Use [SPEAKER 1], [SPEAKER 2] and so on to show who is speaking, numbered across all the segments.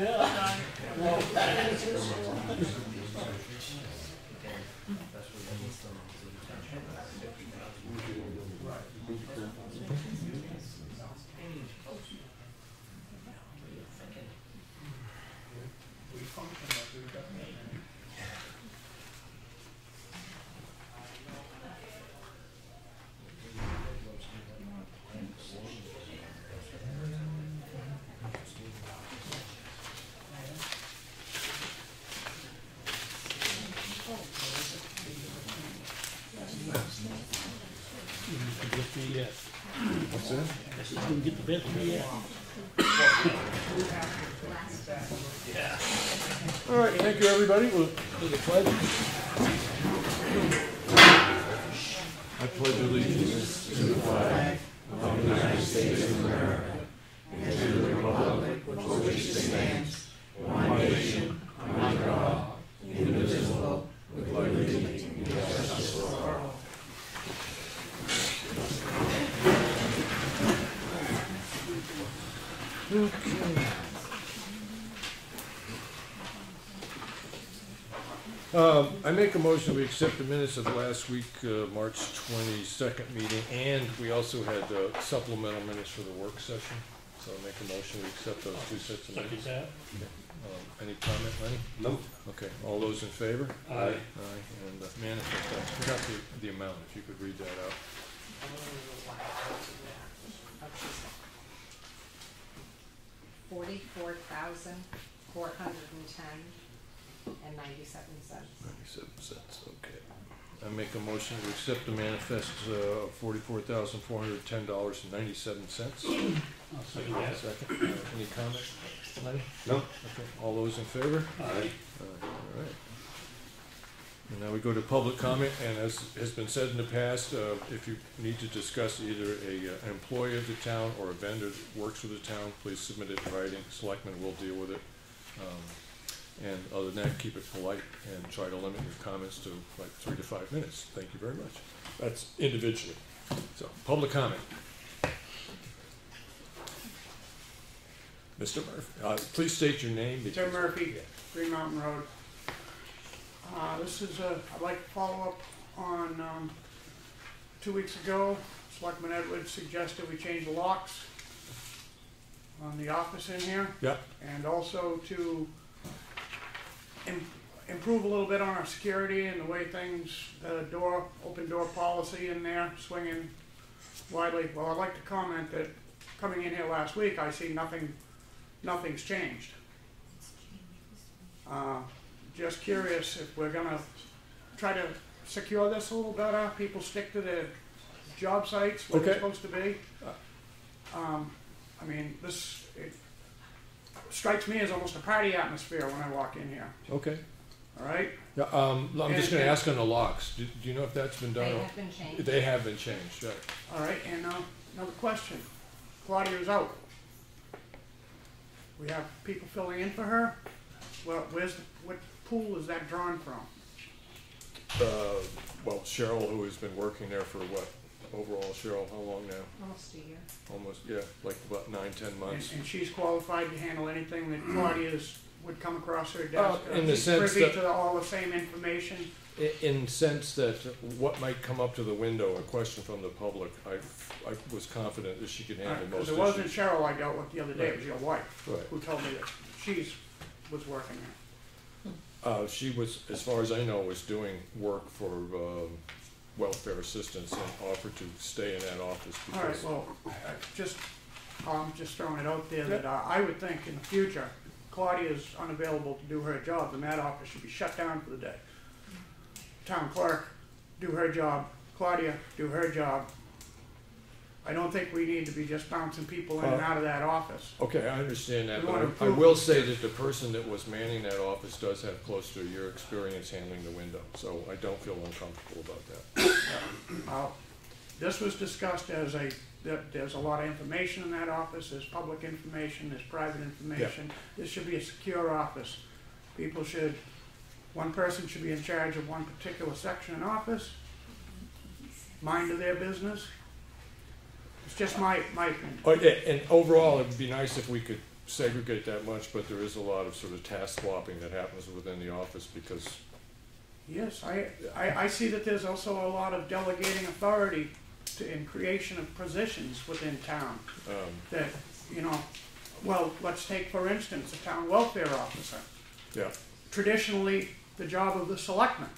[SPEAKER 1] Get the, uh,
[SPEAKER 2] What's that?
[SPEAKER 1] I said, didn't get the best of me yet.
[SPEAKER 2] All right, thank you, everybody. We'll do the pledge. I pledge allegiance to the flag of the United States of America and to the republic for which it stands, one nation, under God, indivisible, with liberty and justice for all. Um, I make a motion, we accept the minutes of last week, uh, March twenty-second meeting, and we also had uh, supplemental minutes for the work session. So I make a motion, we accept those two sets of minutes.
[SPEAKER 1] that.
[SPEAKER 2] Um, Any comment, Lenny?
[SPEAKER 3] No.
[SPEAKER 2] Okay, all those in favor?
[SPEAKER 1] Aye.
[SPEAKER 2] Aye, and the manifest, I forgot the, the amount, if you could read that out.
[SPEAKER 4] Forty-four thousand, four hundred and ten and ninety-seven cents.
[SPEAKER 2] Ninety-seven cents, okay. I make a motion to accept the manifest uh, of forty-four thousand, four hundred ten dollars and ninety-seven cents.
[SPEAKER 1] I'll second that.
[SPEAKER 2] Second, Uh, any comment, Lenny?
[SPEAKER 3] No.
[SPEAKER 2] Okay, all those in favor?
[SPEAKER 1] Aye.
[SPEAKER 2] Aye, all right. And now we go to public comment, and as has been said in the past, uh, if you need to discuss either a, uh, an employee of the town or a vendor that works for the town, please submit it in writing, selectmen will deal with it. Um, And other than that, keep it polite and try to limit your comments to like three to five minutes. Thank you very much. That's individually. So, public comment. Mr. Murphy, uh, please state your name.
[SPEAKER 5] Tim Murphy, Green Mountain Road. Uh, this is a, I'd like to follow up on, um, two weeks ago, Selectman Edwards suggested we change the locks on the office in here,
[SPEAKER 2] Yeah,
[SPEAKER 5] and also to im- improve a little bit on our security and the way things, the door, open door policy in there, swinging widely. Well, I'd like to comment that coming in here last week, I see nothing, nothing's changed. Uh, Just curious if we're gonna try to secure this a little better, people stick to their job sites, where they're
[SPEAKER 2] Okay.
[SPEAKER 5] supposed to be. Um, I mean, this, strikes me as almost a party atmosphere when I walk in here,
[SPEAKER 2] okay.
[SPEAKER 5] all right?
[SPEAKER 2] Yeah, um, I'm just gonna ask on the locks. Do, do you know if that's been done?
[SPEAKER 4] They
[SPEAKER 2] or-
[SPEAKER 4] have been changed.
[SPEAKER 2] They have been changed, right.
[SPEAKER 5] All right, and uh, another question. Claudia's out. We have people filling in for her. Well, where's, the- what pool is that drawn from?
[SPEAKER 2] Uh, well, Cheryl, who has been working there for what, overall, Cheryl, how long now?
[SPEAKER 4] Almost a year.
[SPEAKER 2] Almost, yeah, like about nine, ten
[SPEAKER 5] And,
[SPEAKER 2] months.
[SPEAKER 5] and she's qualified to handle anything that Claudia's would come across her desk.
[SPEAKER 2] Uh, in the
[SPEAKER 5] She's
[SPEAKER 2] sense
[SPEAKER 5] Privy
[SPEAKER 2] that-
[SPEAKER 5] to all the same information.
[SPEAKER 2] I- In sense that what might come up to the window, a question from the public, I, I was confident that she could handle
[SPEAKER 5] Because
[SPEAKER 2] most
[SPEAKER 5] it wasn't
[SPEAKER 2] issues.
[SPEAKER 5] Cheryl I dealt with the other day, it was your wife,
[SPEAKER 2] Right.
[SPEAKER 5] who told me that she's, was working there.
[SPEAKER 2] Uh, she was, as far as I know, was doing work for, um, welfare assistance and offered to stay in that office
[SPEAKER 5] All right,
[SPEAKER 2] because.
[SPEAKER 5] well, uh, just, I'm just throwing it out there that uh, I would think in the future, Claudia's unavailable to do her job, then that office should be shut down for the day. Town clerk, do her job, Claudia, do her job. I don't think we need to be just bouncing people in and
[SPEAKER 2] Uh,
[SPEAKER 5] out of that office.
[SPEAKER 2] Okay, I understand that,
[SPEAKER 5] We
[SPEAKER 2] but I- I
[SPEAKER 5] improve-
[SPEAKER 2] will say that the person that was manning that office does have close to your experience handling the window, so I don't feel uncomfortable about that.
[SPEAKER 5] Uh, This was discussed as a, that there's a lot of information in that office, there's public information, there's private information. This should be a secure office. People should, one person should be in charge of one particular section in office, mind of their business. It's just my, my opinion.
[SPEAKER 2] Oh, yeah, and overall, it'd be nice if we could segregate that much, but there is a lot of sort of task swapping that happens within the office because,
[SPEAKER 5] Yes, I, I, I see that there's also a lot of delegating authority to, in creation of positions within town.
[SPEAKER 2] um,
[SPEAKER 5] That, you know, well, let's take for instance, a town welfare officer.
[SPEAKER 2] yeah,
[SPEAKER 5] Traditionally, the job of the selectman.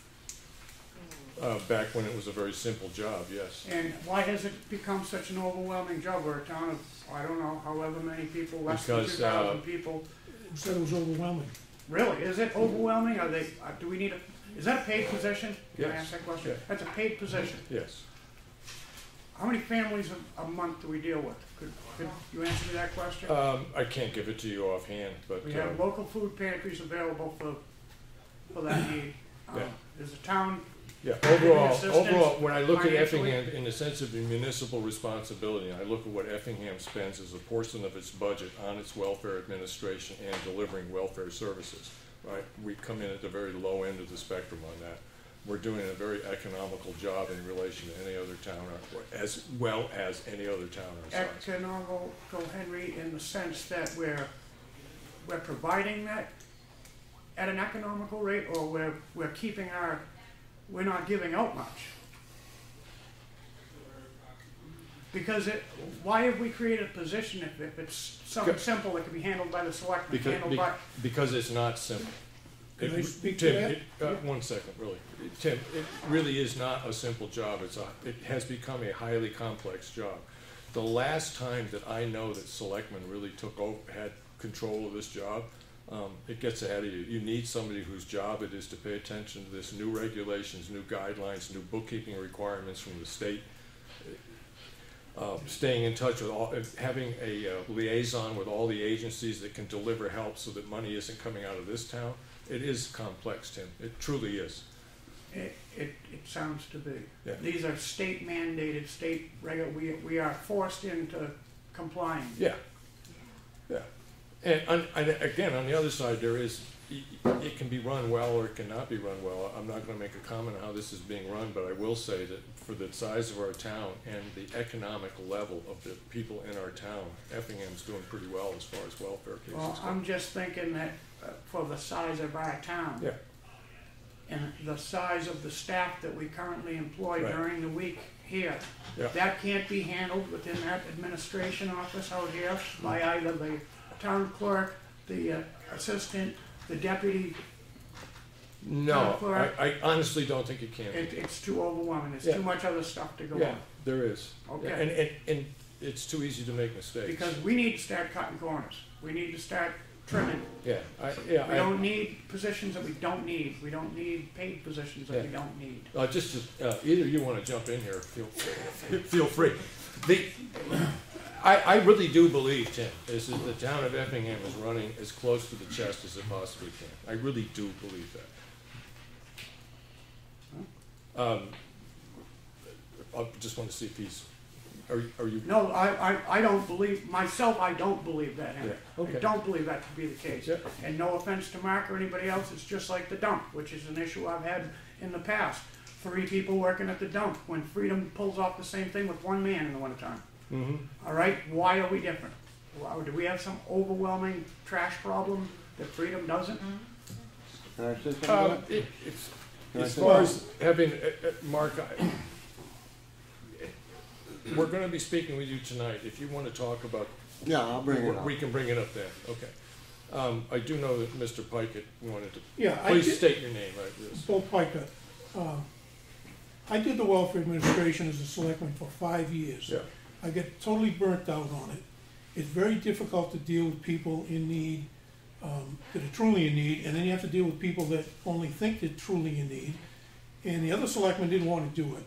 [SPEAKER 2] Uh, back when it was a very simple job, yes.
[SPEAKER 5] And why has it become such an overwhelming job? We're a town of, I don't know, however many people, less than two
[SPEAKER 2] Because, uh,
[SPEAKER 5] thousand people.
[SPEAKER 1] Said it was overwhelming.
[SPEAKER 5] Really, is it overwhelming? Are they, uh, do we need a, is that a paid position? Can I
[SPEAKER 2] Yes.
[SPEAKER 5] ask that question?
[SPEAKER 2] Yeah.
[SPEAKER 5] That's a paid position.
[SPEAKER 2] Yes.
[SPEAKER 5] How many families a, a month do we deal with? Could, could you answer me that question?
[SPEAKER 2] Um, I can't give it to you offhand, but,
[SPEAKER 5] We
[SPEAKER 2] uh,
[SPEAKER 5] have local food pantries available for, for that need. Um,
[SPEAKER 2] Yeah.
[SPEAKER 5] Is the town,
[SPEAKER 2] yeah, overall,
[SPEAKER 5] assistance
[SPEAKER 2] overall, when I look at
[SPEAKER 5] financially?
[SPEAKER 2] Effingham in the sense of the municipal responsibility, I look at what Effingham spends as a portion of its budget on its welfare administration and delivering welfare services, right? We come in at the very low end of the spectrum on that. We're doing a very economical job in relation to any other town, our- as well as any other town our size.
[SPEAKER 5] economical, Henry, in the sense that we're, we're providing that at an economical rate, or we're, we're keeping our, we're not giving out much? Because it, why have we created a position if, if it's something simple that can be handled by the selectmen,
[SPEAKER 2] Because,
[SPEAKER 5] handled
[SPEAKER 2] be-
[SPEAKER 5] by,
[SPEAKER 2] because it's not simple.
[SPEAKER 1] Can I
[SPEAKER 2] It-
[SPEAKER 1] speak to
[SPEAKER 2] Tim,
[SPEAKER 1] that?
[SPEAKER 2] it- uh, one second, really. Tim, it really is not a simple job. It's a, it has become a highly complex job. The last time that I know that selectmen really took over, had control of this job, um, it gets ahead of you. You need somebody whose job it is to pay attention to this new regulations, new guidelines, new bookkeeping requirements from the state. Uh, staying in touch with all, having a uh, liaison with all the agencies that can deliver help so that money isn't coming out of this town. It is complex, Tim. It truly is.
[SPEAKER 5] it, it, it sounds to be.
[SPEAKER 2] Yeah.
[SPEAKER 5] These are state mandated, state regular, we, we are forced into complying.
[SPEAKER 2] Yeah, yeah. And, on- and again, on the other side, there is, it can be run well or it cannot be run well. I'm not gonna make a comment on how this is being run, but I will say that for the size of our town and the economic level of the people in our town, Effingham's doing pretty well as far as welfare cases
[SPEAKER 5] Well,
[SPEAKER 2] go.
[SPEAKER 5] I'm just thinking that uh, for the size of our town.
[SPEAKER 2] Yeah.
[SPEAKER 5] And the size of the staff that we currently employ
[SPEAKER 2] Right.
[SPEAKER 5] during the week here.
[SPEAKER 2] Yeah.
[SPEAKER 5] That can't be handled within that administration office out here by either the town clerk, the uh, assistant, the deputy.
[SPEAKER 2] No, I, I honestly don't think it can.
[SPEAKER 5] It, it's too overwhelming. There's
[SPEAKER 2] Yeah.
[SPEAKER 5] too much other stuff to go
[SPEAKER 2] Yeah,
[SPEAKER 5] on.
[SPEAKER 2] there is.
[SPEAKER 5] Okay.
[SPEAKER 2] And, and, and it's too easy to make mistakes.
[SPEAKER 5] Because we need to start cutting corners. We need to start trimming.
[SPEAKER 2] Yeah, I, yeah,
[SPEAKER 5] We
[SPEAKER 2] I,
[SPEAKER 5] don't need positions that we don't need. We don't need paid positions that we
[SPEAKER 2] Yeah.
[SPEAKER 5] don't need.
[SPEAKER 2] uh, just, to- uh, either you wanna jump in here, feel, feel free. The, I, I really do believe, Tim, is that the town of Effingham is running as close to the chest as it possibly can. I really do believe that. Um, I just wanna see if he's, are, are you,
[SPEAKER 5] No, I, I, I don't believe, myself, I don't believe that, Henry.
[SPEAKER 2] Yeah, okay.
[SPEAKER 5] I don't believe that to be the case.
[SPEAKER 2] Yeah.
[SPEAKER 5] And no offense to Mark or anybody else, it's just like the dump, which is an issue I've had in the past. Three people working at the dump, when Freedom pulls off the same thing with one man in the wintertime.
[SPEAKER 2] Mhm.
[SPEAKER 5] All right, why are we different? Do we have some overwhelming trash problem that Freedom doesn't?
[SPEAKER 3] Can I say something? To that?
[SPEAKER 2] it, it's, as far as having, uh, uh, Mark, I, we're gonna be speaking with you tonight. If you wanna talk about,
[SPEAKER 3] Yeah, I'll bring it up.
[SPEAKER 2] we can bring it up then, okay. Um, I do know that Mr. Pikett wanted to,
[SPEAKER 1] Yeah, I
[SPEAKER 2] please
[SPEAKER 1] did,
[SPEAKER 2] state your name, right, yes.
[SPEAKER 1] Bill Piker. Uh, I did the welfare administration as a selectman for five years.
[SPEAKER 2] Yeah,
[SPEAKER 1] I get totally burnt out on it. It's very difficult to deal with people in need, um, that are truly in need, and then you have to deal with people that only think they're truly in need. And the other selectmen didn't wanna do it.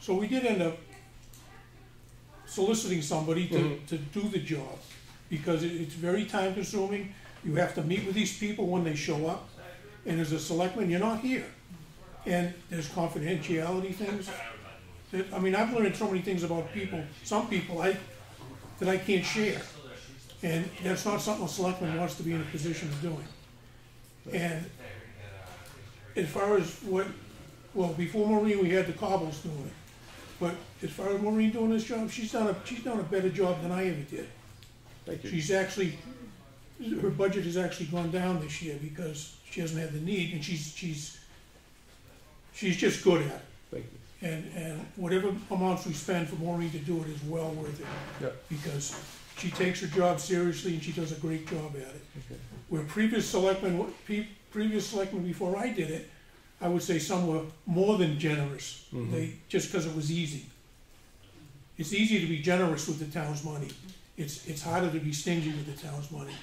[SPEAKER 1] So we did end up soliciting somebody to,
[SPEAKER 2] Mhm.
[SPEAKER 1] to do the job, because it, it's very time consuming. You have to meet with these people when they show up, and as a selectman, you're not here. And there's confidentiality things that, I mean, I've learned so many things about people, some people I, that I can't share. And that's not something a selectman wants to be in a position of doing. And as far as what, well, before Maureen, we had the cobbles doing it. But as far as Maureen doing this job, she's done a, she's done a better job than I ever did.
[SPEAKER 2] thank you.
[SPEAKER 1] She's actually her budget has actually gone down this year because she hasn't had the need, and she's, she's, she's just good at it.
[SPEAKER 2] Thank you.
[SPEAKER 1] And, and whatever amounts we spend for Maureen to do it is well worth it.
[SPEAKER 2] Yep.
[SPEAKER 1] Because she takes her job seriously and she does a great job at it.
[SPEAKER 2] Okay.
[SPEAKER 1] Where previous selectmen, pe- previous selectmen before I did it, I would say some were more than generous.
[SPEAKER 2] Mhm.
[SPEAKER 1] They, just because it was easy. It's easy to be generous with the town's money. It's, it's harder to be stingy with the town's money,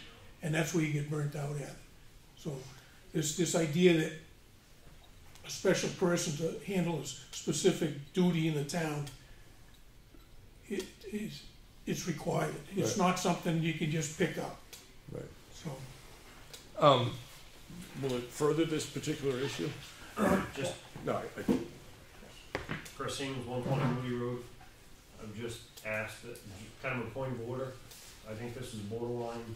[SPEAKER 1] and that's where you get burnt out at. So, this, this idea that a special person to handle a s- specific duty in the town, it is, it's required. It's
[SPEAKER 2] Right.
[SPEAKER 1] not something you can just pick up,
[SPEAKER 2] Right.
[SPEAKER 1] so.
[SPEAKER 2] Um, will it further this particular issue?
[SPEAKER 6] Just
[SPEAKER 2] No, I, I,
[SPEAKER 6] Christine was one twenty Moody Road. I've just asked that, kind of a point of order. I think this is borderline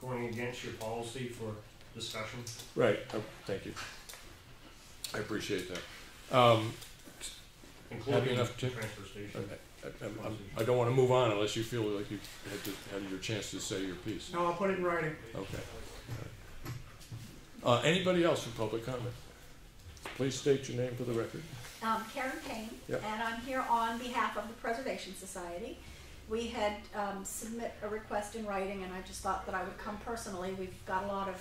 [SPEAKER 6] going against your policy for discussion.
[SPEAKER 2] right, oh, thank you. I appreciate that. Um,
[SPEAKER 6] including
[SPEAKER 2] enough to-
[SPEAKER 6] transfer
[SPEAKER 2] I,
[SPEAKER 6] station.
[SPEAKER 2] I, I'm- I don't wanna move on unless you feel like you had to, had your chance to say your piece.
[SPEAKER 5] No, I'll put it in writing.
[SPEAKER 2] Okay. Uh, anybody else for public comment? Please state your name for the record.
[SPEAKER 7] Um, Karen Payne,
[SPEAKER 2] Yep.
[SPEAKER 7] and I'm here on behalf of the Preservation Society. We had, um, submit a request in writing, and I just thought that I would come personally. We've got a lot of,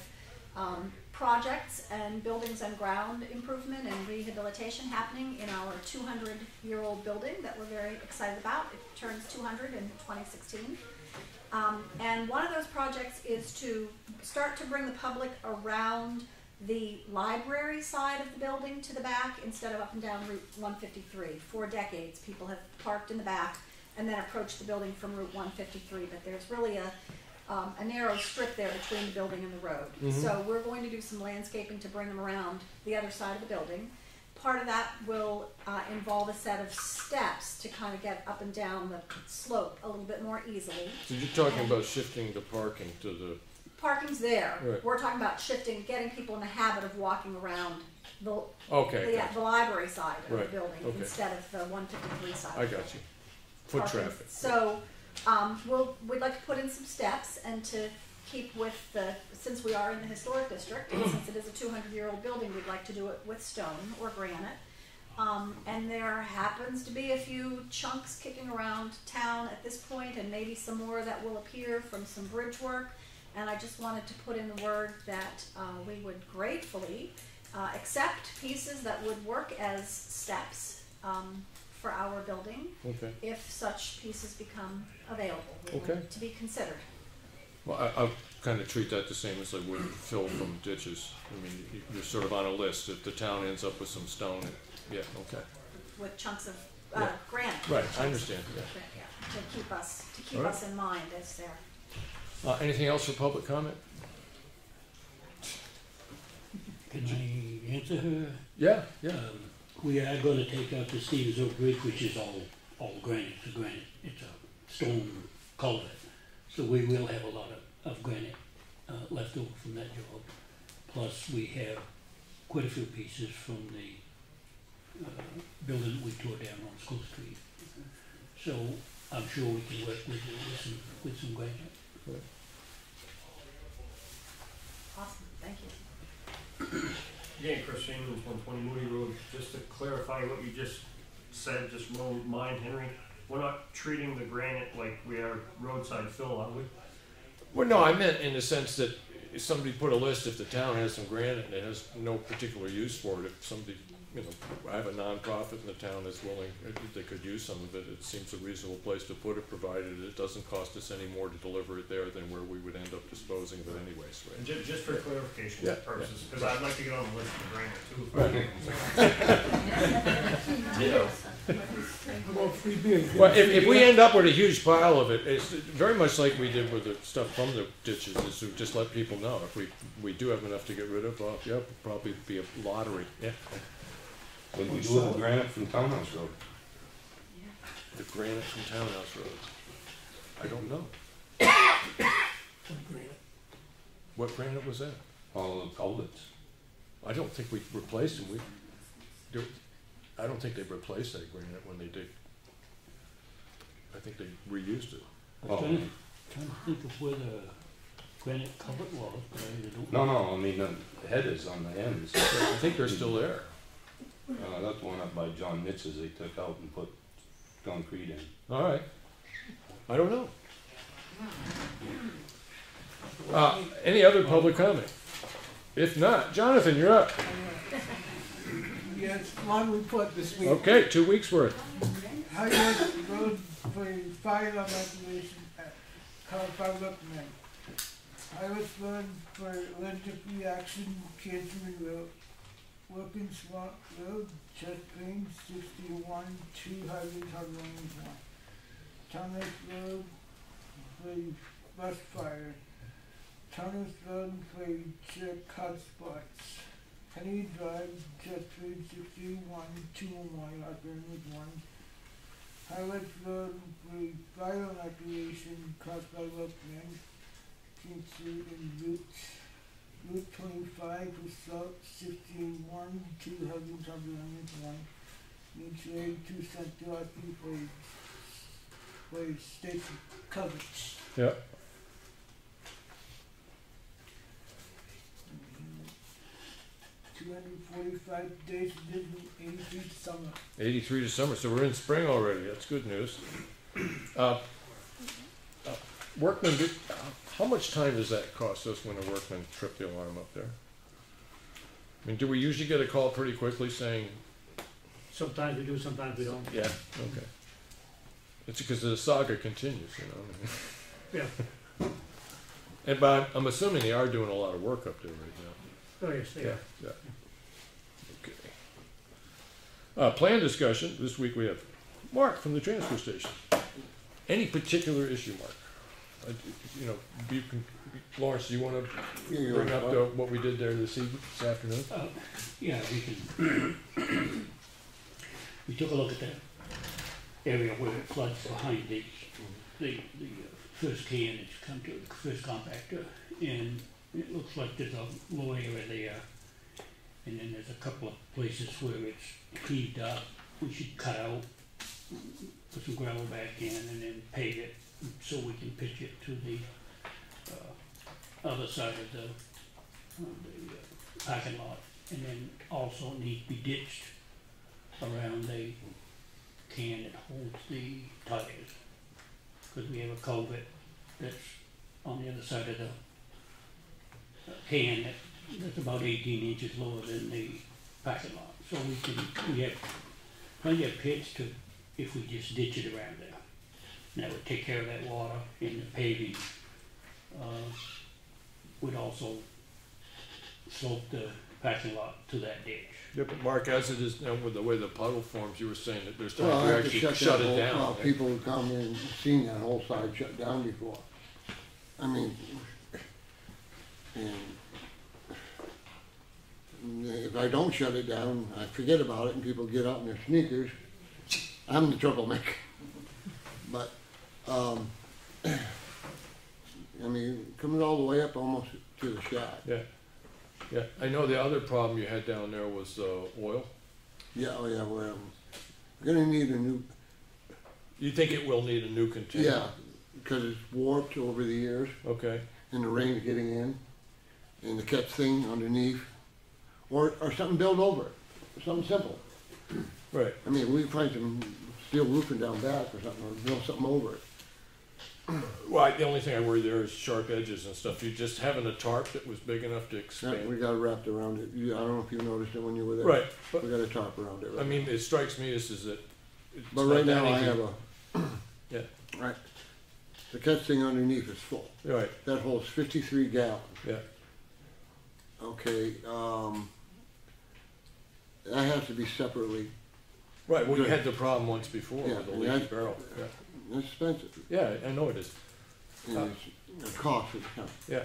[SPEAKER 7] um, projects and buildings and ground improvement and rehabilitation happening in our two hundred year old building that we're very excited about. It turns two hundred in twenty sixteen. Um, and one of those projects is to start to bring the public around the library side of the building to the back instead of up and down Route one fifty-three. For decades, people have parked in the back and then approached the building from Route one fifty-three, but there's really a, um, a narrow strip there between the building and the road. So we're going to do some landscaping to bring them around the other side of the building. Part of that will, uh, involve a set of steps to kind of get up and down the slope a little bit more easily.
[SPEAKER 2] So you're talking about shifting the parking to the,
[SPEAKER 7] Parking's there.
[SPEAKER 2] Right.
[SPEAKER 7] We're talking about shifting, getting people in the habit of walking around the,
[SPEAKER 2] okay,
[SPEAKER 7] the,
[SPEAKER 2] gotcha.
[SPEAKER 7] the library side of
[SPEAKER 2] Right,
[SPEAKER 7] the building
[SPEAKER 2] okay.
[SPEAKER 7] instead of the one fifty-three side.
[SPEAKER 2] I got you. Foot
[SPEAKER 7] parking.
[SPEAKER 2] traffic.
[SPEAKER 7] So, um, we'll, we'd like to put in some steps and to keep with the, since we are in the historic district, and since it is a two hundred year old building, we'd like to do it with stone or granite. Um, and there happens to be a few chunks kicking around town at this point, and maybe some more that will appear from some bridge work. And I just wanted to put in the word that, uh, we would gratefully, uh, accept pieces that would work as steps, um, for our building
[SPEAKER 2] Okay.
[SPEAKER 7] if such pieces become available. We want
[SPEAKER 2] Okay.
[SPEAKER 7] To be considered.
[SPEAKER 2] Well, I, I'll kind of treat that the same as I would fill from ditches. I mean, you- you're sort of on a list. If the town ends up with some stone, yeah, okay.
[SPEAKER 7] with chunks of uh,
[SPEAKER 2] Yeah.
[SPEAKER 7] granite.
[SPEAKER 2] Right, I understand, yeah.
[SPEAKER 7] of granite, yeah, To keep us, to keep
[SPEAKER 2] All right.
[SPEAKER 7] us in mind as they're,
[SPEAKER 2] Uh, anything else for public comment?
[SPEAKER 8] Can I answer her?
[SPEAKER 2] Yeah, yeah.
[SPEAKER 8] Um, we are gonna take out the Stevensville Bridge, which is all, all granite, it's a granite, it's a stone culvert. So we will have a lot of, of granite, uh, left over from that job. Plus, we have quite a few pieces from the, uh, building that we tore down on School Street. So I'm sure we can work with you with some, with some granite.
[SPEAKER 7] awesome, thank you.
[SPEAKER 6] Again, Christine was one twenty Moody Road. Just to clarify what you just said, just remind Henry, we're not treating the granite like we are roadside fill, are we?
[SPEAKER 2] Well, no, I meant in the sense that if somebody put a list, if the town has some granite and it has no particular use for it, if somebody, you know, I have a nonprofit and the town is willing, if they could use some of it, it seems a reasonable place to put it, provided it doesn't cost us any more to deliver it there than where we would end up disposing of it anyways, right?
[SPEAKER 6] Ju- just for clarification
[SPEAKER 2] Yeah,
[SPEAKER 6] purposes, because I'd like to get on the list for granite too.
[SPEAKER 1] About free beer. you
[SPEAKER 2] Well, if, if we end up with a huge pile of it, it's very much like we did with the stuff from the ditches, is to just let people know. If we, we do have enough to get rid of, well, yeah, probably be a lottery, yeah.
[SPEAKER 9] Would we do have granite from Townhouse Road?
[SPEAKER 2] The granite from Townhouse Road. I don't know.
[SPEAKER 1] out. Granite.
[SPEAKER 2] What granite was that?
[SPEAKER 9] All the culverts.
[SPEAKER 2] I don't think we replaced them. We, there- I don't think they replaced that granite when they did. I think they reused it.
[SPEAKER 8] I'm trying to, trying to think of where the granite covered walls, but I don't.
[SPEAKER 9] No, no, I mean, the headers on the ends.
[SPEAKER 2] I think they're still there.
[SPEAKER 9] Uh, that's one up by John Nitz's they took out and put concrete in.
[SPEAKER 2] All right. I don't know. Uh, any other public comment? If not, Jonathan, you're up.
[SPEAKER 10] Yes, one report this week.
[SPEAKER 2] Okay, two weeks worth.
[SPEAKER 10] Highway Road for fire evacuation, call fire recommend. Highway Road for electric reaction, Catherine Road. Working Swamp Road, Chest Plain, sixty-one, two hundred, Harding one. Thomas Road for bus fire. Thomas Road for check hot spots. Penny Drive, Chest Plain, sixty-one, two oh one, Harding one. Highway Road for fire evacuation, caused by workmen. Kingston and Route, Route twenty-five for South sixty-one, two hundred, Sutherland one. Mutual aid to Central for, for coverage.
[SPEAKER 2] Yeah.
[SPEAKER 10] Two hundred forty-five days, eighty-three summer.
[SPEAKER 2] Eighty-three to summer, so we're in spring already. That's good news. Uh, uh, Workman, did- how much time does that cost us when a workman tripped the alarm up there? I mean, do we usually get a call pretty quickly saying,
[SPEAKER 8] Sometimes we do, sometimes we don't.
[SPEAKER 2] yeah, okay? It's because the saga continues, you know?
[SPEAKER 8] Yeah.
[SPEAKER 2] And but I'm- assuming they are doing a lot of work up there right now.
[SPEAKER 8] Oh, yes, they
[SPEAKER 2] Yeah,
[SPEAKER 8] are.
[SPEAKER 2] yeah. Okay. Uh, plan discussion, this week we have Mark from the transfer station. Any particular issue, Mark? Uh, You know, you can, Lawrence, do you wanna bring
[SPEAKER 3] wanna
[SPEAKER 2] up the, what we did there this evening, this afternoon?
[SPEAKER 8] Uh, Yeah, we can. We took a look at that area where it floods behind the, the, the uh, first can that's come to, the first compactor. And it looks like there's a low area there. And then there's a couple of places where it's heaved up. We should cut out, put some gravel back in and then pave it so we can pitch it to the, uh, other side of the, of the uh, parking lot. And then also need to be ditched around the can that holds the tires. Cause we have a culvert that's on the other side of the uh, can that, that's about eighteen inches lower than the parking lot. So we can, we have plenty of pitch to, if we just ditch it around there. And that would take care of that water in the paving. Uh, Would also slope the parking lot to that ditch.
[SPEAKER 2] Yeah, but Mark, as it is now with the way the puddle forms, you were saying that there's
[SPEAKER 3] Well,
[SPEAKER 2] time
[SPEAKER 3] I
[SPEAKER 2] to
[SPEAKER 3] have to
[SPEAKER 2] actually
[SPEAKER 3] shut
[SPEAKER 2] shut
[SPEAKER 3] that
[SPEAKER 2] it
[SPEAKER 3] whole,
[SPEAKER 2] down.
[SPEAKER 3] well, people who come in, seen that whole side shut down before. I mean, and if I don't shut it down, I forget about it and people get out in their sneakers. I'm the troublemaker. But, um, I mean, coming all the way up almost to the shot.
[SPEAKER 2] Yeah, yeah, I know the other problem you had down there was, uh, oil.
[SPEAKER 3] Yeah, oh yeah, well, we're gonna need a new,
[SPEAKER 2] You think it will need a new container?
[SPEAKER 3] yeah, because it's warped over the years.
[SPEAKER 2] Okay,
[SPEAKER 3] and the rain's getting in, and the catch thing underneath, or, or something built over it, something simple.
[SPEAKER 2] right.
[SPEAKER 3] I mean, we find some steel roofing down back or something, or build something over it.
[SPEAKER 2] Well, I- the only thing I worry there is sharp edges and stuff. You just having a tarp that was big enough to expand.
[SPEAKER 3] we got it wrapped around it, you, I don't know if you noticed it when you were there.
[SPEAKER 2] Right, but,
[SPEAKER 3] We got a tarp around it.
[SPEAKER 2] I
[SPEAKER 3] right
[SPEAKER 2] mean, it strikes me as is that. it's
[SPEAKER 3] But right now I have a.
[SPEAKER 2] Yeah.
[SPEAKER 3] Right, the catch thing underneath is full,
[SPEAKER 2] Right,
[SPEAKER 3] that holds fifty-three gallons,
[SPEAKER 2] yeah,
[SPEAKER 3] okay, um. That has to be separately,
[SPEAKER 2] right, well, you had the problem once before
[SPEAKER 3] Yeah,
[SPEAKER 2] with the leaky barrel, yeah.
[SPEAKER 3] It's expensive,
[SPEAKER 2] Yeah, I know it is,
[SPEAKER 3] and it's a cost the county.
[SPEAKER 2] yeah.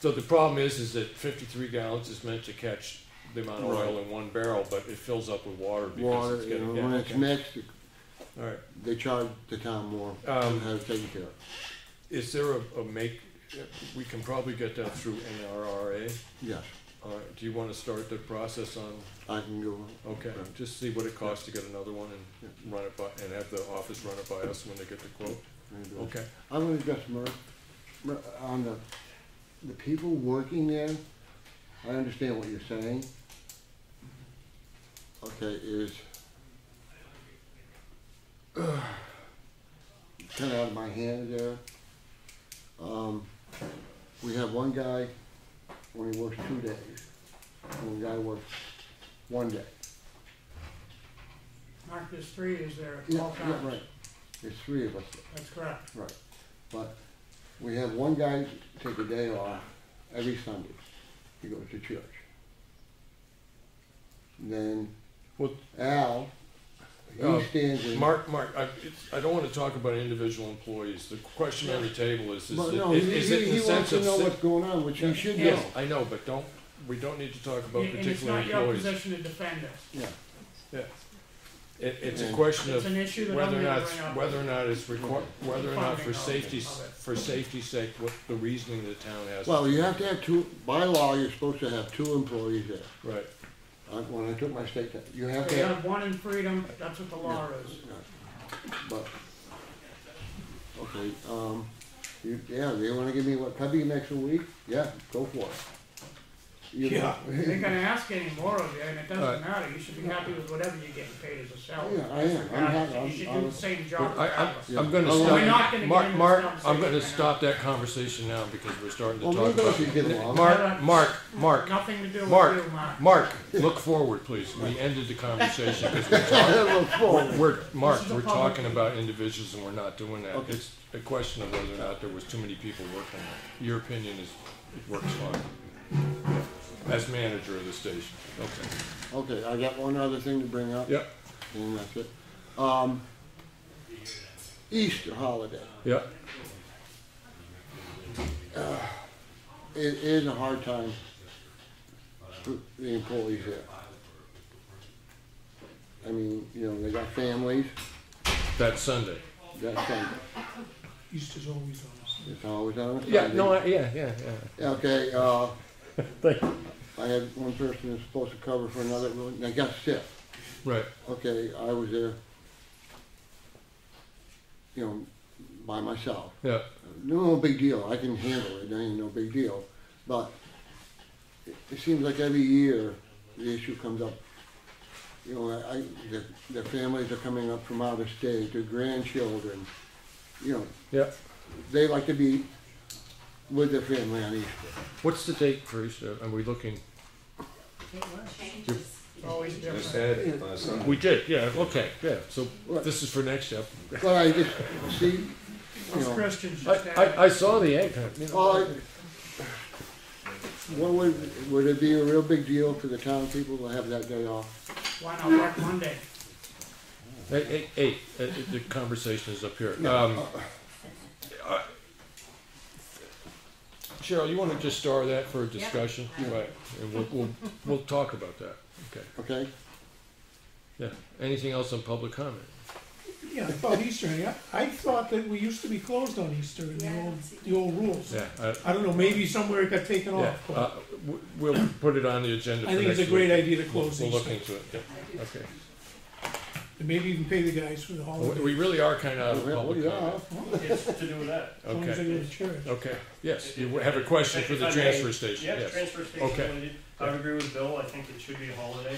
[SPEAKER 2] So the problem is, is that fifty-three gallons is meant to catch the amount of oil in one barrel, but it fills up with water because
[SPEAKER 3] Water,
[SPEAKER 2] it's
[SPEAKER 3] you
[SPEAKER 2] getting,
[SPEAKER 3] know,
[SPEAKER 2] yeah,
[SPEAKER 3] when it's mixed,
[SPEAKER 2] All right,
[SPEAKER 3] they charge the town more
[SPEAKER 2] Um,
[SPEAKER 3] to have it taken care of.
[SPEAKER 2] is there a, a make, we can probably get that through NRRA.
[SPEAKER 3] Yes,
[SPEAKER 2] All right, do you wanna start the process on,
[SPEAKER 3] I can go.
[SPEAKER 2] okay, just see what it costs to get another one and run it by, and have the office run it by us when they get the quote? Okay,
[SPEAKER 3] I'm gonna address Murph, Mur- on the the people working there, I understand what you're saying. Okay, is kind of out of my hands there. Um, we have one guy, only works two days, one guy works one day.
[SPEAKER 5] Mark, there's three, is there, at
[SPEAKER 3] Yeah,
[SPEAKER 5] all
[SPEAKER 3] yeah,
[SPEAKER 5] times?
[SPEAKER 3] right. There's three of us,
[SPEAKER 5] That's correct.
[SPEAKER 3] right. But we have one guy take a day off every Sunday. He goes to church. Then
[SPEAKER 2] Well-
[SPEAKER 3] Al,
[SPEAKER 2] Uh,
[SPEAKER 3] he stands in.
[SPEAKER 2] Mark, Mark, I, it's, I don't wanna talk about individual employees. The question on the table is, is
[SPEAKER 3] But
[SPEAKER 2] it,
[SPEAKER 3] no,
[SPEAKER 2] is
[SPEAKER 3] he,
[SPEAKER 2] is it in
[SPEAKER 3] he,
[SPEAKER 2] the
[SPEAKER 3] he wants
[SPEAKER 2] sense
[SPEAKER 3] to
[SPEAKER 2] of.
[SPEAKER 3] know
[SPEAKER 2] si-
[SPEAKER 3] what's going on, which he should know.
[SPEAKER 2] Yes, I know, but don't, we don't need to talk about
[SPEAKER 5] And and it's
[SPEAKER 2] particular
[SPEAKER 5] not your
[SPEAKER 2] employees.
[SPEAKER 5] position to defend us.
[SPEAKER 3] Yeah,
[SPEAKER 2] It, it's a question
[SPEAKER 5] It's
[SPEAKER 2] of
[SPEAKER 5] an issue that I'm
[SPEAKER 2] whether or
[SPEAKER 5] gonna
[SPEAKER 2] not,
[SPEAKER 5] bring up.
[SPEAKER 2] whether or not it's required, whether or not for
[SPEAKER 5] Funding of it,
[SPEAKER 2] safety's, for safety's sake, what the reasoning the town has.
[SPEAKER 3] well, you have to have two, by law, you're supposed to have two employees there.
[SPEAKER 2] Right,
[SPEAKER 3] Uh, When I took my state test, you have
[SPEAKER 5] We
[SPEAKER 3] to have,
[SPEAKER 5] have one in Freedom, that's what the law is.
[SPEAKER 3] but, okay, um, you, yeah, they wanna give me what, cubby next week? Yeah, go for it. You-
[SPEAKER 1] Yeah.
[SPEAKER 5] They're gonna ask any more of you, and it doesn't matter, you should be happy with whatever you're getting paid as a salary.
[SPEAKER 3] Yeah, I am. I'm happy. I'm-
[SPEAKER 5] You should do
[SPEAKER 3] I'm-
[SPEAKER 5] the same job
[SPEAKER 2] I, I'm,
[SPEAKER 5] regardless.
[SPEAKER 2] I'm gonna stop,
[SPEAKER 5] we're not gonna get
[SPEAKER 2] Mark,
[SPEAKER 5] into
[SPEAKER 2] Mark,
[SPEAKER 5] this
[SPEAKER 2] I'm gonna
[SPEAKER 5] conversation
[SPEAKER 2] stop that conversation now because we're starting to
[SPEAKER 3] Well,
[SPEAKER 2] talk
[SPEAKER 3] maybe I
[SPEAKER 2] about.
[SPEAKER 3] should get along.
[SPEAKER 2] Mark, Mark, Mark,
[SPEAKER 5] Nothing to do with
[SPEAKER 2] Mark,
[SPEAKER 5] you, Mark.
[SPEAKER 2] Mark, look forward, please. We ended the conversation because we're talking,
[SPEAKER 3] Look forward.
[SPEAKER 2] we're, Mark,
[SPEAKER 5] This is a
[SPEAKER 2] we're talking about individuals and we're not doing that.
[SPEAKER 3] Okay.
[SPEAKER 2] It's a question of whether or not there was too many people working. Your opinion is, it works fine. As manager of the station, okay.
[SPEAKER 3] Okay, I got one other thing to bring up.
[SPEAKER 2] Yep,
[SPEAKER 3] And that's it. Um, Easter holiday.
[SPEAKER 2] yep,
[SPEAKER 3] It is a hard time for the employees there. I mean, you know, they got families,
[SPEAKER 2] that's Sunday.
[SPEAKER 3] that's Sunday.
[SPEAKER 1] Easter's always on us.
[SPEAKER 3] It's always on a
[SPEAKER 2] Yeah, no, I, yeah, yeah, yeah.
[SPEAKER 3] Okay, uh,
[SPEAKER 2] Thank
[SPEAKER 3] I had one person that's supposed to cover for another, and they got sick.
[SPEAKER 2] Right,
[SPEAKER 3] Okay, I was there, you know, by myself.
[SPEAKER 2] yeah,
[SPEAKER 3] No big deal, I can handle it, ain't no big deal. But it, it seems like every year the issue comes up. You know, I, I- their, their families are coming up from out of state, their grandchildren, you know,
[SPEAKER 2] yeah.
[SPEAKER 3] they like to be with their family on Easter.
[SPEAKER 2] What's the date for Easter? Are we looking?
[SPEAKER 4] Changes.
[SPEAKER 5] It's always different.
[SPEAKER 2] We did, yeah, okay, yeah, so this is for next year.
[SPEAKER 3] But I just, see, you know,
[SPEAKER 5] Christians
[SPEAKER 2] I,
[SPEAKER 5] just have.
[SPEAKER 2] I, I saw the egg hunt, you know.
[SPEAKER 3] well, I, what would, would it be a real big deal for the town people to have that day off?
[SPEAKER 5] Why not work Monday?
[SPEAKER 2] Hey, hey, hey, uh, the conversation is up here. Um, uh, Cheryl, you wanna just star that for a discussion?
[SPEAKER 3] Yeah.
[SPEAKER 2] Right, and we'll, we'll, we'll talk about that, okay.
[SPEAKER 3] Okay?
[SPEAKER 2] Yeah, anything else on public comment?
[SPEAKER 1] Yeah, about Easter, yeah, I thought that we used to be closed on Easter in the
[SPEAKER 4] Yeah.
[SPEAKER 1] old, the old rules.
[SPEAKER 2] Yeah, I,
[SPEAKER 1] I don't know, maybe somewhere it got taken
[SPEAKER 2] yeah,
[SPEAKER 1] off,
[SPEAKER 2] uh, w- we'll put it on the agenda for
[SPEAKER 1] I
[SPEAKER 2] next
[SPEAKER 1] think
[SPEAKER 2] week.
[SPEAKER 1] it's a great idea to
[SPEAKER 2] We'll,
[SPEAKER 1] close
[SPEAKER 2] we'll look into it, yeah, okay.
[SPEAKER 1] And maybe even pay the guys for the holiday,
[SPEAKER 2] We really are kinda out of
[SPEAKER 3] Well,
[SPEAKER 2] public comment.
[SPEAKER 6] It's to do with that.
[SPEAKER 1] as long as they
[SPEAKER 2] Okay,
[SPEAKER 1] go to church.
[SPEAKER 2] okay, yes, you have a question for the
[SPEAKER 6] If I may,
[SPEAKER 2] transfer station,
[SPEAKER 6] Yeah,
[SPEAKER 2] yes.
[SPEAKER 6] transfer station
[SPEAKER 2] Okay.
[SPEAKER 6] I would agree with Bill, I think it should be a holiday.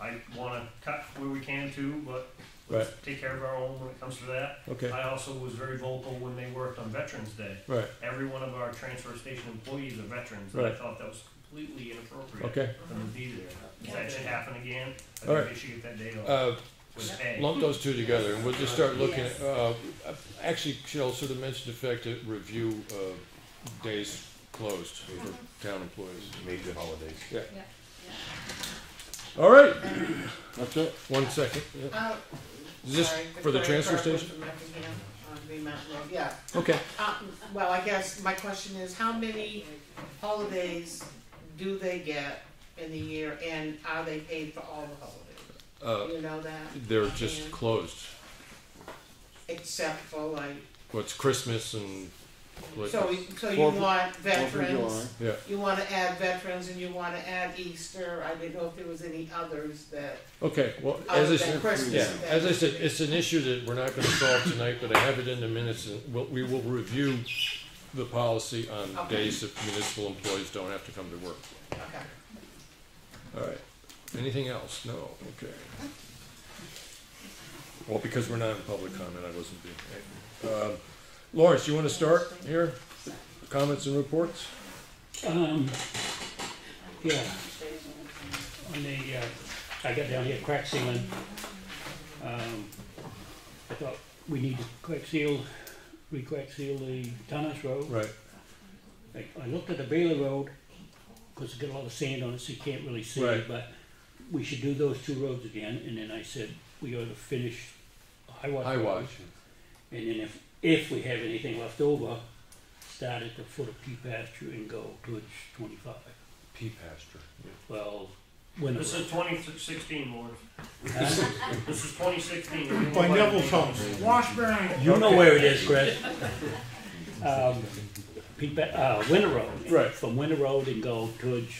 [SPEAKER 6] I wanna cut where we can too, but
[SPEAKER 2] Right,
[SPEAKER 6] take care of our own when it comes to that.
[SPEAKER 2] okay,
[SPEAKER 6] I also was very vocal when they worked on Veterans Day.
[SPEAKER 2] right,
[SPEAKER 6] Every one of our transfer station employees are veterans, and I
[SPEAKER 2] Right.
[SPEAKER 6] thought that was completely inappropriate
[SPEAKER 2] okay.
[SPEAKER 6] for them to be there. If that should happen again, I
[SPEAKER 2] All
[SPEAKER 6] think
[SPEAKER 2] right.
[SPEAKER 6] they should get that day off
[SPEAKER 2] Uh,
[SPEAKER 6] with pay.
[SPEAKER 2] lump those two together, and we'll just start looking at, uh, actually, Cheryl sort of mentioned the fact that review, uh, days closed for town employees.
[SPEAKER 9] Major holidays.
[SPEAKER 2] Yeah.
[SPEAKER 4] Yeah,
[SPEAKER 2] All right,
[SPEAKER 3] That's it?
[SPEAKER 2] one second. yeah.
[SPEAKER 11] Uh,
[SPEAKER 2] Is this
[SPEAKER 11] sorry,
[SPEAKER 2] for the
[SPEAKER 11] Victoria
[SPEAKER 2] transfer
[SPEAKER 11] Parkwood
[SPEAKER 2] station?
[SPEAKER 11] from Effingham on Green Mountain Road, yeah.
[SPEAKER 2] Okay,
[SPEAKER 11] Uh, well, I guess my question is, how many holidays do they get in the year, and are they paid for all the holidays?
[SPEAKER 2] Uh,
[SPEAKER 11] you know that?
[SPEAKER 2] they're just
[SPEAKER 11] And
[SPEAKER 2] closed.
[SPEAKER 11] Except for like,
[SPEAKER 2] What's Christmas and, like,
[SPEAKER 11] so, so you
[SPEAKER 3] Fourth of-
[SPEAKER 11] want
[SPEAKER 3] Fourth of July.
[SPEAKER 11] veterans,
[SPEAKER 2] yeah,
[SPEAKER 11] you wanna add veterans, and you wanna add Easter, I didn't know if there was any others that,
[SPEAKER 2] okay, well, as I
[SPEAKER 11] other
[SPEAKER 2] said.
[SPEAKER 11] Christmas.
[SPEAKER 2] Yeah,
[SPEAKER 11] that-
[SPEAKER 2] as I said, it's an issue that we're not gonna solve tonight, but I have it in the minutes, and we'll, we will review the policy on
[SPEAKER 11] Okay.
[SPEAKER 2] days that municipal employees don't have to come to work.
[SPEAKER 11] Okay.
[SPEAKER 2] All right. Anything else? No, okay. Well, because we're not in public comment, I wasn't being, um, Lawrence, you wanna start here? Comments and reports?
[SPEAKER 8] Um, yeah. On the, uh, I got down here crack sealing. Um, I thought we need to crack seal, re-crack seal the Thomas Road.
[SPEAKER 2] Right.
[SPEAKER 8] I, I looked at the Bailey Road, cause it's got a lot of sand on it, so you can't really see
[SPEAKER 2] Right.
[SPEAKER 8] it, but we should do those two roads again, and then I said, we ought to finish High Watch
[SPEAKER 2] High
[SPEAKER 8] Road.
[SPEAKER 2] Watch.
[SPEAKER 8] And then if, if we have anything left over, start at the foot of Pea Pasture and go towards twenty-five.
[SPEAKER 2] Pea pasture.
[SPEAKER 8] Well, when
[SPEAKER 6] This is twenty sixteen, Lawrence.
[SPEAKER 8] Huh?
[SPEAKER 6] This is twenty sixteen.
[SPEAKER 1] By Neville's house.
[SPEAKER 5] Washburn,
[SPEAKER 8] You know where it is, Chris. Um, Pea Pa- uh, Winter Road.
[SPEAKER 2] Right.
[SPEAKER 8] From Winter Road and go towards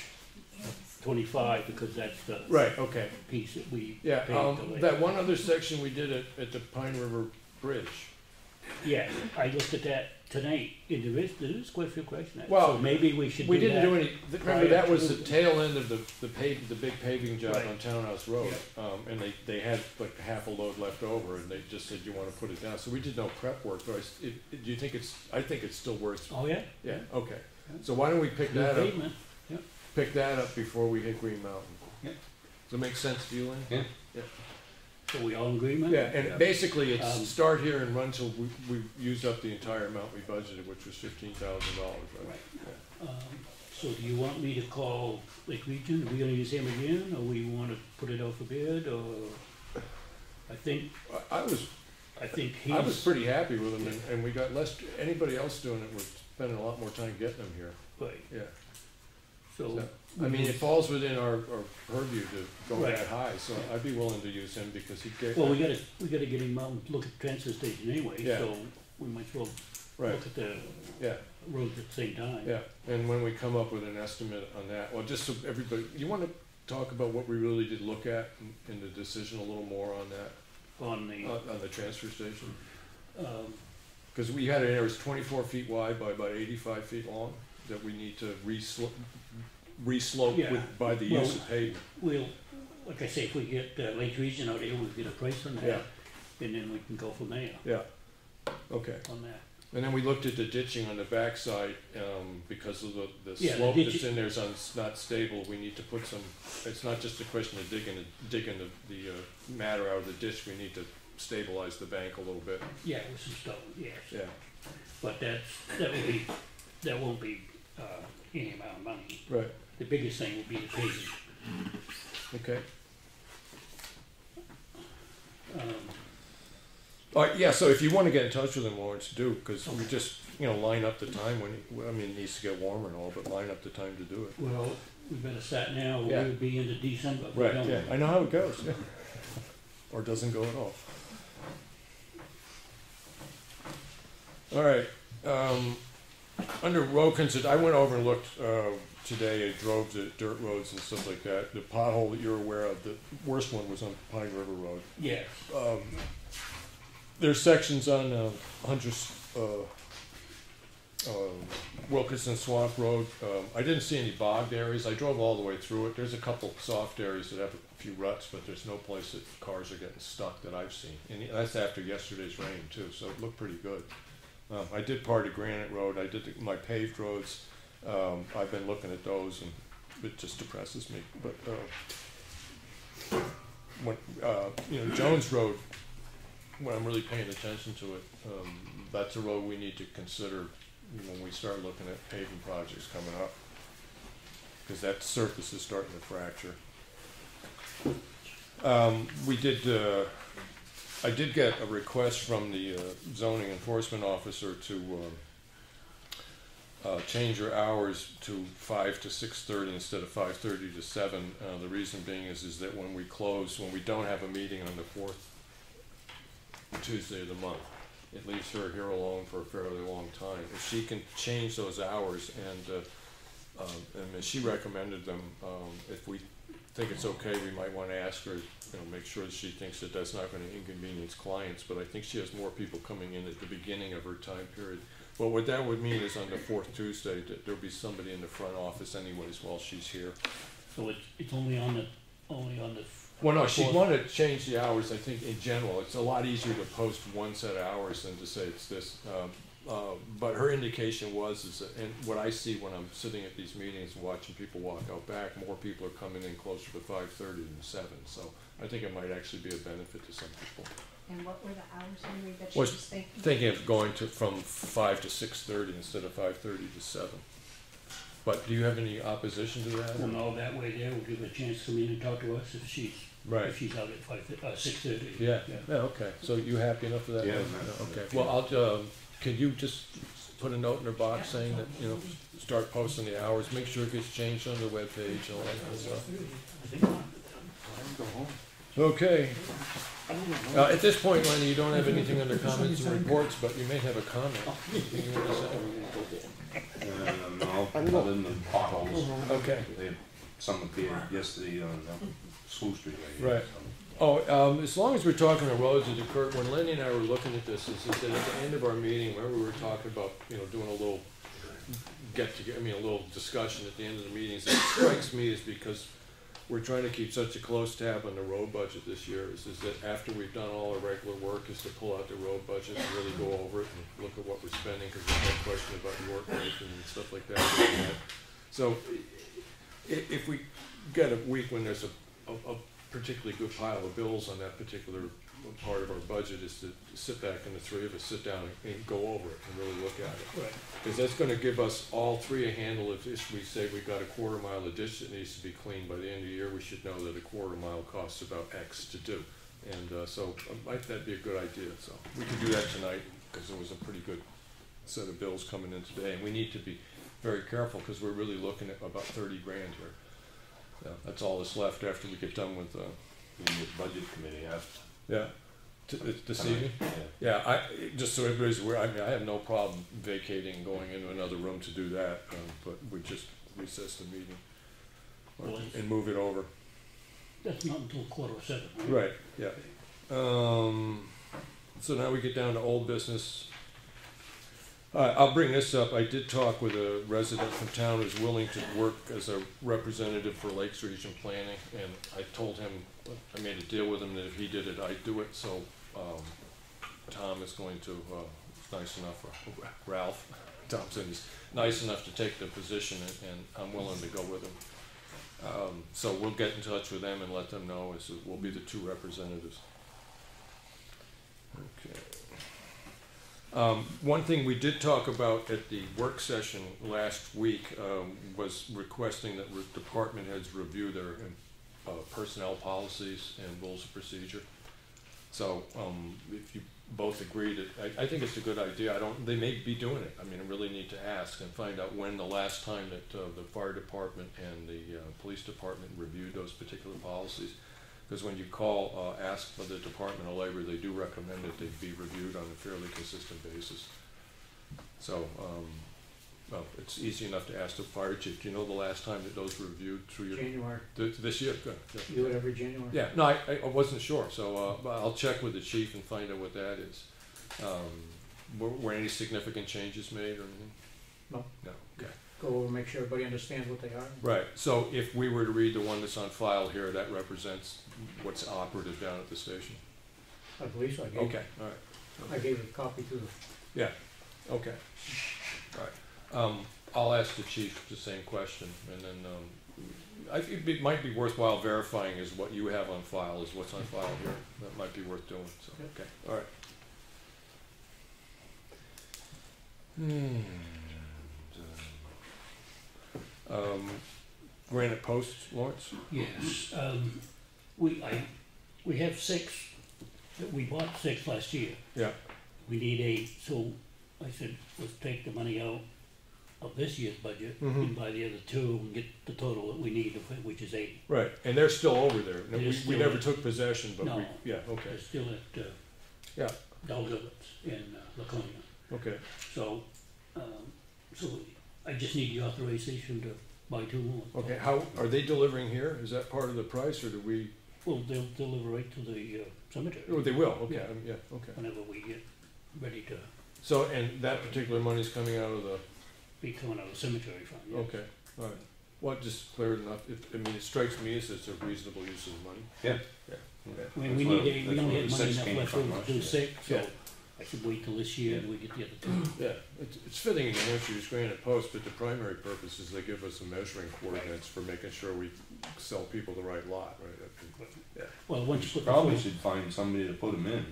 [SPEAKER 8] twenty-five, because that's the
[SPEAKER 2] Right, okay.
[SPEAKER 8] piece that we
[SPEAKER 2] Yeah,
[SPEAKER 8] paved
[SPEAKER 2] um,
[SPEAKER 8] the way.
[SPEAKER 2] that one other section we did at, at the Pine River Bridge.
[SPEAKER 8] Yeah, I looked at that tonight, and there is, there is quite a few questions.
[SPEAKER 2] Well,
[SPEAKER 8] So maybe we should do
[SPEAKER 2] We
[SPEAKER 8] that.
[SPEAKER 2] didn't do any, remember
[SPEAKER 8] prior
[SPEAKER 2] that was
[SPEAKER 8] to-
[SPEAKER 2] the tail end of the, the pave, the big paving job
[SPEAKER 8] Right.
[SPEAKER 2] on Townhouse Road. Um, and they, they had like half a load left over and they just said, you wanna put it down, so we did no prep work, but I, s- it, it- do you think it's, I think it's still worth,
[SPEAKER 8] Oh, yeah?
[SPEAKER 2] yeah, okay. So why don't we pick
[SPEAKER 8] New
[SPEAKER 2] that up,
[SPEAKER 8] pavement.
[SPEAKER 2] Pick that up before we hit Green Mountain?
[SPEAKER 8] Yep.
[SPEAKER 2] Does it make sense to you, Lynn?
[SPEAKER 8] So we all in agreement?
[SPEAKER 2] Yeah, and basically it's
[SPEAKER 8] Um,
[SPEAKER 2] start here and run till we, we used up the entire amount we budgeted, which was fifteen thousand dollars, right?
[SPEAKER 8] Um, So do you want me to call Lake Region, are we gonna use him again, or we wanna put it out for bid, or? I think,
[SPEAKER 2] I, I was
[SPEAKER 8] I think he's.
[SPEAKER 2] I was pretty happy with them, and, and we got less, anybody else doing it was spending a lot more time getting them here,
[SPEAKER 8] Right,
[SPEAKER 2] yeah.
[SPEAKER 8] So.
[SPEAKER 2] I mean, it falls within our, our purview to go
[SPEAKER 8] Right.
[SPEAKER 2] that high, so I'd be willing to use him because he gave.
[SPEAKER 8] Well, we gotta, we gotta get him out and look at the transfer station anyway,
[SPEAKER 2] Yeah.
[SPEAKER 8] so we might as well
[SPEAKER 2] Right,
[SPEAKER 8] look at the
[SPEAKER 2] yeah,
[SPEAKER 8] roads at the same time.
[SPEAKER 2] yeah, and when we come up with an estimate on that, well, just so everybody, you wanna talk about what we really did look at in, in the decision a little more on that,
[SPEAKER 8] On the,
[SPEAKER 2] on, on the transfer station?
[SPEAKER 8] um,
[SPEAKER 2] Cause we had it, it was twenty-four feet wide by about eighty-five feet long, that we need to re-slope, re-slope
[SPEAKER 8] Yeah.
[SPEAKER 2] with, by the use of pavement.
[SPEAKER 8] we'll, like I say, if we get uh, Lake Region out here, we'll get a price on that, and then we can go from there
[SPEAKER 2] Yeah, okay.
[SPEAKER 8] on that.
[SPEAKER 2] And then we looked at the ditching on the backside, um, because of the, the
[SPEAKER 8] Yeah, the
[SPEAKER 2] slope that's in there is un- not stable, we need to put some, it's not just a question of digging, digging the, the, uh, matter out of the ditch, we need to stabilize the bank a little bit,
[SPEAKER 8] Yeah, with some stone, yes.
[SPEAKER 2] yeah.
[SPEAKER 8] But that's, that will be, that won't be, uh, any amount of money.
[SPEAKER 2] Right.
[SPEAKER 8] The biggest thing would be the paving.
[SPEAKER 2] Okay.
[SPEAKER 8] Um,
[SPEAKER 2] All right, yeah, so if you wanna get in touch with him, Lawrence, do, cause we just, you know, line up the time when, he- I mean, it needs to get warmer and all, but line up the time to do it.
[SPEAKER 8] well, we better start now,
[SPEAKER 2] Yeah.
[SPEAKER 8] we'll be into December. if we
[SPEAKER 2] Right,
[SPEAKER 8] don't.
[SPEAKER 2] yeah, I know how it goes, yeah. Or doesn't go at all. All right, um, under road consid, I went over and looked, uh, today, I drove the dirt roads and stuff like that. The pothole that you're aware of, the worst one was on Pine River Road.
[SPEAKER 8] Yes,
[SPEAKER 2] Um, there's sections on, uh, Hunter's, uh, um, Wilkinson Swamp Road. Um, I didn't see any bogged areas. I drove all the way through it. There's a couple soft areas that have a few ruts, but there's no place that cars are getting stuck that I've seen. And that's after yesterday's rain too, so it looked pretty good. Um, I did part of Granite Road. I did the- my paved roads. Um, I've been looking at those and it just depresses me, but, uh, when, uh, you know, Jones Road, when I'm really paying attention to it, um, that's a road we need to consider when we start looking at paving projects coming up. Cause that surface is starting to fracture. Um, we did, uh, I did get a request from the uh, zoning enforcement officer to, um, uh, change your hours to five to six thirty instead of five thirty to seven. Uh, the reason being is, is that when we close, when we don't have a meeting on the fourth Tuesday of the month, it leaves her here alone for a fairly long time. If she can change those hours and, uh, um, and she recommended them, um, if we think it's okay, we might wanna ask her, you know, make sure that she thinks that that's not gonna inconvenience clients, but I think she has more people coming in at the beginning of her time period Well, what that would mean is on the fourth Tuesday, that there'll be somebody in the front office anyways while she's here.
[SPEAKER 8] So it's, it's only on the, only on the.
[SPEAKER 2] Well, no, she'd
[SPEAKER 8] fourth-
[SPEAKER 2] want to change the hours, I think, in general. It's a lot easier to post one set of hours than to say it's this. Um, uh, But her indication was, is that, and what I see when I'm sitting at these meetings and watching people walk out back, more people are coming in closer to five thirty than seven. So I think it might actually be a benefit to some people.
[SPEAKER 4] And what were the hours, Henry, that she
[SPEAKER 2] Was
[SPEAKER 4] was thinking?
[SPEAKER 2] Thinking of going to, from five to six thirty instead of five thirty to seven. But do you have any opposition to that?
[SPEAKER 8] Well, no, that way there, we'll give her a chance to come in and talk to us if she's,
[SPEAKER 2] Right.
[SPEAKER 8] if she's out at five, uh, six thirty.
[SPEAKER 2] Yeah, yeah, okay, so you happy enough with that?
[SPEAKER 9] Yeah.
[SPEAKER 2] Okay, well, I'll, um, can you just put a note in her box saying that, you know, start posting the hours, make sure it gets changed on the webpage and all that kind of stuff. Okay. Uh, at this point, Lenny, you don't have anything under comments and reports, but you may have a comment. Anything you want to say?
[SPEAKER 9] No, other than the potholes.
[SPEAKER 2] Okay.
[SPEAKER 9] They some appeared yesterday on uh, School Street. right?
[SPEAKER 2] Right. Oh, um, as long as we're talking on roads, it occurred, when Lenny and I were looking at this, is is that at the end of our meeting, remember we were talking about, you know, doing a little get together, I mean, a little discussion at the end of the meetings, it strikes me is because we're trying to keep such a close tab on the road budget this year, is, is that after we've done all our regular work, is to pull out the road budget and really go over it and look at what we're spending, because there's no question about York and stuff like that. So, i- if we get a week when there's a, a, a particularly good pile of bills on that particular part of our budget, is to sit back and the three of us sit down and go over it and really look at it.
[SPEAKER 8] Right.
[SPEAKER 2] Because that's gonna give us all three a handle if, if we say we've got a quarter mile of ditch that needs to be cleaned by the end of the year, we should know that a quarter mile costs about X to do. And, uh, so, uh, might that be a good idea, so, we can do that tonight, because there was a pretty good set of bills coming in today, and we need to be very careful, because we're really looking at about thirty grand here. Yeah, that's all that's left after we get done with, uh,
[SPEAKER 9] In the budget committee, I
[SPEAKER 2] yeah, T- uh, this evening?
[SPEAKER 9] Yeah.
[SPEAKER 2] Yeah, I, just so everybody's aware, I mean, I have no problem vacating and going into another room to do that, um, but we just recess the meeting. or-
[SPEAKER 8] Well,
[SPEAKER 2] And move it over.
[SPEAKER 8] That's not until quarter of seven, right?
[SPEAKER 2] Right, yeah. Um, so now we get down to old business. Uh, I'll bring this up, I did talk with a resident from town who's willing to work as a representative for Lakes Region Planning, and I told him, I made a deal with him that if he did it, I'd do it, so, um, Tom is going to, uh, nice enough, uh, Ralph Thompson is nice enough to take the position, and, and I'm willing to go with him. Um, so we'll get in touch with them and let them know, we'll be the two representatives. Okay. Um, one thing we did talk about at the work session last week, um, was requesting that re- department heads review their, uh, personnel policies and rules of procedure. So, um, if you both agree that, I, I think it's a good idea, I don't, they may be doing it, I mean, I really need to ask and find out when the last time that, uh, the fire department and the, uh, police department reviewed those particular policies. Because when you call, uh, ask for the Department of Labor, they do recommend that they be reviewed on a fairly consistent basis. So, um, well, it's easy enough to ask the fire chief, do you know the last time that those were reviewed through your,
[SPEAKER 5] January,
[SPEAKER 2] th- this year? Good, good.
[SPEAKER 5] do it every January.
[SPEAKER 2] Yeah, no, I, I I wasn't sure, so, uh, but I'll check with the chief and find out what that is. Um, were, were any significant changes made or anything?
[SPEAKER 5] No.
[SPEAKER 2] No, okay.
[SPEAKER 5] Go over and make sure everybody understands what they are.
[SPEAKER 2] Right, so if we were to read the one that's on file here, that represents what's operative down at the station?
[SPEAKER 5] I believe so, I gave,
[SPEAKER 2] Okay, all right.
[SPEAKER 5] I gave a copy to the yeah,
[SPEAKER 2] Okay, all right. Um, I'll ask the chief the same question, and then, um, I think it might be worthwhile verifying is what you have on file is what's on file here. That might be worth doing, so, okay, all right. Hmm. Um, Granite Post, Lawrence?
[SPEAKER 8] Yes, um, we, I, we have six, we bought six last year.
[SPEAKER 2] Yeah.
[SPEAKER 8] We need eight, so I said, let's take the money out of this year's budget
[SPEAKER 2] Mhm.
[SPEAKER 8] and buy the other two and get the total that we need, of it, which is eight.
[SPEAKER 2] Right, and they're still over there. No,
[SPEAKER 8] They're
[SPEAKER 2] We, we
[SPEAKER 8] still
[SPEAKER 2] never took possession, but we,
[SPEAKER 8] No.
[SPEAKER 2] yeah, okay,
[SPEAKER 8] They're still at, uh,
[SPEAKER 2] Yeah.
[SPEAKER 8] Dalgevitz in uh, Laconia.
[SPEAKER 2] okay.
[SPEAKER 8] So, um, so I just need the authorization to buy two more.
[SPEAKER 2] Okay, how, are they delivering here? Is that part of the price, or do we,
[SPEAKER 8] Well, they'll deliver right to the uh, cemetery.
[SPEAKER 2] oh, they will, okay,
[SPEAKER 8] Yeah.
[SPEAKER 2] um, yeah, okay.
[SPEAKER 8] Whenever we get ready to
[SPEAKER 2] So, and that particular money's coming out of the,
[SPEAKER 8] Be coming out of the cemetery fund, yeah.
[SPEAKER 2] okay, all right. Well, just clear enough, it, I mean, it strikes me as it's a reasonable use of the money.
[SPEAKER 9] Yeah.
[SPEAKER 2] Yeah, okay.
[SPEAKER 8] I mean,
[SPEAKER 9] That's
[SPEAKER 8] we
[SPEAKER 9] where-
[SPEAKER 8] need, to- we
[SPEAKER 9] that's
[SPEAKER 8] don't
[SPEAKER 9] where
[SPEAKER 8] have
[SPEAKER 9] the
[SPEAKER 8] money
[SPEAKER 9] six
[SPEAKER 8] enough
[SPEAKER 9] came
[SPEAKER 8] left
[SPEAKER 9] from
[SPEAKER 8] over
[SPEAKER 9] last
[SPEAKER 8] to do
[SPEAKER 9] year.
[SPEAKER 8] six, so
[SPEAKER 2] Yeah.
[SPEAKER 8] I should wait till this year and we get the other two.
[SPEAKER 2] Yeah, it's, it's fitting in New Hampshire's granite post, but the primary purpose is they give us some measuring coordinates for making sure we sell people the right lot, right?
[SPEAKER 8] Well, once you put the
[SPEAKER 9] Probably should find somebody to put them in,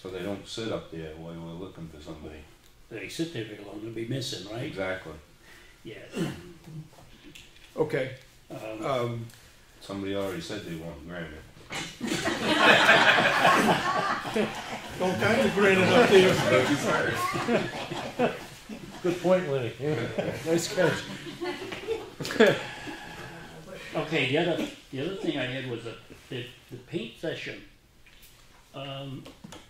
[SPEAKER 9] so they don't sit up there while we're looking for somebody.
[SPEAKER 8] They sit there very long, they'll be missing, right?
[SPEAKER 9] Exactly.
[SPEAKER 8] Yeah.
[SPEAKER 2] Okay,
[SPEAKER 8] Um,
[SPEAKER 2] um,
[SPEAKER 9] Somebody already said they want granite.
[SPEAKER 1] All kinds of granite up there.
[SPEAKER 2] good point, Lenny, yeah, nice catch.
[SPEAKER 8] Okay, the other, the other thing I had was the, the, the paint session. Um,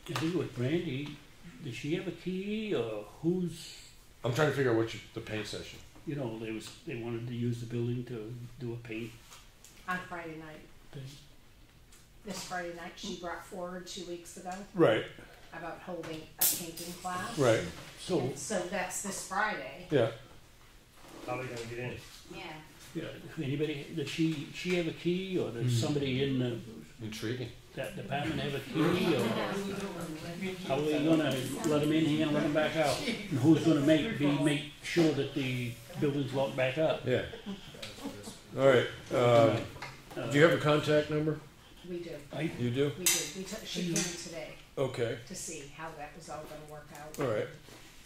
[SPEAKER 8] I think with Brandy, does she have a key or who's,
[SPEAKER 2] I'm trying to figure out what you, the paint session.
[SPEAKER 8] you know, they was, they wanted to use the building to do a paint
[SPEAKER 4] On Friday night,
[SPEAKER 8] thing?
[SPEAKER 4] this Friday night, she brought forward two weeks ago
[SPEAKER 2] Right,
[SPEAKER 4] about holding a painting class.
[SPEAKER 2] right,
[SPEAKER 8] So,
[SPEAKER 4] And so that's this Friday.
[SPEAKER 2] yeah.
[SPEAKER 6] How they gonna get in?
[SPEAKER 4] Yeah.
[SPEAKER 8] yeah, anybody, does she, she have a key or does
[SPEAKER 2] Hmm.
[SPEAKER 8] somebody in the,
[SPEAKER 2] Intriguing.
[SPEAKER 8] That department have a key or? How are we gonna let them in here and let them back out? And who's gonna make, be, make sure that the building's locked back up?
[SPEAKER 2] Yeah. All right, um,
[SPEAKER 8] Uh,
[SPEAKER 2] do you have a contact number?
[SPEAKER 4] We do,
[SPEAKER 8] I,
[SPEAKER 2] You do?
[SPEAKER 4] we do. We took, she came today
[SPEAKER 2] Okay,
[SPEAKER 4] to see how that was all gonna work out.
[SPEAKER 2] all right,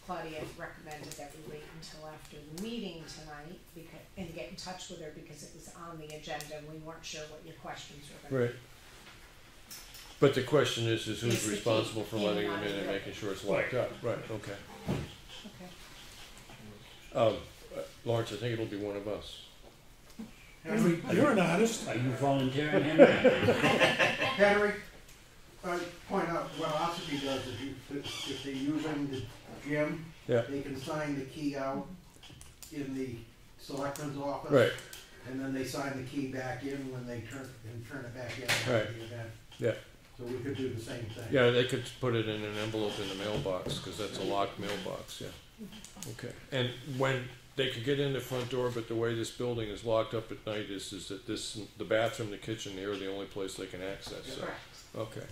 [SPEAKER 4] Claudia recommended that we wait until after the meeting tonight because, and get in touch with her because it was on the agenda and we weren't sure what your questions were gonna be.
[SPEAKER 2] Right. But the question is, is
[SPEAKER 4] Is
[SPEAKER 2] who's
[SPEAKER 4] the key
[SPEAKER 2] responsible for
[SPEAKER 4] in
[SPEAKER 2] letting them in
[SPEAKER 4] of
[SPEAKER 2] and
[SPEAKER 4] the
[SPEAKER 2] making sure it's locked up? Right, okay.
[SPEAKER 4] Okay.
[SPEAKER 2] Um, uh, Lawrence, I think it'll be one of us.
[SPEAKER 1] Henry, you're an artist.
[SPEAKER 8] are you volunteering, Henry?
[SPEAKER 5] Henry, I point out what Ossipee does, if you, if they're using the gym,
[SPEAKER 2] Yeah.
[SPEAKER 5] they can sign the key out in the selectman's office.
[SPEAKER 2] Right,
[SPEAKER 5] And then they sign the key back in when they turn, and turn it back in after
[SPEAKER 2] Right.
[SPEAKER 5] the event.
[SPEAKER 2] Yeah.
[SPEAKER 5] So we could do the same thing.
[SPEAKER 2] yeah, they could put it in an envelope in the mailbox, cause that's a locked mailbox, yeah. Okay, and when, they could get in the front door, but the way this building is locked up at night is, is that this, the bathroom, the kitchen, here are the only place they can access, so,
[SPEAKER 4] Correct.
[SPEAKER 2] okay,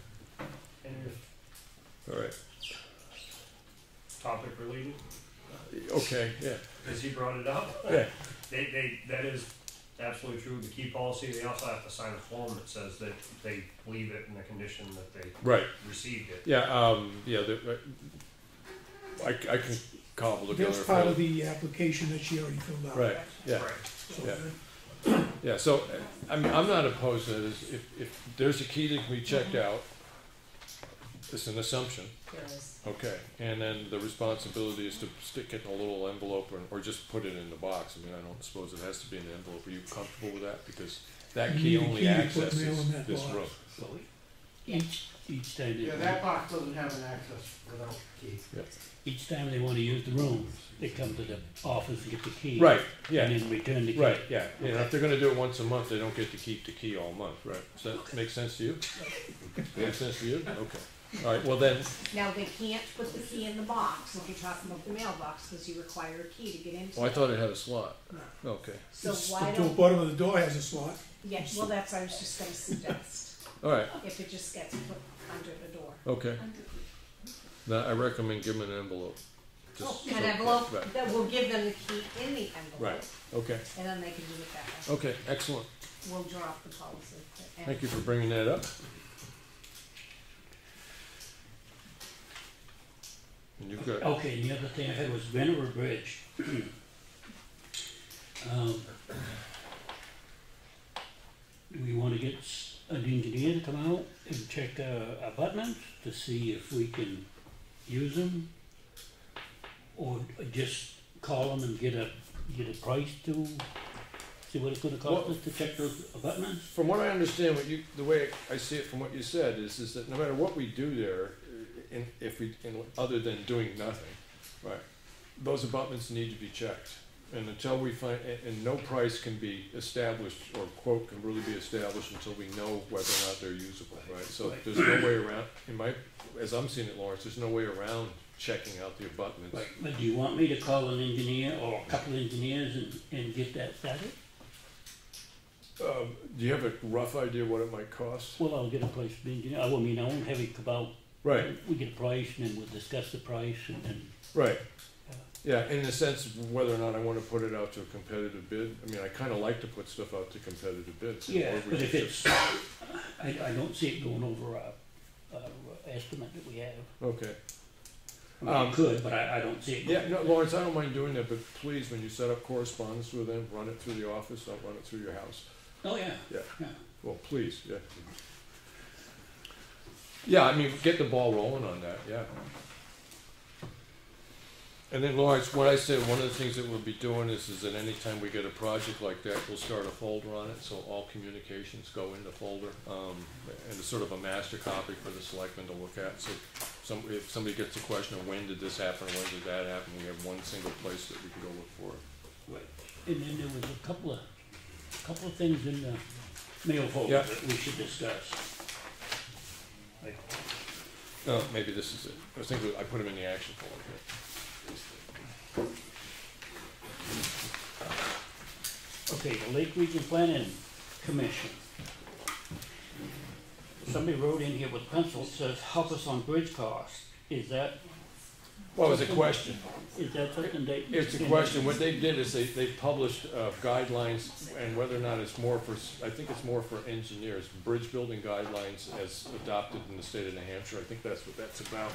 [SPEAKER 6] And if
[SPEAKER 2] all right.
[SPEAKER 6] topic related,
[SPEAKER 2] Okay, yeah,
[SPEAKER 6] because he brought it up.
[SPEAKER 2] yeah,
[SPEAKER 6] They, they, that is absolutely true, the key policy, they also have to sign a form that says that they leave it in the condition that they
[SPEAKER 2] right,
[SPEAKER 6] received it.
[SPEAKER 2] yeah, um, yeah, the, I, I can cobble together.
[SPEAKER 1] That's
[SPEAKER 2] a
[SPEAKER 1] part of the application that she already filled out.
[SPEAKER 2] Right, yeah,
[SPEAKER 6] Right.
[SPEAKER 1] So,
[SPEAKER 2] Yeah.
[SPEAKER 1] uh,
[SPEAKER 2] yeah, so, uh, I'm, I'm not opposed to this, if, if there's a key that can be checked out, it's an assumption,
[SPEAKER 4] There is.
[SPEAKER 2] okay, and then the responsibility is to stick it in a little envelope or, or just put it in the box, I mean, I don't suppose it has to be in the envelope, are you comfortable with that? Because that
[SPEAKER 1] You
[SPEAKER 2] key
[SPEAKER 1] need a
[SPEAKER 2] only
[SPEAKER 1] key to put
[SPEAKER 2] accesses
[SPEAKER 1] in that
[SPEAKER 2] this
[SPEAKER 1] box.
[SPEAKER 2] room.
[SPEAKER 8] So each, each time
[SPEAKER 5] Yeah,
[SPEAKER 8] they,
[SPEAKER 5] that box doesn't have an access without the key.
[SPEAKER 8] each time they wanna use the room, they come to the office and get the key.
[SPEAKER 2] Right, yeah,
[SPEAKER 8] And then return the key.
[SPEAKER 2] right, yeah, you know, if they're gonna do it once a month, they don't get to keep the key all month, right? Does that make sense to you? Make sense to you? Okay, all right, well then,
[SPEAKER 4] Now, they can't put the key in the box if you're talking about the mailbox because you require a key to get into
[SPEAKER 2] well, I thought it had a slot,
[SPEAKER 4] No.
[SPEAKER 2] okay,
[SPEAKER 4] So
[SPEAKER 1] it's-
[SPEAKER 4] why
[SPEAKER 1] The
[SPEAKER 4] don't,
[SPEAKER 1] bottom of the door has a slot.
[SPEAKER 4] yeah, well, that's, I was just gonna suggest,
[SPEAKER 2] all right,
[SPEAKER 4] if it just gets put under the door.
[SPEAKER 2] okay. Now, I recommend give them an envelope. Just oh,
[SPEAKER 4] An
[SPEAKER 2] so-
[SPEAKER 4] envelope,
[SPEAKER 2] Right,
[SPEAKER 4] that will give them the key in the envelope.
[SPEAKER 2] Right. okay,
[SPEAKER 4] And then they can do it that way.
[SPEAKER 2] okay, excellent,
[SPEAKER 4] We'll drop the policy.
[SPEAKER 2] thank you for bringing that up. And you've got,
[SPEAKER 8] Okay, and the other thing I had was Venera Bridge. Um, Do we wanna get s- an engineer to come out and check the abutments to see if we can use them? Or just call them and get a, get a price to, see what it's gonna cost us to check those abutments?
[SPEAKER 2] from what I understand, what you, the way I see it from what you said is, is that no matter what we do there, uh, in, if we, in, other than doing nothing, right, those abutments need to be checked. And until we find, and, and no price can be established, or quote, can really be established until we know whether or not they're usable, right? So there's no way around, in my, as I'm seeing it, Lawrence, there's no way around checking out the abutments.
[SPEAKER 8] Right, but do you want me to call an engineer or a couple of engineers and, and get that started?
[SPEAKER 2] Um, do you have a rough idea what it might cost?
[SPEAKER 8] Well, I'll get a place, engineer, I mean, I won't have it out.
[SPEAKER 2] Right,
[SPEAKER 8] We get a price and then we'll discuss the price and then,
[SPEAKER 2] right. Yeah, in the sense of whether or not I wanna put it out to a competitive bid, I mean, I kinda like to put stuff out to competitive bids.
[SPEAKER 8] yeah,
[SPEAKER 2] we
[SPEAKER 8] but if it's,
[SPEAKER 2] just-
[SPEAKER 8] I, I don't see it going over our, our estimate that we have.
[SPEAKER 2] Okay.
[SPEAKER 8] I mean,
[SPEAKER 2] Um,
[SPEAKER 8] it could, but I, I don't see it.
[SPEAKER 2] Yeah, no, Lawrence, I don't mind doing that, but please, when you set up correspondence with them, run it through the office, don't run it through your house.
[SPEAKER 8] Oh, yeah,
[SPEAKER 2] Yeah.
[SPEAKER 8] yeah.
[SPEAKER 2] Well, please, yeah. Yeah, I mean, get the ball rolling on that, yeah. And then Lawrence, what I said, one of the things that we'll be doing is, is that anytime we get a project like that, we'll start a folder on it, so all communications go in the folder. Um, and it's sort of a master copy for the selectmen to look at, so some, if somebody gets a question of when did this happen, or when did that happen, we have one single place that we can go look for it.
[SPEAKER 8] Right. And then there was a couple of, couple of things in the mail folder
[SPEAKER 2] Yeah.
[SPEAKER 8] that we should discuss.
[SPEAKER 2] Oh, maybe this is it. I was thinking, I put them in the action folder here.
[SPEAKER 8] Okay, the Lake Region Planning Commission. Somebody wrote in here with pencil, says, help us on bridge costs. Is that,
[SPEAKER 2] Well, it was a question.
[SPEAKER 8] is that something they?
[SPEAKER 2] It's a question, what they did is they, they published uh, guidelines, and whether or not it's more for, s- I think it's more for engineers, bridge building guidelines as adopted in the state of New Hampshire, I think that's what that's about.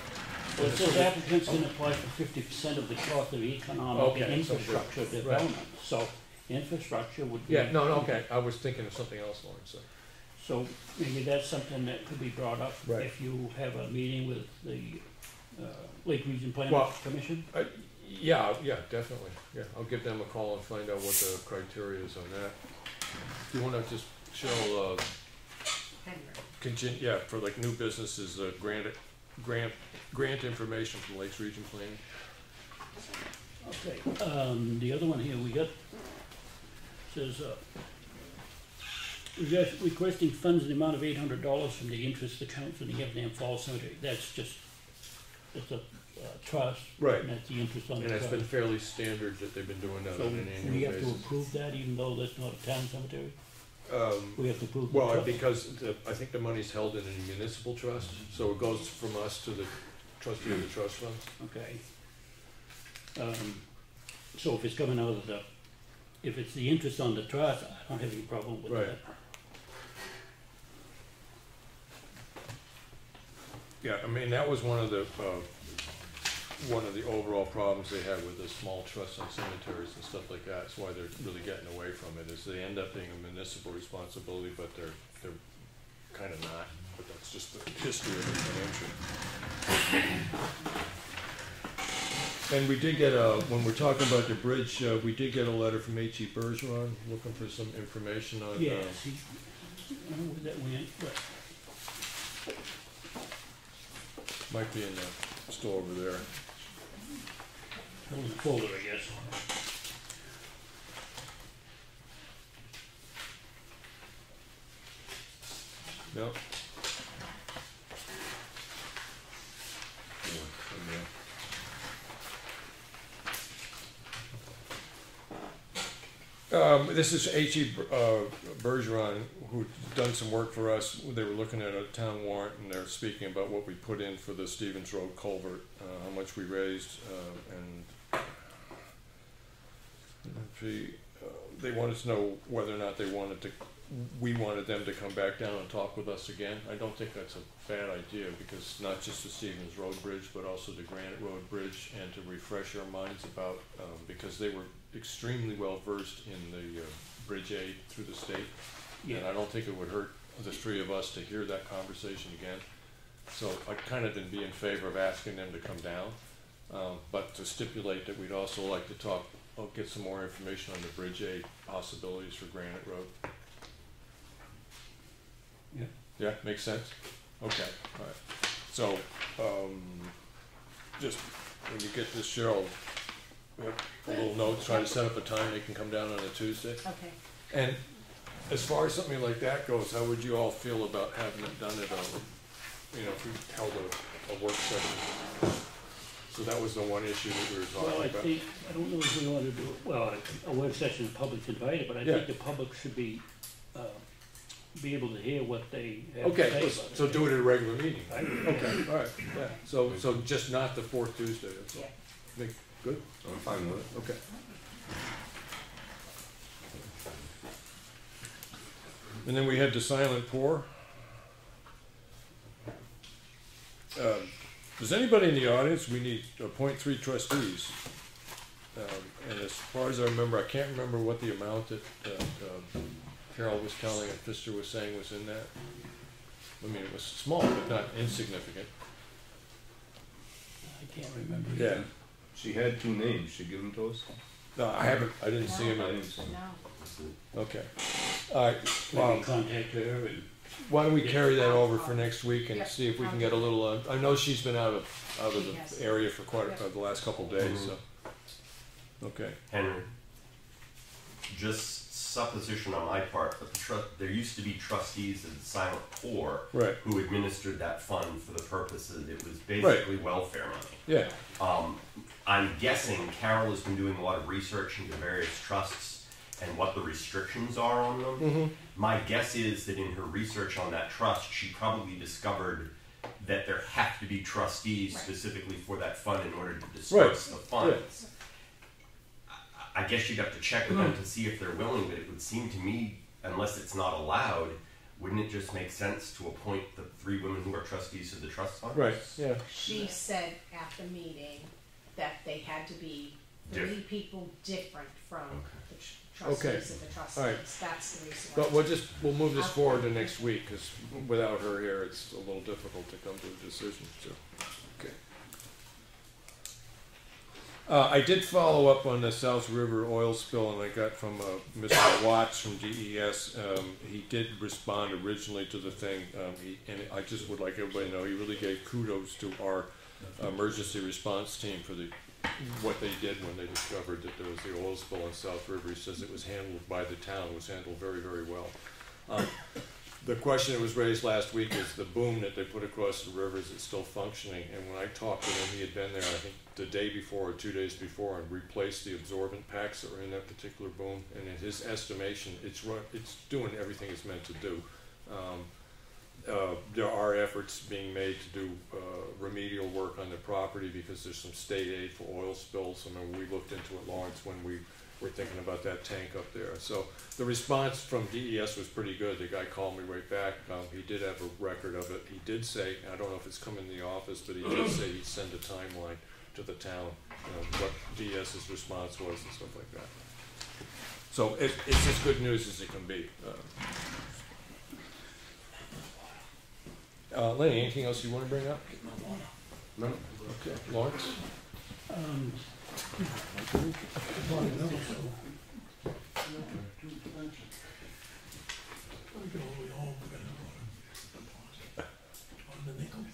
[SPEAKER 8] Well, it says applicants can apply for fifty percent of the cost of economic
[SPEAKER 2] Okay,
[SPEAKER 8] and
[SPEAKER 2] so good.
[SPEAKER 8] infrastructure development. So infrastructure would be.
[SPEAKER 2] Yeah, no, no, okay, I was thinking of something else, Lawrence, so.
[SPEAKER 8] So maybe that's something that could be brought up
[SPEAKER 2] Right.
[SPEAKER 8] if you have a meeting with the uh, Lake Region Planning
[SPEAKER 2] Well-
[SPEAKER 8] Commission.
[SPEAKER 2] Uh, Yeah, yeah, definitely, yeah, I'll give them a call and find out what the criteria is on that. Do you wanna just show, uh, contin- yeah, for like new businesses, uh, grant, grant, grant information from Lakes Region Planning.
[SPEAKER 8] Okay, um, the other one here, we got, says, uh, we got requesting funds in the amount of eight hundred dollars from the interest account from the Evans Falls Cemetery. That's just, it's a uh, trust.
[SPEAKER 2] Right.
[SPEAKER 8] And that's the interest on the trust,
[SPEAKER 2] And it's been fairly standard that they've been doing that
[SPEAKER 8] So
[SPEAKER 2] on an
[SPEAKER 8] we
[SPEAKER 2] annual
[SPEAKER 8] have to
[SPEAKER 2] basis.
[SPEAKER 8] approve that even though that's not a town cemetery?
[SPEAKER 2] Um,
[SPEAKER 8] We have to approve the
[SPEAKER 2] well,
[SPEAKER 8] trust?
[SPEAKER 2] because the, I think the money's held in a municipal trust, so it goes from us to the trustee of the trust fund.
[SPEAKER 8] Okay. Um, so if it's coming out of the, if it's the interest on the trust, I don't have any problem with
[SPEAKER 2] Right.
[SPEAKER 8] that.
[SPEAKER 2] Yeah, I mean, that was one of the, uh, one of the overall problems they have with the small trusts and cemeteries and stuff like that. That's why they're really getting away from it, is they end up being a municipal responsibility, but they're, they're kind of not. But that's just the history of New Hampshire. And we did get a, when we're talking about the bridge, uh, we did get a letter from H.E. Bergeron looking for some information on, uh,
[SPEAKER 8] Yes, he, I don't know where that went,
[SPEAKER 2] might be in the store over there.
[SPEAKER 8] A folder, I guess.
[SPEAKER 2] No. Um, this is H.E. Uh, Bergeron, who's done some work for us. They were looking at a town warrant and they're speaking about what we put in for the Stevens Road culvert, uh, how much we raised, uh, and uh, they wanted to know whether or not they wanted to, we wanted them to come back down and talk with us again. I don't think that's a bad idea because not just the Stevens Road Bridge, but also the Granite Road Bridge and to refresh our minds about, um, because they were extremely well versed in the, uh, bridge aid through the state. And I don't think it would hurt the three of us to hear that conversation again. So I kind of didn't be in favor of asking them to come down, um, but to stipulate that we'd also like to talk, oh, get some more information on the bridge aid possibilities for Granite Road.
[SPEAKER 8] Yeah.
[SPEAKER 2] Yeah, makes sense? Okay, alright. So, um, just when you get this, Cheryl, a little note, try to set up a time they can come down on a Tuesday.
[SPEAKER 4] Okay.
[SPEAKER 2] And as far as something like that goes, how would you all feel about having it done at a, you know, if we held a, a work session? So that was the one issue that we were
[SPEAKER 8] Well,
[SPEAKER 2] talking
[SPEAKER 8] I
[SPEAKER 2] about.
[SPEAKER 8] think, I don't know if we want to do, it. well, a work session, the public's invited, but I
[SPEAKER 2] Yeah.
[SPEAKER 8] think the public should be, uh, be able to hear what they have to
[SPEAKER 2] Okay,
[SPEAKER 8] say
[SPEAKER 2] let's-
[SPEAKER 8] about it.
[SPEAKER 2] so do it at a regular meeting.
[SPEAKER 8] I agree.
[SPEAKER 2] Okay, all right, yeah, so, so just not the fourth Tuesday, that's all.
[SPEAKER 4] Yeah.
[SPEAKER 2] Make, good,
[SPEAKER 9] I'm fine with it.
[SPEAKER 2] okay. And then we had the silent poor. Um, Does anybody in the audience, we need to appoint three trustees. Um, And as far as I remember, I can't remember what the amount that uh, uh, Carol was telling, and Pfister was saying was in that. I mean, it was small, but not insignificant.
[SPEAKER 8] I can't remember.
[SPEAKER 2] Yeah.
[SPEAKER 9] She had two names, she give them to us?
[SPEAKER 2] No, I haven't, I didn't see him
[SPEAKER 9] I didn't see them.
[SPEAKER 4] No.
[SPEAKER 2] okay. All right,
[SPEAKER 8] Maybe
[SPEAKER 2] um,
[SPEAKER 8] contact her and,
[SPEAKER 2] why don't we carry that over for next week and
[SPEAKER 4] Yeah.
[SPEAKER 2] see if we can get a little, uh, I know she's been out of, out of
[SPEAKER 4] She has.
[SPEAKER 2] the area for quite,
[SPEAKER 4] Yeah.
[SPEAKER 2] a- the last couple of days, so. Okay,
[SPEAKER 12] Henry, just supposition on my part, but the tru- there used to be trustees of the Silent Poor
[SPEAKER 2] right,
[SPEAKER 12] who administered that fund for the purposes, it was basically welfare money.
[SPEAKER 2] yeah,
[SPEAKER 12] Um, I'm guessing Carol has been doing a lot of research into various trusts and what the restrictions are on them. My guess is that in her research on that trust, she probably discovered that there have to be trustees
[SPEAKER 4] Right.
[SPEAKER 12] specifically for that fund in order to disperse the
[SPEAKER 2] yeah.
[SPEAKER 12] funds. I- I guess you'd have to check with them hmm. to see if they're willing, but it would seem to me, unless it's not allowed, wouldn't it just make sense to appoint the three women who are trustees of the trust fund?
[SPEAKER 2] right, yeah,
[SPEAKER 4] She said at the meeting that they had to be three
[SPEAKER 12] Diff-
[SPEAKER 4] people different from
[SPEAKER 2] Okay.
[SPEAKER 4] Trustees of the
[SPEAKER 2] All right.
[SPEAKER 4] trustees, that's the reason why.
[SPEAKER 2] but we'll just, we'll move this forward to next week, cause without her here, it's a little difficult to come to a decision, so, okay. Uh, I did follow up on the South River oil spill, and I got from, uh, Mr. Watts from DES, um, he did respond originally to the thing, um, he, and I just would like everybody to know, he really gave kudos to our emergency response team for the, what they did when they discovered that there was the oil spill in South River, he says it was handled by the town, was handled very, very well. Um, the question that was raised last week is the boom that they put across the river, is it still functioning? And when I talked to him, he had been there, I think, the day before or two days before and replaced the absorbent packs that were in that particular boom. And in his estimation, it's run, it's doing everything it's meant to do. Um, uh, there are efforts being made to do, uh, remedial work on the property because there's some state aid for oil spills. I mean, we looked into it, Lawrence, when we were thinking about that tank up there. So the response from DES was pretty good. The guy called me right back. Um, he did have a record of it. He did say, I don't know if it's come in the office, but he did say he'd send a timeline to the town, you know, what DES's response was and stuff like that. So it, it's as good news as it can be. Uh, Uh, Lenny, anything else you wanna bring up?
[SPEAKER 9] No?
[SPEAKER 2] Okay, Lawrence?
[SPEAKER 8] um,
[SPEAKER 1] We go all the way home, we're gonna go to- on the nickel.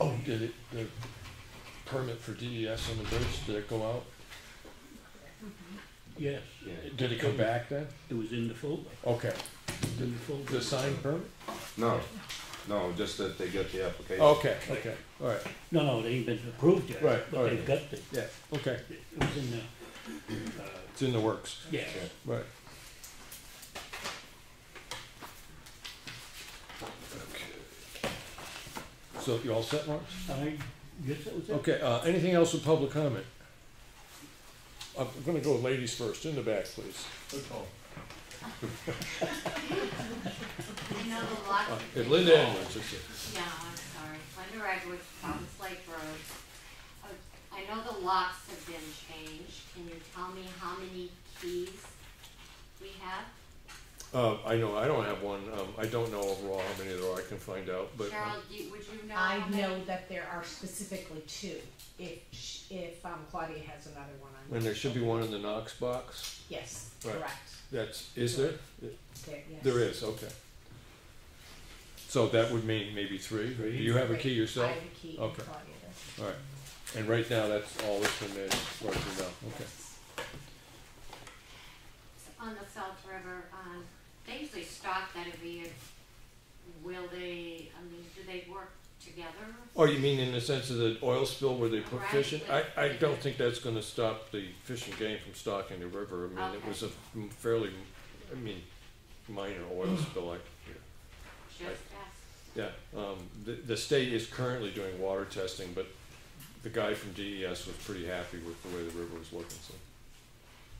[SPEAKER 2] Oh, did it, the permit for DES on the bridge, did it go out?
[SPEAKER 8] yes,
[SPEAKER 9] Yeah.
[SPEAKER 2] Did it come back then?
[SPEAKER 8] it was in the folder,
[SPEAKER 2] Okay.
[SPEAKER 8] It was in the sign
[SPEAKER 2] The permit?
[SPEAKER 9] No, no, just that they get the application.
[SPEAKER 2] Okay, okay, all right,
[SPEAKER 8] No, no, they ain't been approved yet.
[SPEAKER 2] Right,
[SPEAKER 8] But they've got the,
[SPEAKER 2] yeah, okay,
[SPEAKER 8] it was in the, uh,
[SPEAKER 2] it's in the works,
[SPEAKER 8] yeah.
[SPEAKER 2] right. Okay. So you all set, Lawrence?
[SPEAKER 8] I guess that was it.
[SPEAKER 2] Okay, uh, anything else with public comment? I'm gonna go ladies first, in the back, please.
[SPEAKER 13] I know the lots
[SPEAKER 2] Uh,
[SPEAKER 13] have
[SPEAKER 2] and
[SPEAKER 13] been
[SPEAKER 2] Linda Edwards, that's it.
[SPEAKER 13] Yeah, I'm sorry. Linda Edwards, Thomas Lake Road. Uh, I know the locks have been changed. Can you tell me how many keys we have?
[SPEAKER 2] Uh, I know, I don't have one, um, I don't know overall how many there are, I can find out, but.
[SPEAKER 13] Cheryl, do you- would you know how
[SPEAKER 4] I
[SPEAKER 13] many?
[SPEAKER 4] know that there are specifically two, if, sh- if um, Claudia has another one, I'm.
[SPEAKER 2] And there should be one in the Knox box,
[SPEAKER 4] Yes,
[SPEAKER 2] Right.
[SPEAKER 4] correct,
[SPEAKER 2] that's, is there?
[SPEAKER 4] there, yes.
[SPEAKER 2] There is, okay. So that would mean maybe three, do you have a key yourself?
[SPEAKER 4] I have a key, and
[SPEAKER 2] Okay.
[SPEAKER 4] Claudia does.
[SPEAKER 2] Alright, and right now, that's all that's been made, as far as you know, okay.
[SPEAKER 13] On the South River, um, they usually stock that every year. Will they, I mean, do they work together?
[SPEAKER 2] Oh, you mean in the sense of the oil spill where they put
[SPEAKER 13] Right,
[SPEAKER 2] fish in? I, I don't think that's gonna stop the fish and game from stocking the river. I mean, it
[SPEAKER 13] Okay.
[SPEAKER 2] was a fairly, I mean, minor oil spill, like,
[SPEAKER 13] Just ask.
[SPEAKER 2] yeah. Um, the, the state is currently doing water testing, but the guy from DES was pretty happy with the way the river was looking, so.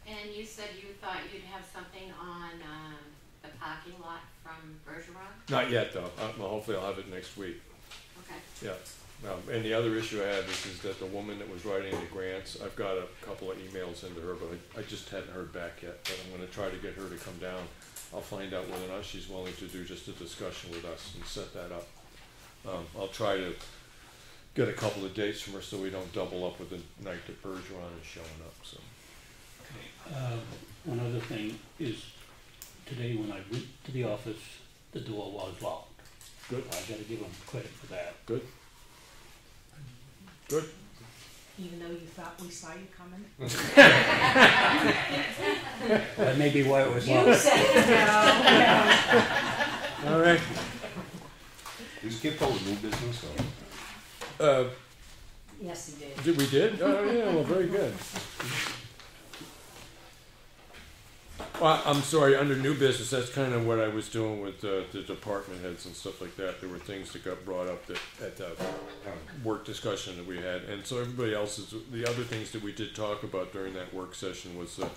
[SPEAKER 13] And you said you thought you'd have something on, um, the parking lot from Bergeron?
[SPEAKER 2] Not yet, though. Uh, well, hopefully I'll have it next week.
[SPEAKER 13] Okay.
[SPEAKER 2] Yeah. Um, and the other issue I have is, is that the woman that was writing the grants, I've got a couple of emails into her, but I, I just hadn't heard back yet. But I'm gonna try to get her to come down. I'll find out whether or not she's willing to do just a discussion with us and set that up. Um, I'll try to get a couple of dates from her so we don't double up with the night that Bergeron is showing up, so.
[SPEAKER 8] Okay, um, one other thing is, today when I went to the office, the door was locked.
[SPEAKER 2] Good.
[SPEAKER 8] I gotta give them credit for that.
[SPEAKER 2] Good. Good.
[SPEAKER 4] Even though you thought we saw you coming?
[SPEAKER 8] That may be why it was
[SPEAKER 4] You
[SPEAKER 8] locked.
[SPEAKER 4] said no,
[SPEAKER 2] All right.
[SPEAKER 9] You skipped over new business, or?
[SPEAKER 2] Uh,
[SPEAKER 4] no. Yes, he did.
[SPEAKER 2] Did we did? Oh, yeah, well, very good. Well, I'm sorry, under new business, that's kind of what I was doing with uh, the department heads and stuff like that. There were things that got brought up that, at the work discussion that we had. And so everybody else's, the other things that we did talk about during that work session was uh,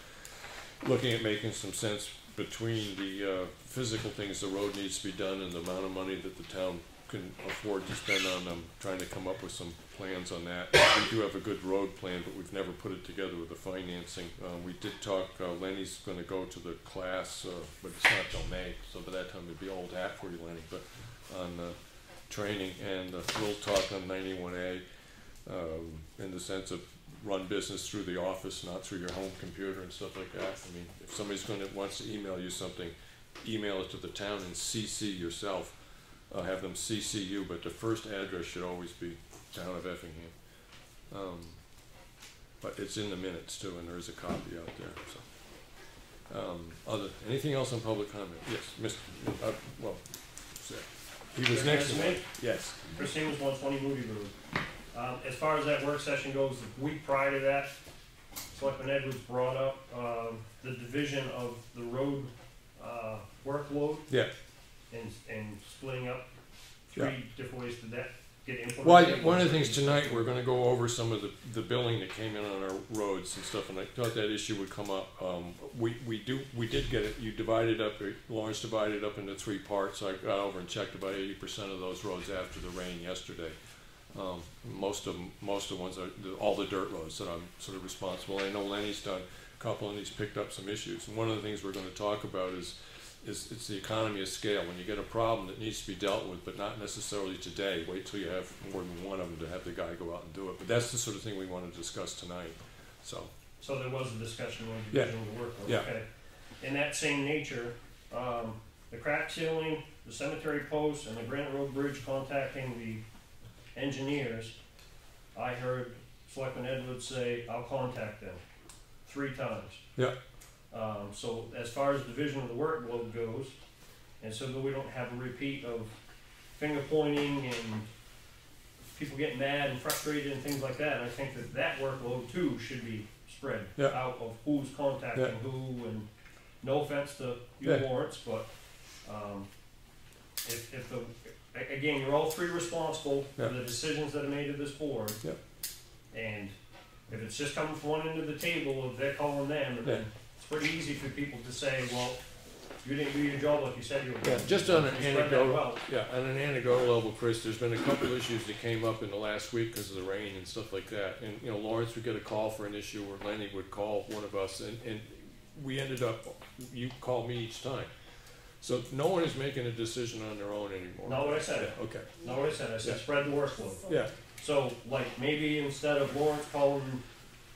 [SPEAKER 2] looking at making some sense between the uh, physical things the road needs to be done and the amount of money that the town can afford to spend on them, trying to come up with some plans on that. We do have a good road plan, but we've never put it together with the financing. Um, we did talk, uh, Lenny's gonna go to the class, uh, but it's not till May, so by that time it'd be old hat for you, Lenny, but on, uh, training, and, uh, we'll talk on ninety-one A, um, in the sense of run business through the office, not through your home computer and stuff like that. I mean, if somebody's gonna, wants to email you something, email it to the town and CC yourself. Uh, have them CC you, but the first address should always be town of Effingham. Um, but it's in the minutes too, and there is a copy out there, so. Um, other, anything else on public comment? Yes, Mr., uh, well, say- he was next to me. Yes.
[SPEAKER 6] Christine was one twenty Moody Road. Um, as far as that work session goes, the week prior to that, Selectman Edwards brought up, um, the division of the road, uh, workload
[SPEAKER 2] Yeah.
[SPEAKER 6] and, and splitting up
[SPEAKER 2] Yeah.
[SPEAKER 6] three different ways to that get.
[SPEAKER 2] Well, I- one of the things tonight, we're gonna go over some of the, the billing that came in on our roads and stuff, and I thought that issue would come up. Um, we, we do, we did get it, you divided up, Lawrence divided up into three parts, I got over and checked about eighty percent of those roads after the rain yesterday. Um, most of most of the ones are, the- all the dirt roads that I'm sort of responsible, I know Lenny's done a couple and he's picked up some issues, and one of the things we're gonna talk about is is it's the economy of scale. When you get a problem that needs to be dealt with, but not necessarily today, wait till you have more than one of them to have the guy go out and do it. But that's the sort of thing we want to discuss tonight. So,
[SPEAKER 6] So there was a discussion on
[SPEAKER 2] Yeah.
[SPEAKER 6] division of workload,
[SPEAKER 2] Yeah.
[SPEAKER 6] okay. In that same nature, um, the crack sealing, the cemetery post, and the Granite Road Bridge contacting the engineers, I heard Selectman Edwards say, I'll contact them, three times.
[SPEAKER 2] Yeah.
[SPEAKER 6] Um, so as far as division of the workload goes, and so that we don't have a repeat of finger pointing and people getting mad and frustrated and things like that, I think that that workload too should be spread
[SPEAKER 2] Yeah.
[SPEAKER 6] out of who's contacting who, and no offense to you
[SPEAKER 2] Yeah.
[SPEAKER 6] Lawrence, but, um, if, if the, again, you're all three responsible for the decisions that are made at this board.
[SPEAKER 2] Yep.
[SPEAKER 6] And if it's just coming from one end of the table, if they're calling them, then it's pretty easy for people to say, well, you didn't do your job like you said you were.
[SPEAKER 2] yeah,
[SPEAKER 6] gonna."
[SPEAKER 2] just on an
[SPEAKER 6] You spread that
[SPEAKER 2] anecdotal,
[SPEAKER 6] well.
[SPEAKER 2] yeah, on an anecdotal level, Chris, there's been a couple issues that came up in the last week because of the rain and stuff like that. And, you know, Lawrence would get a call for an issue, or Lenny would call one of us, and, and we ended up, you called me each time. So no one is making a decision on their own anymore.
[SPEAKER 6] Not what I said.
[SPEAKER 2] Yeah, Okay,
[SPEAKER 6] Not what I said, I said
[SPEAKER 2] Yeah.
[SPEAKER 6] spread the workload.
[SPEAKER 2] yeah,
[SPEAKER 6] So, like, maybe instead of Lawrence calling,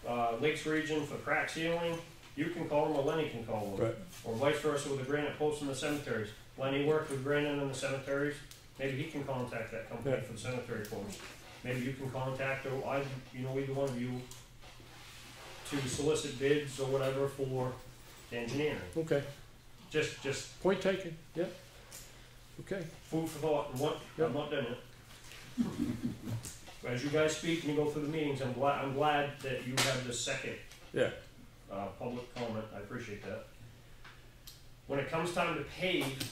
[SPEAKER 6] uh, Lakes Region for crack sealing, you can call them or Lenny can call them.
[SPEAKER 2] right,
[SPEAKER 6] Or vice versa with the granite posts in the cemeteries. Lenny worked with granite in the cemeteries, maybe he can contact that company
[SPEAKER 2] Yeah.
[SPEAKER 6] for the cemetery posts. Maybe you can contact, or I, you know, either one of you to solicit bids or whatever for engineering.
[SPEAKER 2] okay,
[SPEAKER 6] Just, just
[SPEAKER 2] point taken, yeah, okay.
[SPEAKER 6] food for thought, and what,
[SPEAKER 2] Yep.
[SPEAKER 6] I'm not done it. As you guys speak and you go through the meetings, I'm glad, I'm glad that you have the second
[SPEAKER 2] Yeah,
[SPEAKER 6] uh, public comment, I appreciate that. When it comes time to pave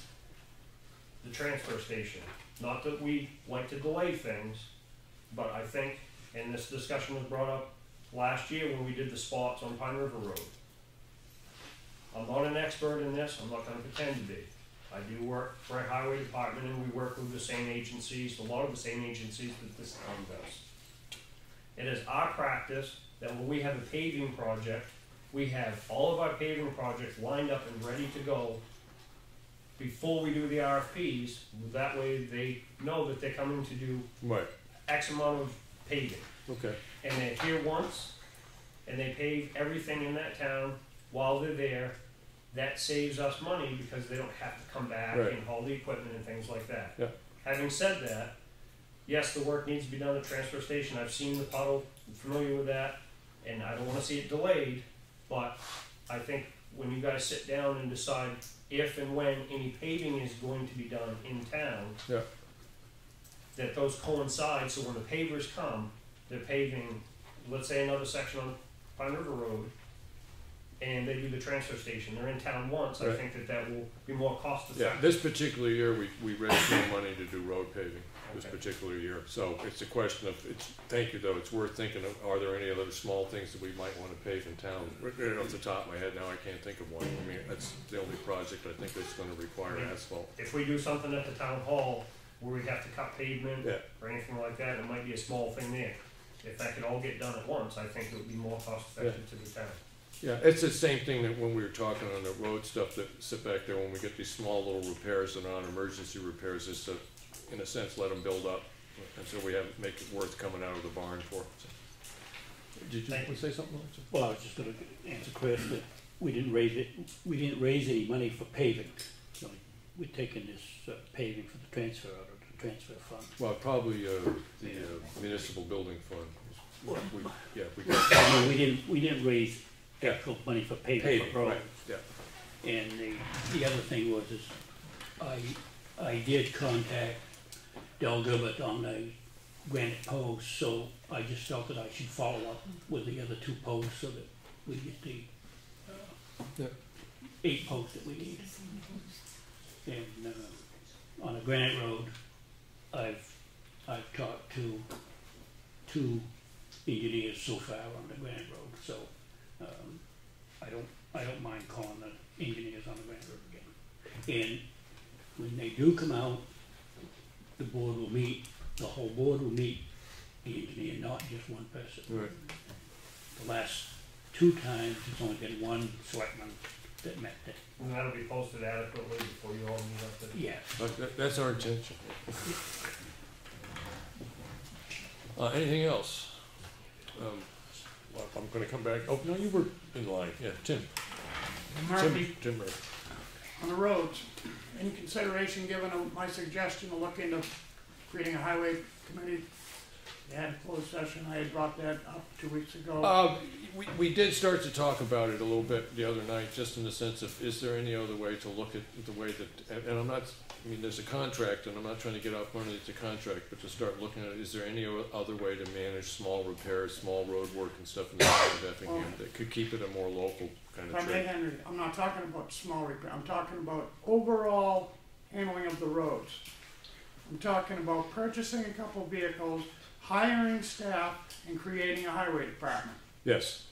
[SPEAKER 6] the transfer station, not that we like to delay things, but I think, and this discussion was brought up last year when we did the spots on Pine River Road. I'm not an expert in this, I'm not gonna pretend to be. I do work for a highway department and we work with the same agencies, a lot of the same agencies that this town does. It is our practice that when we have a paving project, we have all of our paving projects lined up and ready to go before we do the RFPs. That way they know that they're coming to do
[SPEAKER 2] right,
[SPEAKER 6] X amount of paving.
[SPEAKER 2] okay,
[SPEAKER 6] And they're here once, and they pave everything in that town while they're there. That saves us money because they don't have to come back
[SPEAKER 2] Right.
[SPEAKER 6] and haul the equipment and things like that.
[SPEAKER 2] Yeah.
[SPEAKER 6] Having said that, yes, the work needs to be done at the transfer station. I've seen the puddle, I'm familiar with that, and I don't wanna see it delayed. But I think when you guys sit down and decide if and when any paving is going to be done in town,
[SPEAKER 2] yeah,
[SPEAKER 6] that those coincide, so when the pavers come, they're paving, let's say another section on Pine River Road, and they do the transfer station, they're in town once, I
[SPEAKER 2] Right.
[SPEAKER 6] think that that will be more cost
[SPEAKER 2] yeah.
[SPEAKER 6] effective.
[SPEAKER 2] This particular year, we, we raised more money to do road paving, this particular year. So it's a question of, it's, thank you though, it's worth thinking of, are there any other small things that we might wanna pave in town? Right off the top of my head now, I can't think of one. I mean, that's the only project I think that's gonna require asphalt.
[SPEAKER 6] If we do something at the town hall, where we have to cut pavement,
[SPEAKER 2] Yeah.
[SPEAKER 6] or anything like that, it might be a small thing there. If that could all get done at once, I think it would be more cost effective to the town.
[SPEAKER 2] Yeah, it's the same thing that when we were talking on the road stuff that sit back there, when we get these small little repairs that aren't emergency repairs, is to, in a sense, let them build up. And so we have, make it worth coming out of the barn for. Did you
[SPEAKER 6] Thank
[SPEAKER 2] want to say something? Lawrence?
[SPEAKER 8] Well, I was just gonna answer Chris that we didn't raise it, we didn't raise any money for paving. So we're taking this uh, paving for the transfer out of the transfer fund.
[SPEAKER 2] Well, probably, uh, the uh, municipal building fund.
[SPEAKER 8] Well,
[SPEAKER 2] We- Yeah, we got
[SPEAKER 8] I mean, we didn't, we didn't raise
[SPEAKER 2] Yeah.
[SPEAKER 8] actual money for paving
[SPEAKER 2] paving,
[SPEAKER 8] for
[SPEAKER 2] right, yeah.
[SPEAKER 8] And the, the other thing was is, I, I did contact Del Gilbert on the granite post, so I just felt that I should follow up with the other two posts so that we get the,
[SPEAKER 2] Yeah.
[SPEAKER 8] uh, eight posts that we need. And, uh, on a granite road, I've, I've talked to two engineers so far on the granite road, so, um, I don't, I don't mind calling the engineers on the granite road again. And when they do come out, the board will meet, the whole board will meet the engineer, not just one person.
[SPEAKER 2] Right.
[SPEAKER 8] The last two times, it's only been one selectman that met that,
[SPEAKER 6] And that'll be posted adequately before you all meet up there.
[SPEAKER 8] yeah.
[SPEAKER 2] That- that- That's our intention. Uh, anything else? Um, well, I'm gonna come back, oh, no, you were in line, yeah, Tim.
[SPEAKER 5] Murphy,
[SPEAKER 2] Tim, Tim Murphy.
[SPEAKER 5] On the roads, any consideration given of my suggestion to look into creating a highway committee? They had a closed session, I had brought that up two weeks ago.
[SPEAKER 2] Uh, we, we did start to talk about it a little bit the other night, just in the sense of, is there any other way to look at the way that, and, and I'm not, I mean, there's a contract, and I'm not trying to get off underneath the contract, but to start looking at, it, is there any o- other way to manage small repairs, small road work and stuff in the town of Effingham that could keep it a more local kind
[SPEAKER 5] If
[SPEAKER 2] of
[SPEAKER 5] I may,
[SPEAKER 2] trade?
[SPEAKER 5] Henry, I'm not talking about small repair, I'm talking about overall handling of the roads. I'm talking about purchasing a couple of vehicles, hiring staff, and creating a highway department.
[SPEAKER 2] Yes,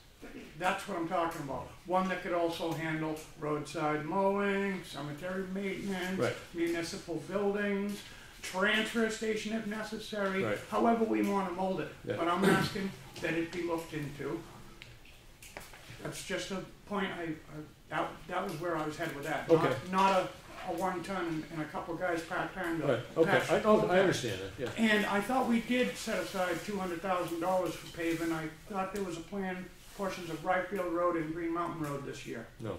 [SPEAKER 5] That's what I'm talking about. One that could also handle roadside mowing, cemetery maintenance,
[SPEAKER 2] Right.
[SPEAKER 5] municipal buildings, transfer station if necessary,
[SPEAKER 2] Right.
[SPEAKER 5] however we wanna mold it.
[SPEAKER 2] Yeah.
[SPEAKER 5] But I'm asking that it be looked into. That's just a point I, I, that, that was where I was headed with that. Not-
[SPEAKER 2] Okay.
[SPEAKER 5] Not a, a one ton and, and a couple guys part-time to
[SPEAKER 2] right, okay,
[SPEAKER 5] patch
[SPEAKER 2] I, oh, I understand it, yeah.
[SPEAKER 5] And I thought we did set aside two hundred thousand dollars for paving, I thought there was a plan, portions of Brighfield Road and Green Mountain Road this year.
[SPEAKER 2] No,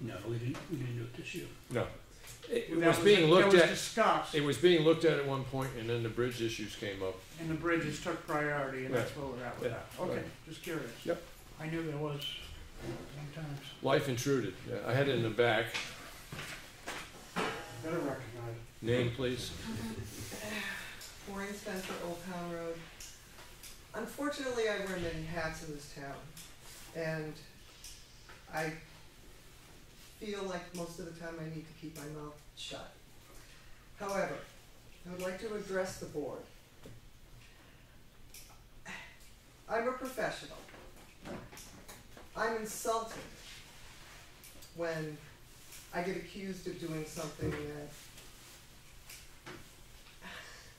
[SPEAKER 8] No, we didn't, we didn't do it this year.
[SPEAKER 2] no. It
[SPEAKER 5] That
[SPEAKER 2] was being
[SPEAKER 5] that
[SPEAKER 2] looked
[SPEAKER 5] was
[SPEAKER 2] at,
[SPEAKER 5] discussed,
[SPEAKER 2] it was being looked at at one point, and then the bridge issues came up.
[SPEAKER 5] and the bridges took priority, and that's where we're at with
[SPEAKER 2] Yeah,
[SPEAKER 5] that, okay,
[SPEAKER 2] right.
[SPEAKER 5] just curious.
[SPEAKER 2] Yep.
[SPEAKER 5] I knew there was sometimes,
[SPEAKER 2] Life intruded, yeah, I had it in the back.
[SPEAKER 5] better recognize it.
[SPEAKER 2] Name, please?
[SPEAKER 14] Maureen Spencer, Old Town Road. Unfortunately, I wear many hats in this town, and I feel like most of the time I need to keep my mouth shut. However, I would like to address the board. I'm a professional. I'm insulted when I get accused of doing something that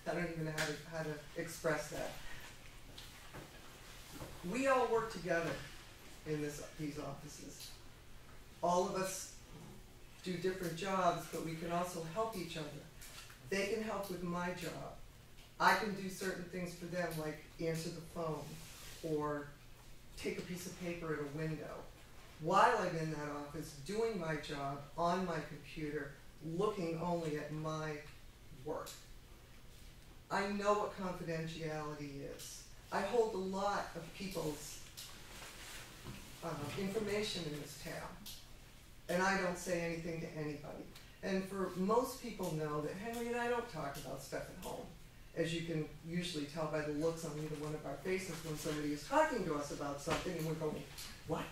[SPEAKER 14] I don't even know how to, how to express that. We all work together in this, these offices. All of us do different jobs, but we can also help each other. They can help with my job. I can do certain things for them, like answer the phone or take a piece of paper at a window. While I'm in that office, doing my job on my computer, looking only at my work. I know what confidentiality is. I hold a lot of people's uh, information in this town, and I don't say anything to anybody. And for most people know that Henry and I don't talk about stuff at home, as you can usually tell by the looks on either one of our faces when somebody is talking to us about something and we're going, what?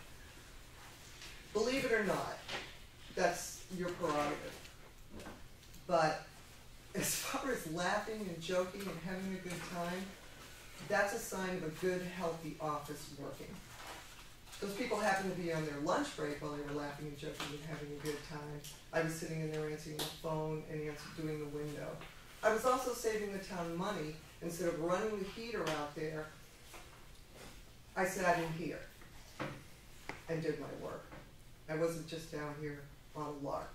[SPEAKER 14] Believe it or not, that's your prerogative. But as far as laughing and joking and having a good time, that's a sign of a good, healthy office working. Those people happened to be on their lunch break while they were laughing and joking and having a good time. I was sitting in there answering the phone and doing the window. I was also saving the town money. Instead of running the heater out there, I sat in here and did my work. I wasn't just down here on a lark.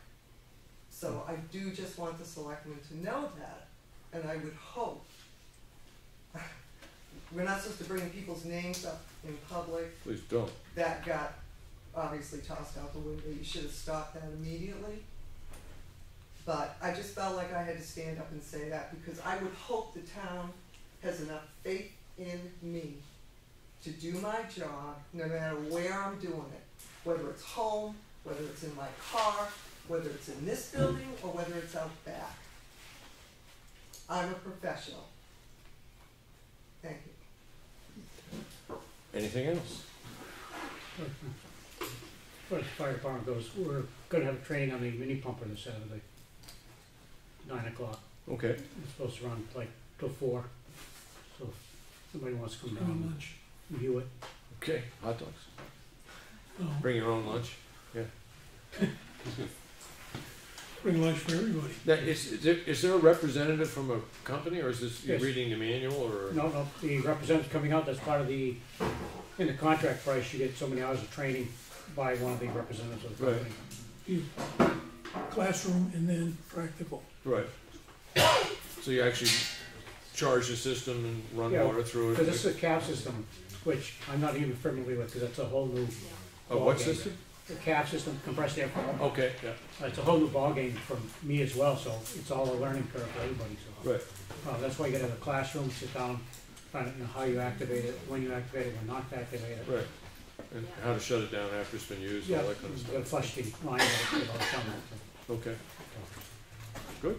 [SPEAKER 14] So I do just want the selectmen to know that, and I would hope. We're not supposed to bring people's names up in public.
[SPEAKER 2] Please don't.
[SPEAKER 14] That got obviously tossed out the window. You should have stopped that immediately. But I just felt like I had to stand up and say that because I would hope the town has enough faith in me to do my job, no matter where I'm doing it. Whether it's home, whether it's in my car, whether it's in this building, or whether it's out back. I'm a professional. Thank you.
[SPEAKER 2] Anything else?
[SPEAKER 15] As far as fire department goes, we're gonna have a training on the mini pumper this Saturday. Nine o'clock.
[SPEAKER 2] Okay.
[SPEAKER 15] It's supposed to run like till four. So if somebody wants to come down
[SPEAKER 1] Bring
[SPEAKER 15] and
[SPEAKER 1] lunch.
[SPEAKER 15] view it.
[SPEAKER 2] Okay, hot dogs.
[SPEAKER 1] Oh,
[SPEAKER 2] Bring your own lunch. Yeah.
[SPEAKER 1] Bring lunch for everybody.
[SPEAKER 2] Now, is, is there, is there a representative from a company, or is this, you
[SPEAKER 15] Yes.
[SPEAKER 2] reading the manual, or?
[SPEAKER 15] No, no, the representative coming out, that's part of the, in the contract price, you get so many hours of training by one of the representatives of the
[SPEAKER 2] Right.
[SPEAKER 15] company.
[SPEAKER 1] You- Classroom and then practical.
[SPEAKER 2] Right. So you actually charge the system and run
[SPEAKER 15] Yeah,
[SPEAKER 2] water through it?
[SPEAKER 15] Because this is a cap system, which I'm not even familiar with, because that's a whole new
[SPEAKER 2] A what
[SPEAKER 15] ballgame.
[SPEAKER 2] system?
[SPEAKER 15] The cap system, compressed air flow.
[SPEAKER 2] Okay, yeah,
[SPEAKER 15] It's a whole new ballgame for me as well, so it's all a learning curve for everybody, so.
[SPEAKER 2] right,
[SPEAKER 15] Uh, that's why you gotta have a classroom, sit down, find out, you know, how you activate it, when you activate it, when not to activate it.
[SPEAKER 2] right. And how to shut it down after it's been used,
[SPEAKER 15] Yeah,
[SPEAKER 2] all that kind of stuff.
[SPEAKER 15] flush the line with it all the time.
[SPEAKER 2] Okay.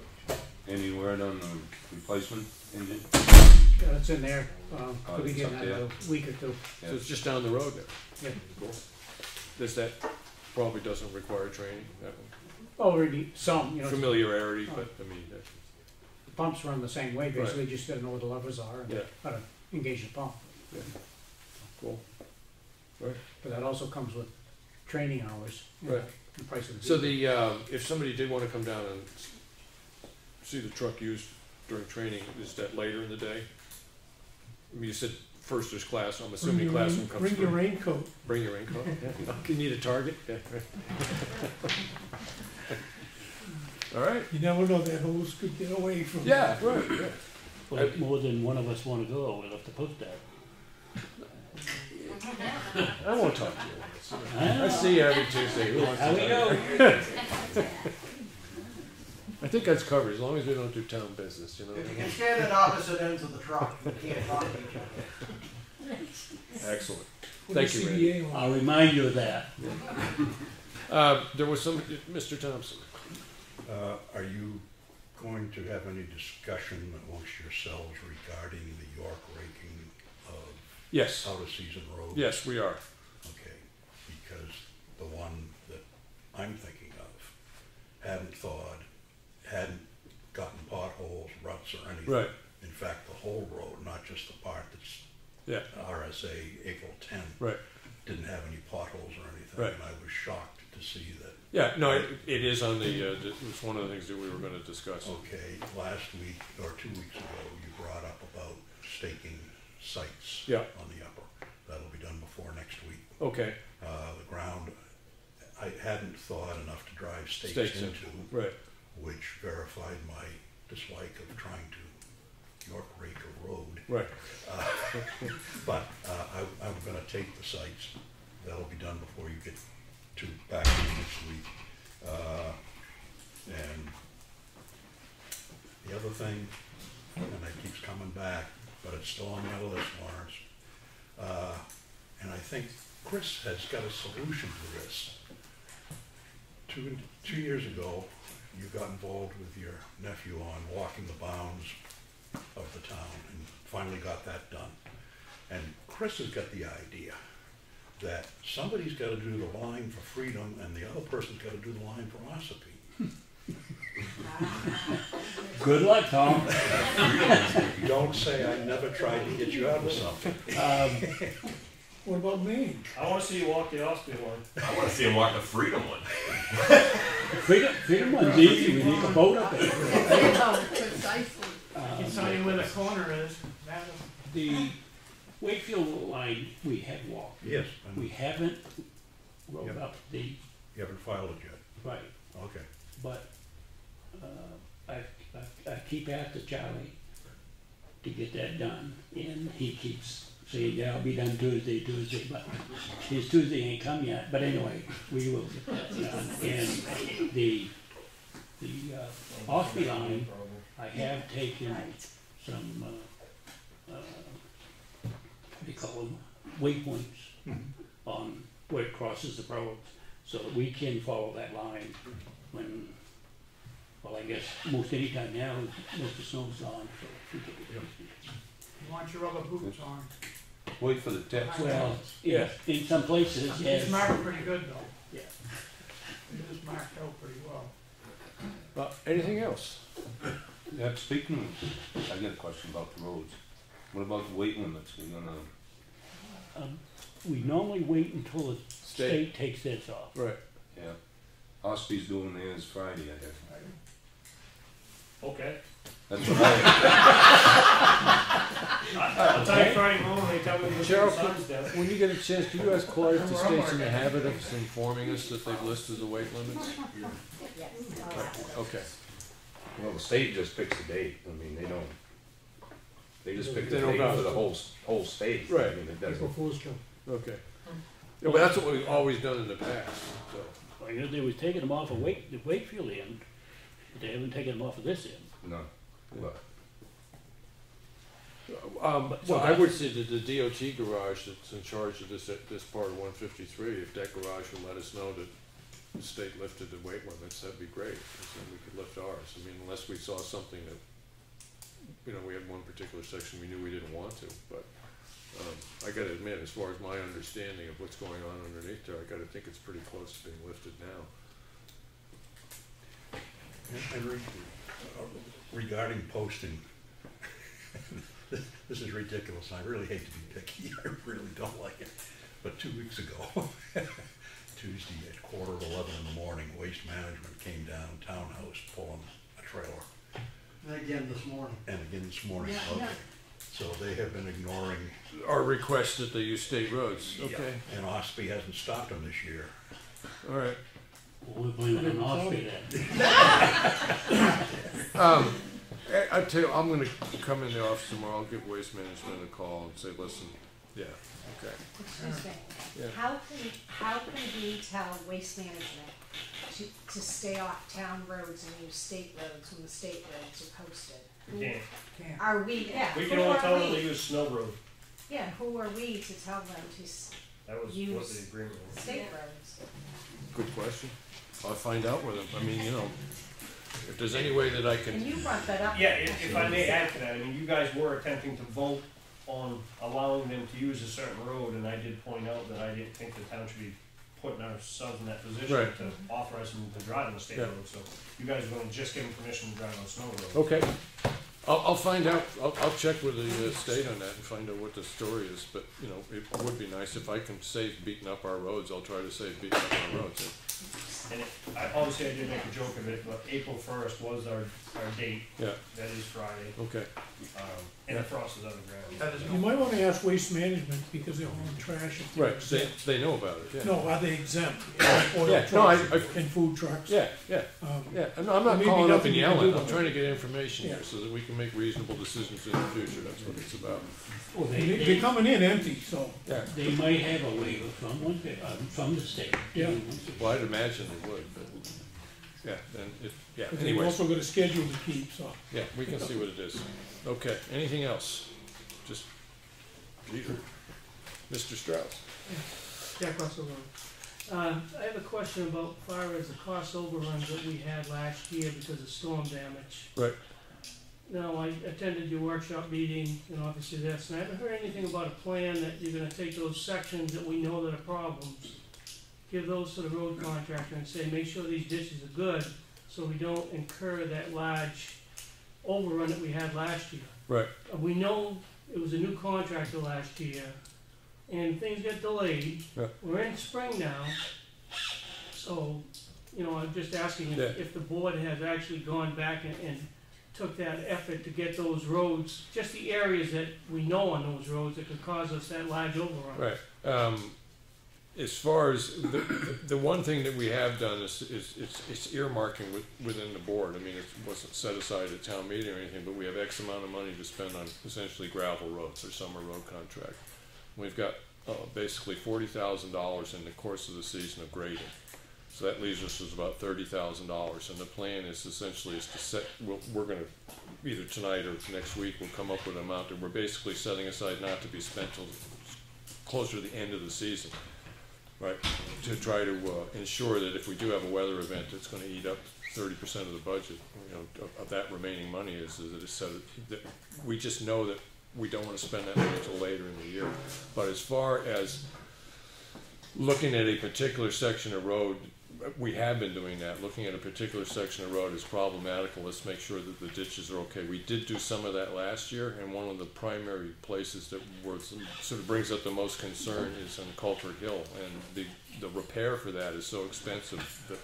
[SPEAKER 9] Any word on the replacement engine?
[SPEAKER 15] Yeah, that's in there, um,
[SPEAKER 9] Oh,
[SPEAKER 15] could be
[SPEAKER 9] it's
[SPEAKER 15] getting
[SPEAKER 9] up
[SPEAKER 15] that in a week or two.
[SPEAKER 2] So it's just down the road there?
[SPEAKER 15] Yeah.
[SPEAKER 2] Cool. This, that probably doesn't require training, that one.
[SPEAKER 15] Already some, you know,
[SPEAKER 2] Familiarity, but, I mean, that,
[SPEAKER 15] the pumps run the same way, basically, just gotta know where the levers are and
[SPEAKER 2] Yeah.
[SPEAKER 15] how to engage the pump.
[SPEAKER 2] cool.
[SPEAKER 15] But that also comes with training hours. you
[SPEAKER 2] Right.
[SPEAKER 15] The price of the.
[SPEAKER 2] So
[SPEAKER 15] vehicle.
[SPEAKER 2] the, um, if somebody did wanna come down and s- see the truck used during training, is that later in the day? I mean, you said first there's class, I'm
[SPEAKER 1] Bring
[SPEAKER 2] assuming
[SPEAKER 1] your
[SPEAKER 2] classroom
[SPEAKER 1] rain,
[SPEAKER 2] comes
[SPEAKER 1] bring your
[SPEAKER 2] through.
[SPEAKER 1] raincoat.
[SPEAKER 2] Bring your raincoat, yeah. You need a target, yeah, right. All right,
[SPEAKER 1] You never know, that hose could get away from.
[SPEAKER 2] yeah, right, yeah.
[SPEAKER 8] Well, if more than one of us wanna go, we'll have to post that.
[SPEAKER 2] I won't talk to you. I
[SPEAKER 8] Ah.
[SPEAKER 2] see you every Tuesday. Who wants to
[SPEAKER 8] How we go?
[SPEAKER 2] I think that's covered, as long as we don't do town business, you know.
[SPEAKER 16] If you can stand at opposite ends of the truck, you can't talk to each other.
[SPEAKER 2] Excellent. Thank you, Randy.
[SPEAKER 8] I'll remind you of that.
[SPEAKER 2] Uh, there was some, Mr. Thompson.
[SPEAKER 17] Uh, are you going to have any discussion amongst yourselves regarding the York raking of
[SPEAKER 2] Yes,
[SPEAKER 17] out-of-season roads?
[SPEAKER 2] yes, we are.
[SPEAKER 17] Okay, because the one that I'm thinking of hadn't thawed, hadn't gotten potholes, ruts or anything.
[SPEAKER 2] Right.
[SPEAKER 17] In fact, the whole road, not just the part that's
[SPEAKER 2] Yeah,
[SPEAKER 17] RSA April ten.
[SPEAKER 2] right.
[SPEAKER 17] Didn't have any potholes or anything.
[SPEAKER 2] Right.
[SPEAKER 17] And I was shocked to see that.
[SPEAKER 2] Yeah, no, it, it is on the, uh, it was one of the things that we were gonna discuss.
[SPEAKER 17] Okay, last week or two weeks ago, you brought up about staking sites.
[SPEAKER 2] Yeah.
[SPEAKER 17] On the upper. That'll be done before next week.
[SPEAKER 2] Okay,
[SPEAKER 17] Uh, the ground, I hadn't thought enough to drive stakes
[SPEAKER 2] Stakes in,
[SPEAKER 17] into.
[SPEAKER 2] right.
[SPEAKER 17] Which verified my dislike of trying to York rake a road.
[SPEAKER 2] right,
[SPEAKER 17] Uh, But, uh, I, I'm gonna take the sites, that'll be done before you get to back to next week. Uh, and the other thing, and it keeps coming back, but it's still on my list, Lawrence. Uh, and I think Chris has got a solution to this. Two, two years ago, you got involved with your nephew on walking the bounds of the town and finally got that done. And Chris has got the idea that somebody's gotta do the line for freedom and the other person's gotta do the line for Ossipee.
[SPEAKER 8] Good luck, Tom.
[SPEAKER 17] Don't say I never tried to get you out of something.
[SPEAKER 8] Um,
[SPEAKER 1] What about me?
[SPEAKER 6] I wanna see you walk the Ossipee one.
[SPEAKER 12] I wanna see him walk the freedom one.
[SPEAKER 8] Freedom, freedom one's easy, we need a boat up there.
[SPEAKER 5] Precisely.
[SPEAKER 8] Uh,
[SPEAKER 5] Can tell you where the corner is, that is.
[SPEAKER 8] The Wakefield line, we have walked.
[SPEAKER 17] Yes, and
[SPEAKER 8] We haven't rode up the,
[SPEAKER 17] you haven't filed it yet.
[SPEAKER 8] right,
[SPEAKER 17] Okay.
[SPEAKER 8] but, uh, I, I, I keep after Charlie to get that done, and he keeps saying, yeah, I'll be done Tuesday, Tuesday, but his Tuesday ain't come yet, but anyway, we will get that done. And the, the, uh, Ossipee line, I have taken some, uh, uh, what do you call them, waypoints on where it crosses the roads, so that we can follow that line when, well, I guess most any time now, most of the snow's on, so we can get it.
[SPEAKER 5] You want your rubber boots on.
[SPEAKER 9] Wait for the text.
[SPEAKER 8] Well, yeah, in some places, yes.
[SPEAKER 5] It's marked pretty good though.
[SPEAKER 8] Yeah.
[SPEAKER 5] It is marked out pretty well.
[SPEAKER 2] But anything else?
[SPEAKER 9] Yeah, speaking, of- I got a question about the roads. What about the weight limits? We're gonna,
[SPEAKER 8] Um, We normally wait until the
[SPEAKER 2] State.
[SPEAKER 8] state takes theirs off.
[SPEAKER 2] Right,
[SPEAKER 9] yeah, Ossipee's doing theirs Friday, I guess.
[SPEAKER 6] Okay.
[SPEAKER 9] That's what I,
[SPEAKER 6] I- I'll tell you Friday morning, they tell me the
[SPEAKER 2] Cheryl,
[SPEAKER 6] sun's down.
[SPEAKER 2] when you get a chance, do you ask Claire if the state's in the habit of informing us that they've listed the weight limits?
[SPEAKER 4] Yes, I'll have it.
[SPEAKER 2] Okay,
[SPEAKER 9] well, the state just picks a date. I mean, they don't, they just pick the
[SPEAKER 2] They don't
[SPEAKER 9] date
[SPEAKER 2] know.
[SPEAKER 9] for the whole, s- whole state.
[SPEAKER 2] Right.
[SPEAKER 9] I mean, it doesn't.
[SPEAKER 2] okay. Yeah, but that's what we've always done in the past, so.
[SPEAKER 8] I know they was taking them off of Wake, the Wakefield end, but they haven't taken them off of this end.
[SPEAKER 9] No, but
[SPEAKER 2] Um,
[SPEAKER 8] So
[SPEAKER 2] well, I would say that the DOT garage that's in charge of this, this part of one fifty-three, if that garage would let us know that the state lifted the weight limits, that'd be great, because then we could lift ours. I mean, unless we saw something that, you know, we had one particular section we knew we didn't want to, but, um, I gotta admit, as far as my understanding of what's going on underneath there, I gotta think it's pretty close to being lifted now.
[SPEAKER 17] And- And re- uh, regarding posting, this is ridiculous, I really hate to be picky, I really don't like it. But two weeks ago, Tuesday at quarter of eleven in the morning, Waste Management came down Townhouse pulling a trailer.
[SPEAKER 16] And again this morning.
[SPEAKER 17] And again this morning,
[SPEAKER 16] Yeah, yeah.
[SPEAKER 17] okay. So they have been ignoring.
[SPEAKER 2] Our request that they use state roads, okay,
[SPEAKER 17] And Ossipee hasn't stopped them this year.
[SPEAKER 2] all right.
[SPEAKER 8] Well, we're blaming it on Ossipee then.
[SPEAKER 2] Um, I, I tell you, I'm gonna come in the office tomorrow, I'll give Waste Management a call and say, listen, yeah, okay.
[SPEAKER 4] Excuse me,
[SPEAKER 2] Yeah.
[SPEAKER 4] how can, how can we tell waste management to, to stay off town roads and use state roads when the state roads are posted?
[SPEAKER 6] We can't.
[SPEAKER 5] Can't.
[SPEAKER 4] Are we, yeah,
[SPEAKER 6] We
[SPEAKER 4] who
[SPEAKER 6] can only tell
[SPEAKER 4] are
[SPEAKER 6] them to
[SPEAKER 4] we?
[SPEAKER 6] use snow road.
[SPEAKER 4] Yeah, who are we to tell them to s-
[SPEAKER 6] That was what
[SPEAKER 4] Use
[SPEAKER 6] the agreement was.
[SPEAKER 4] state roads?
[SPEAKER 2] Good question. I'll find out with them, I mean, you know, if there's any way that I
[SPEAKER 4] And
[SPEAKER 2] can,
[SPEAKER 4] you brought that up.
[SPEAKER 6] Yeah, if, if I may add to that, I mean, you guys were attempting to vote on allowing them to use a certain road, and I did point out that I didn't think the town should be putting ourselves in that position
[SPEAKER 2] Right.
[SPEAKER 6] to authorize them to drive on the state
[SPEAKER 2] Yeah.
[SPEAKER 6] road, so you guys are gonna just give them permission to drive on snow road.
[SPEAKER 2] okay. I'll, I'll find out, I'll, I'll check with the uh, state on that and find out what the story is, but, you know, it would be nice if I can save beating up our roads, I'll try to save beating up our roads.
[SPEAKER 6] And it, I, obviously I did make a joke of it, but April first was our, our date,
[SPEAKER 2] Yeah,
[SPEAKER 6] that is Friday,
[SPEAKER 2] okay.
[SPEAKER 6] Um, and the frost is on the ground.
[SPEAKER 1] You might wanna ask Waste Management, because they're hauling trash. if they're
[SPEAKER 2] Right, they,
[SPEAKER 1] exempt.
[SPEAKER 2] they know about it, yeah.
[SPEAKER 1] No, are they exempt? Oil
[SPEAKER 2] Yeah, no, I-
[SPEAKER 1] trucks
[SPEAKER 2] I-
[SPEAKER 1] And food trucks?
[SPEAKER 2] Yeah, yeah,
[SPEAKER 1] Um,
[SPEAKER 2] yeah, and I'm not
[SPEAKER 1] Maybe
[SPEAKER 2] calling up
[SPEAKER 1] nothing
[SPEAKER 2] and
[SPEAKER 1] you can do
[SPEAKER 2] yelling, I'm
[SPEAKER 1] about
[SPEAKER 2] trying to get information here
[SPEAKER 1] Yeah.
[SPEAKER 2] so that we can make reasonable decisions in the future, that's what it's about.
[SPEAKER 8] Well, they,
[SPEAKER 1] They-
[SPEAKER 8] they,
[SPEAKER 1] They're coming in empty, so.
[SPEAKER 2] Yeah,
[SPEAKER 8] they might have a waiver from one, um, from the state.
[SPEAKER 1] Yeah.
[SPEAKER 2] well, I'd imagine they would, but, yeah, then it, yeah,
[SPEAKER 1] But they've
[SPEAKER 2] anyways,
[SPEAKER 1] also got a schedule to keep, so.
[SPEAKER 2] yeah, we can see what it is. Okay, anything else? Just, Peter, Mr. Strauss.
[SPEAKER 18] Jack Russell Road. Uh, I have a question about far as the cost overruns that we had last year because of storm damage.
[SPEAKER 2] Right.
[SPEAKER 18] Now, I attended your workshop meeting and obviously this, and I haven't heard anything about a plan that you're gonna take those sections that we know that are problems, give those to the road contractor and say, make sure these ditches are good, so we don't incur that large overrun that we had last year.
[SPEAKER 2] Right.
[SPEAKER 18] Uh, We know it was a new contractor last year, and things get delayed.
[SPEAKER 2] Yeah.
[SPEAKER 18] We're in spring now, so, you know, I'm just asking if,
[SPEAKER 2] Yeah.
[SPEAKER 18] if the board has actually gone back and, and took that effort to get those roads, just the areas that we know on those roads that could cause us that large overrun.
[SPEAKER 2] Right, um, as far as, the, the, one thing that we have done is, is, it's, it's earmarking with, within the board, I mean, it wasn't set aside at town meeting or anything, but we have X amount of money to spend on essentially gravel roads or summer road contract. We've got, uh, basically forty thousand dollars in the course of the season of grading. So that leaves us with about thirty thousand dollars, and the plan is essentially is to set, we're, we're gonna, either tonight or next week, we'll come up with an amount that we're basically setting aside not to be spent till closer to the end of the season. Right, to try to, uh, ensure that if we do have a weather event, it's gonna eat up thirty percent of the budget, you know, of, of that remaining money is, is that it's set, that, we just know that we don't wanna spend that money until later in the year. But as far as looking at a particular section of road, we have been doing that, looking at a particular section of road is problematical, let's make sure that the ditches are okay. We did do some of that last year, and one of the primary places that was, sort of brings up the most concern is on Culver Hill, and the, the repair for that is so expensive, that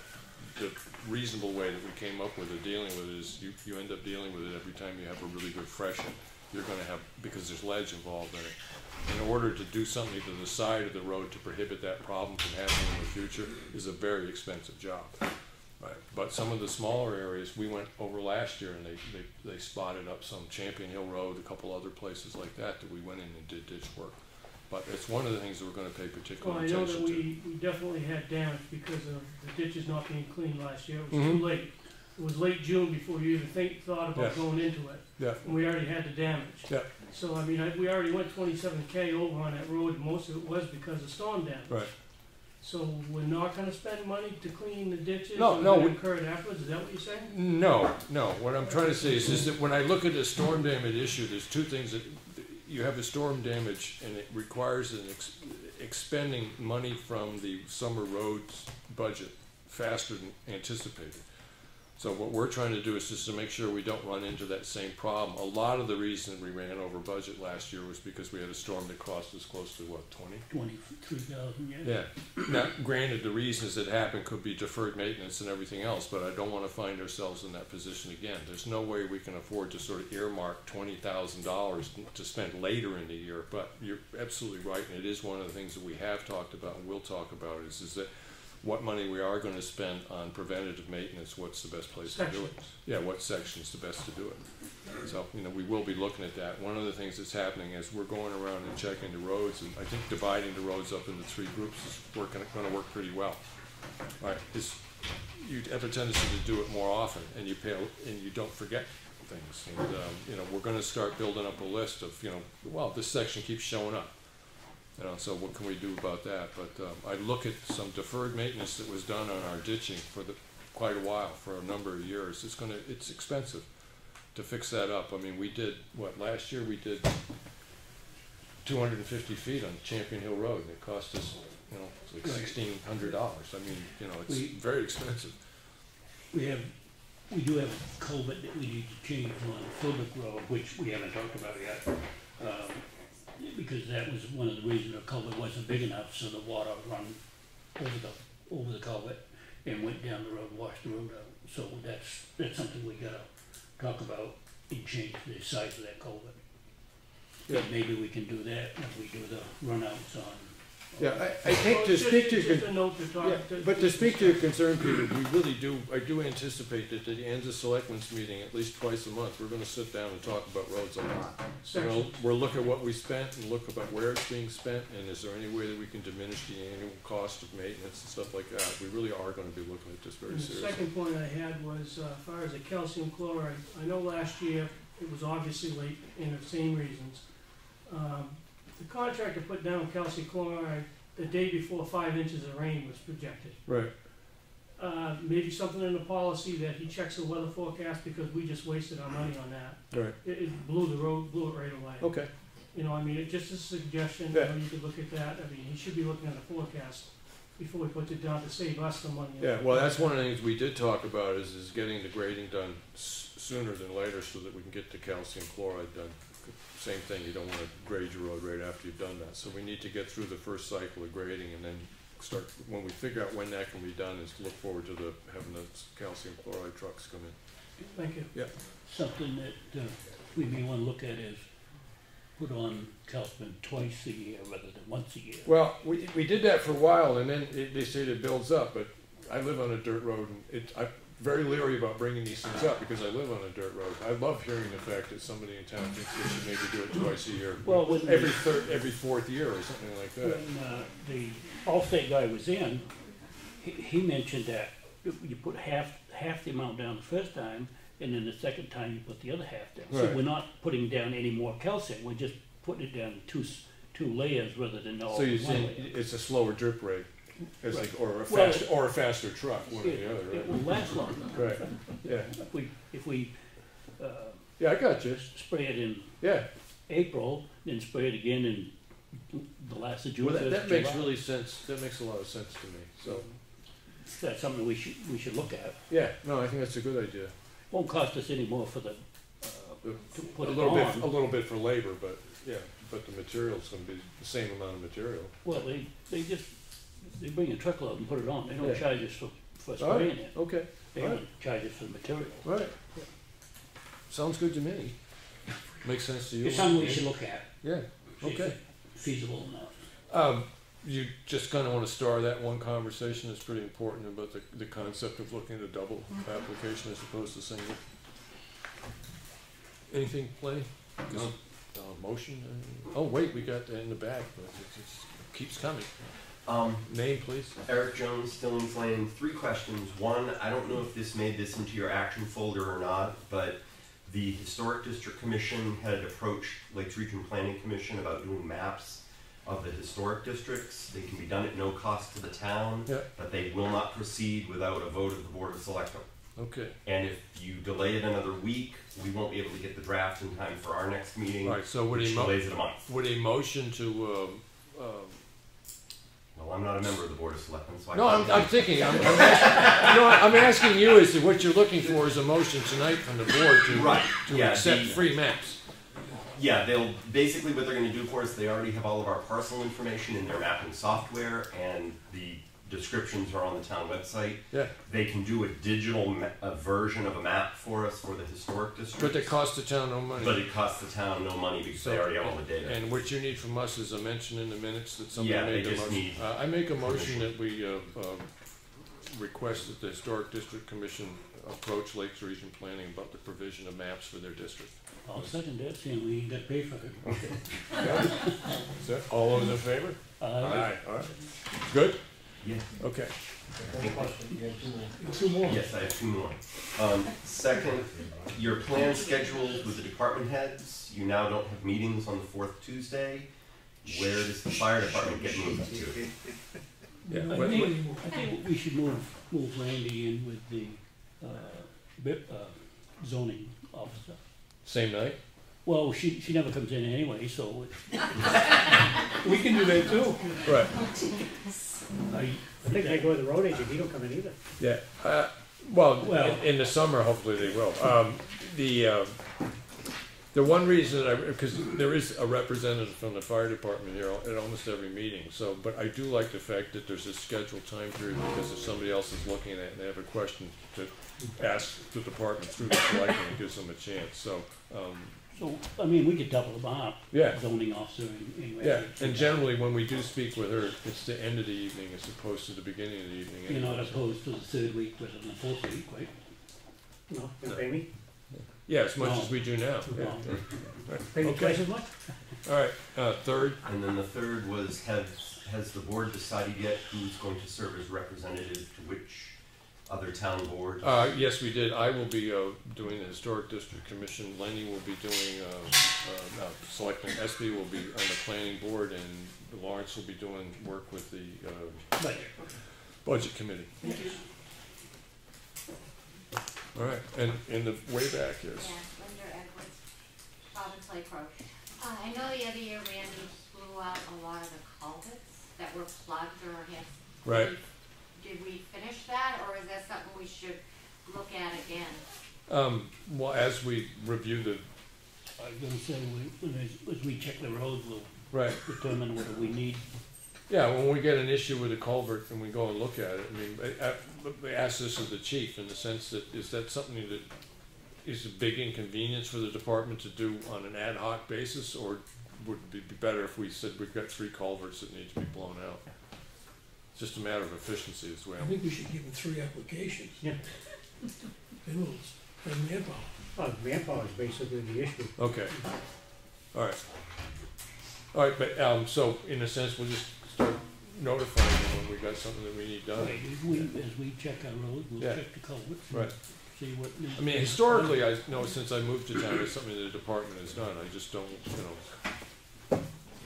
[SPEAKER 2] the reasonable way that we came up with of dealing with it is you, you end up dealing with it every time you have a really good freshet. You're gonna have, because there's ledge involved in it. In order to do something to the side of the road to prohibit that problem from happening in the future is a very expensive job. Right, but some of the smaller areas, we went over last year and they, they, they spotted up some Champion Hill Road, a couple other places like that, that we went in and did ditch work. But it's one of the things that we're gonna pay
[SPEAKER 18] Well,
[SPEAKER 2] particular
[SPEAKER 18] I know
[SPEAKER 2] attention
[SPEAKER 18] that
[SPEAKER 2] to.
[SPEAKER 18] we, we definitely had damage because of the ditches not being cleaned last year, it was
[SPEAKER 2] Mhm.
[SPEAKER 18] too late. It was late June before you even think, thought about
[SPEAKER 2] Yeah.
[SPEAKER 18] going into it,
[SPEAKER 2] Yeah,
[SPEAKER 18] and we already had the damage.
[SPEAKER 2] yeah,
[SPEAKER 18] So, I mean, I, we already went twenty-seven K over on that road, and most of it was because of storm damage.
[SPEAKER 2] right.
[SPEAKER 18] So we're not gonna spend money to clean the ditches?
[SPEAKER 2] No,
[SPEAKER 18] and
[SPEAKER 2] no,
[SPEAKER 18] then
[SPEAKER 2] we-
[SPEAKER 18] Incur it afterwards, is that what you're saying?
[SPEAKER 2] No, no, what I'm trying to say is, is that when I look at the storm damage issue, there's two things that, you have a storm damage and it requires an ex- expending money from the summer roads budget faster than anticipated. So what we're trying to do is just to make sure we don't run into that same problem. A lot of the reason we ran over budget last year was because we had a storm that cost us close to what, twenty?
[SPEAKER 8] Twenty-three thousand, yeah.
[SPEAKER 2] Yeah. Now, granted, the reasons it happened could be deferred maintenance and everything else, but I don't wanna find ourselves in that position again. There's no way we can afford to sort of earmark twenty thousand dollars to spend later in the year, but you're absolutely right, and it is one of the things that we have talked about and will talk about is, is that what money we are gonna spend on preventative maintenance, what's the best place to do it? Yeah, what section's the best to do it? So, you know, we will be looking at that. One of the things that's happening is we're going around and checking the roads, and I think dividing the roads up into three groups is working, gonna work pretty well. Right, is, you have a tendency to do it more often, and you pay, and you don't forget things. And, um, you know, we're gonna start building up a list of, you know, well, this section keeps showing up. You know, so what can we do about that? But, um, I look at some deferred maintenance that was done on our ditching for the quite a while, for a number of years. It's gonna, it's expensive to fix that up. I mean, we did, what, last year we did two hundred and fifty feet on Champion Hill Road, and it cost us, you know, like
[SPEAKER 8] Right.
[SPEAKER 2] sixteen hundred dollars. I mean, you know, it's
[SPEAKER 8] We-
[SPEAKER 2] very expensive.
[SPEAKER 8] We have, we do have a culvert that we need to change on Philbrook Road, which we haven't talked about yet. Um, Because that was one of the reasons the culvert wasn't big enough, so the water run over the, over the culvert and went down the road, washed the road out. So that's, that's something we gotta talk about and change the size of that culvert.
[SPEAKER 2] Yeah.
[SPEAKER 8] Maybe we can do that if we do the runouts on.
[SPEAKER 2] Yeah, I, I think to speak to
[SPEAKER 18] just- a note to talk.
[SPEAKER 2] Yeah,
[SPEAKER 18] to-
[SPEAKER 2] but to speak to your concern, Peter, we really do, I do anticipate that at the end of selectmen's meeting, at least twice a month, we're gonna sit down and talk about roads a lot. We'll,
[SPEAKER 18] Sections.
[SPEAKER 2] we'll look at what we spent and look about where it's being spent, and is there any way that we can diminish the annual cost of maintenance and stuff like that? We really are gonna be looking at this very
[SPEAKER 18] And the
[SPEAKER 2] seriously.
[SPEAKER 18] second point I had was, uh, as far as the calcium chloride, I know last year, it was obviously late in the same reasons. Um, The contractor put down calcium chloride the day before five inches of rain was projected.
[SPEAKER 2] Right,
[SPEAKER 18] Uh, maybe something in the policy that he checks the weather forecast, because we just wasted our money on that.
[SPEAKER 2] right,
[SPEAKER 18] It, it blew the road, blew it right away.
[SPEAKER 2] okay.
[SPEAKER 18] You know, I mean, it just a suggestion, you
[SPEAKER 2] Yeah.
[SPEAKER 18] know, you could look at that, I mean, he should be looking at the forecast before he puts it down to save us the money.
[SPEAKER 2] Yeah, well, that's one of the things we did talk about, is, is getting the grading done s- sooner than later, so that we can get the calcium chloride done. Same thing, you don't wanna grade your road right after you've done that, so we need to get through the first cycle of grading and then start, when we figure out when that can be done, is look forward to the, having the calcium chloride trucks come in.
[SPEAKER 18] Thank you.
[SPEAKER 2] Yeah.
[SPEAKER 8] Something that uh, we may want to look at is put on calcium twice a year rather than once a year.
[SPEAKER 2] Well, we, we did that for a while, and then it, they said it builds up, but I live on a dirt road, and it, I'm very leery about bringing these things up, because I live on a dirt road. I love hearing the fact that somebody in town thinks they should maybe do it twice a year.
[SPEAKER 8] Well, when
[SPEAKER 2] Every
[SPEAKER 8] the-
[SPEAKER 2] third, every fourth year or something like that.
[SPEAKER 8] When uh, the Allstate guy was in, he, he mentioned that you you put half, half the amount down the first time, and then the second time you put the other half down. So
[SPEAKER 2] Right.
[SPEAKER 8] we're not putting down any more calcium, we're just putting it down in two, s- two layers rather than all
[SPEAKER 2] So
[SPEAKER 8] in
[SPEAKER 2] you're
[SPEAKER 8] one
[SPEAKER 2] saying
[SPEAKER 8] layer.
[SPEAKER 2] it's a slower drip rate, it's like, or a
[SPEAKER 8] Well,
[SPEAKER 2] faster, or a faster truck, one or the other,
[SPEAKER 8] it
[SPEAKER 2] right?
[SPEAKER 8] will last longer.
[SPEAKER 2] Right, yeah,
[SPEAKER 8] If we, if we, uh,
[SPEAKER 2] yeah, I got you,
[SPEAKER 8] spray it in
[SPEAKER 2] yeah.
[SPEAKER 8] April, then spray it again in the last of June,
[SPEAKER 2] Well, that,
[SPEAKER 8] first
[SPEAKER 2] that
[SPEAKER 8] of
[SPEAKER 2] makes
[SPEAKER 8] July.
[SPEAKER 2] really sense, that makes a lot of sense to me, so,
[SPEAKER 8] That's something we should, we should look at.
[SPEAKER 2] yeah, no, I think that's a good idea.
[SPEAKER 8] Won't cost us any more for the, uh, to
[SPEAKER 2] A
[SPEAKER 8] put it
[SPEAKER 2] little bit,
[SPEAKER 8] on.
[SPEAKER 2] a little bit for labor, but, yeah, but the material's gonna be the same amount of material.
[SPEAKER 8] Well, they, they just, they bring a truckload and put it on, they don't
[SPEAKER 2] Yeah.
[SPEAKER 8] charge us for, for
[SPEAKER 2] All right,
[SPEAKER 8] spraying it,
[SPEAKER 2] Okay,
[SPEAKER 8] they
[SPEAKER 2] all
[SPEAKER 8] only
[SPEAKER 2] right,
[SPEAKER 8] charge us for the material.
[SPEAKER 2] right. Sounds good to me. Makes sense to you?
[SPEAKER 8] It's something we should look at,
[SPEAKER 2] Yeah,
[SPEAKER 8] see if
[SPEAKER 2] okay.
[SPEAKER 8] it's feasible enough.
[SPEAKER 2] Um, you just kinda wanna star that one conversation that's pretty important about the, the concept of looking at a double application as opposed to single. Anything, Lenny?
[SPEAKER 12] No.
[SPEAKER 2] Uh, motion, uh, oh, wait, we got that in the back, but it just keeps coming.
[SPEAKER 12] Um,
[SPEAKER 2] Name, please?
[SPEAKER 12] Eric Jones, Stillings Lane. Three questions. One, I don't know if this made this into your action folder or not, but the Historic District Commission had approached Lakes Region Planning Commission about doing maps of the historic districts. They can be done at no cost to the town,
[SPEAKER 2] Yeah.
[SPEAKER 12] but they will not proceed without a vote of the Board of Selectmen.
[SPEAKER 2] Okay,
[SPEAKER 12] And if you delay it another week, we won't be able to get the draft in time for our next meeting,
[SPEAKER 2] alright, so would
[SPEAKER 12] which
[SPEAKER 2] a mo-
[SPEAKER 12] delays it a month.
[SPEAKER 2] would a motion to, um, um,
[SPEAKER 12] Well, I'm not a member of the Board of Selectmen, so I
[SPEAKER 2] No, I'm,
[SPEAKER 12] can't-
[SPEAKER 2] I'm thinking, I'm, I'm asking, you know, I'm asking you as to what you're looking for is a motion tonight from the board to,
[SPEAKER 12] Right,
[SPEAKER 2] to
[SPEAKER 12] yeah,
[SPEAKER 2] accept
[SPEAKER 12] the-
[SPEAKER 2] free maps.
[SPEAKER 12] Yeah, they'll, basically what they're gonna do for us, they already have all of our parcel information in their mapping software, and the descriptions are on the town website.
[SPEAKER 2] Yeah.
[SPEAKER 12] They can do a digital ma- a version of a map for us for the historic district.
[SPEAKER 2] But they cost the town no money.
[SPEAKER 12] But it costs the town no money because they already have all the data.
[SPEAKER 2] And what you need from us is a mention in the minutes that somebody
[SPEAKER 12] Yeah,
[SPEAKER 2] made
[SPEAKER 12] they just
[SPEAKER 2] motion.
[SPEAKER 12] need
[SPEAKER 2] Uh, I make a motion that we, uh, um, request that the Historic District Commission approach Lakes Region Planning about the provision of maps for their district.
[SPEAKER 8] I'll second that, seeing we ain't got paid for it.
[SPEAKER 2] Is that, all those in favor?
[SPEAKER 8] Aye.
[SPEAKER 2] Aye, all right. Good?
[SPEAKER 12] Yeah.
[SPEAKER 2] Okay.
[SPEAKER 1] Two more.
[SPEAKER 12] Yes, I have two more. Um, second, your plan schedules with the department heads, you now don't have meetings on the fourth Tuesday. Where does the fire department get moved to?
[SPEAKER 2] Yeah,
[SPEAKER 8] I
[SPEAKER 2] but-
[SPEAKER 8] think, I think we should move, move Randy in with the, uh, bi- uh, zoning officer.
[SPEAKER 2] Same night?
[SPEAKER 8] Well, she, she never comes in anyway, so
[SPEAKER 1] We can do that too.
[SPEAKER 2] Right.
[SPEAKER 8] I,
[SPEAKER 18] I think they go to the road agent, he don't come in either.
[SPEAKER 2] Yeah, uh, well,
[SPEAKER 8] Well-
[SPEAKER 2] in, in the summer, hopefully they will. Um, the, uh, the one reason I, because there is a representative from the fire department here at almost every meeting, so, but I do like the fact that there's a scheduled time period, because if somebody else is looking at it and they have a question to ask the department through the selectmen, it gives them a chance, so, um,
[SPEAKER 8] so, I mean, we could double them up.
[SPEAKER 2] Yeah.
[SPEAKER 8] Zoning officer in, in
[SPEAKER 2] yeah,
[SPEAKER 8] Randy.
[SPEAKER 2] and generally, when we do speak with her, it's the end of the evening as opposed to the beginning of the evening.
[SPEAKER 8] You're not
[SPEAKER 2] anyway, so-
[SPEAKER 8] opposed to the third week, but than the fourth week, right?
[SPEAKER 18] No, you pay me?
[SPEAKER 2] Yeah, as much
[SPEAKER 8] No.
[SPEAKER 2] as we do now.
[SPEAKER 8] No.
[SPEAKER 2] Right.
[SPEAKER 18] Pay me
[SPEAKER 2] Okay.
[SPEAKER 18] twice as much?
[SPEAKER 2] All right, uh, third,
[SPEAKER 12] And then the third was, has, has the board decided yet who's going to serve as representative to which other town boards?
[SPEAKER 2] Uh, yes, we did. I will be, uh, doing the Historic District Commission. Lenny will be doing, uh, uh, no, Selectman Espie will be on the planning board and Lawrence will be doing work with the, uh, Budget Committee. Thank you. All right, and in the way back is,
[SPEAKER 13] Yeah, Linda Edwards, Province Lake Road. Uh, I know the other year Randy blew out a lot of the culverts that were plugged or had.
[SPEAKER 2] Right.
[SPEAKER 13] Did we finish that, or is that something we should look at again?
[SPEAKER 2] um, well, as we review the,
[SPEAKER 8] I was gonna say, we, when as, as we check the roads, we'll
[SPEAKER 2] right,
[SPEAKER 8] determine whether we need,
[SPEAKER 2] Yeah, when we get an issue with a culvert and we go and look at it, I mean, I, I, I ask this of the chief in the sense that, is that something that is a big inconvenience for the department to do on an ad hoc basis, or would it be better if we said we've got three culverts that need to be blown out? It's just a matter of efficiency as well.
[SPEAKER 1] I think we should give them three applications.
[SPEAKER 18] Yeah.
[SPEAKER 1] Then we'll have manpower.
[SPEAKER 18] Well, manpower is basically the issue.
[SPEAKER 2] Okay, all right. All right, but, um, so in a sense, we'll just start notifying them when we got something that we need done.
[SPEAKER 8] right, as we, as we check our road, we'll
[SPEAKER 2] Yeah.
[SPEAKER 8] check the culverts.
[SPEAKER 2] Right.
[SPEAKER 8] and See what. needs
[SPEAKER 2] I mean, historically, I know since I moved to town, it's something the department has done, I just don't, you know.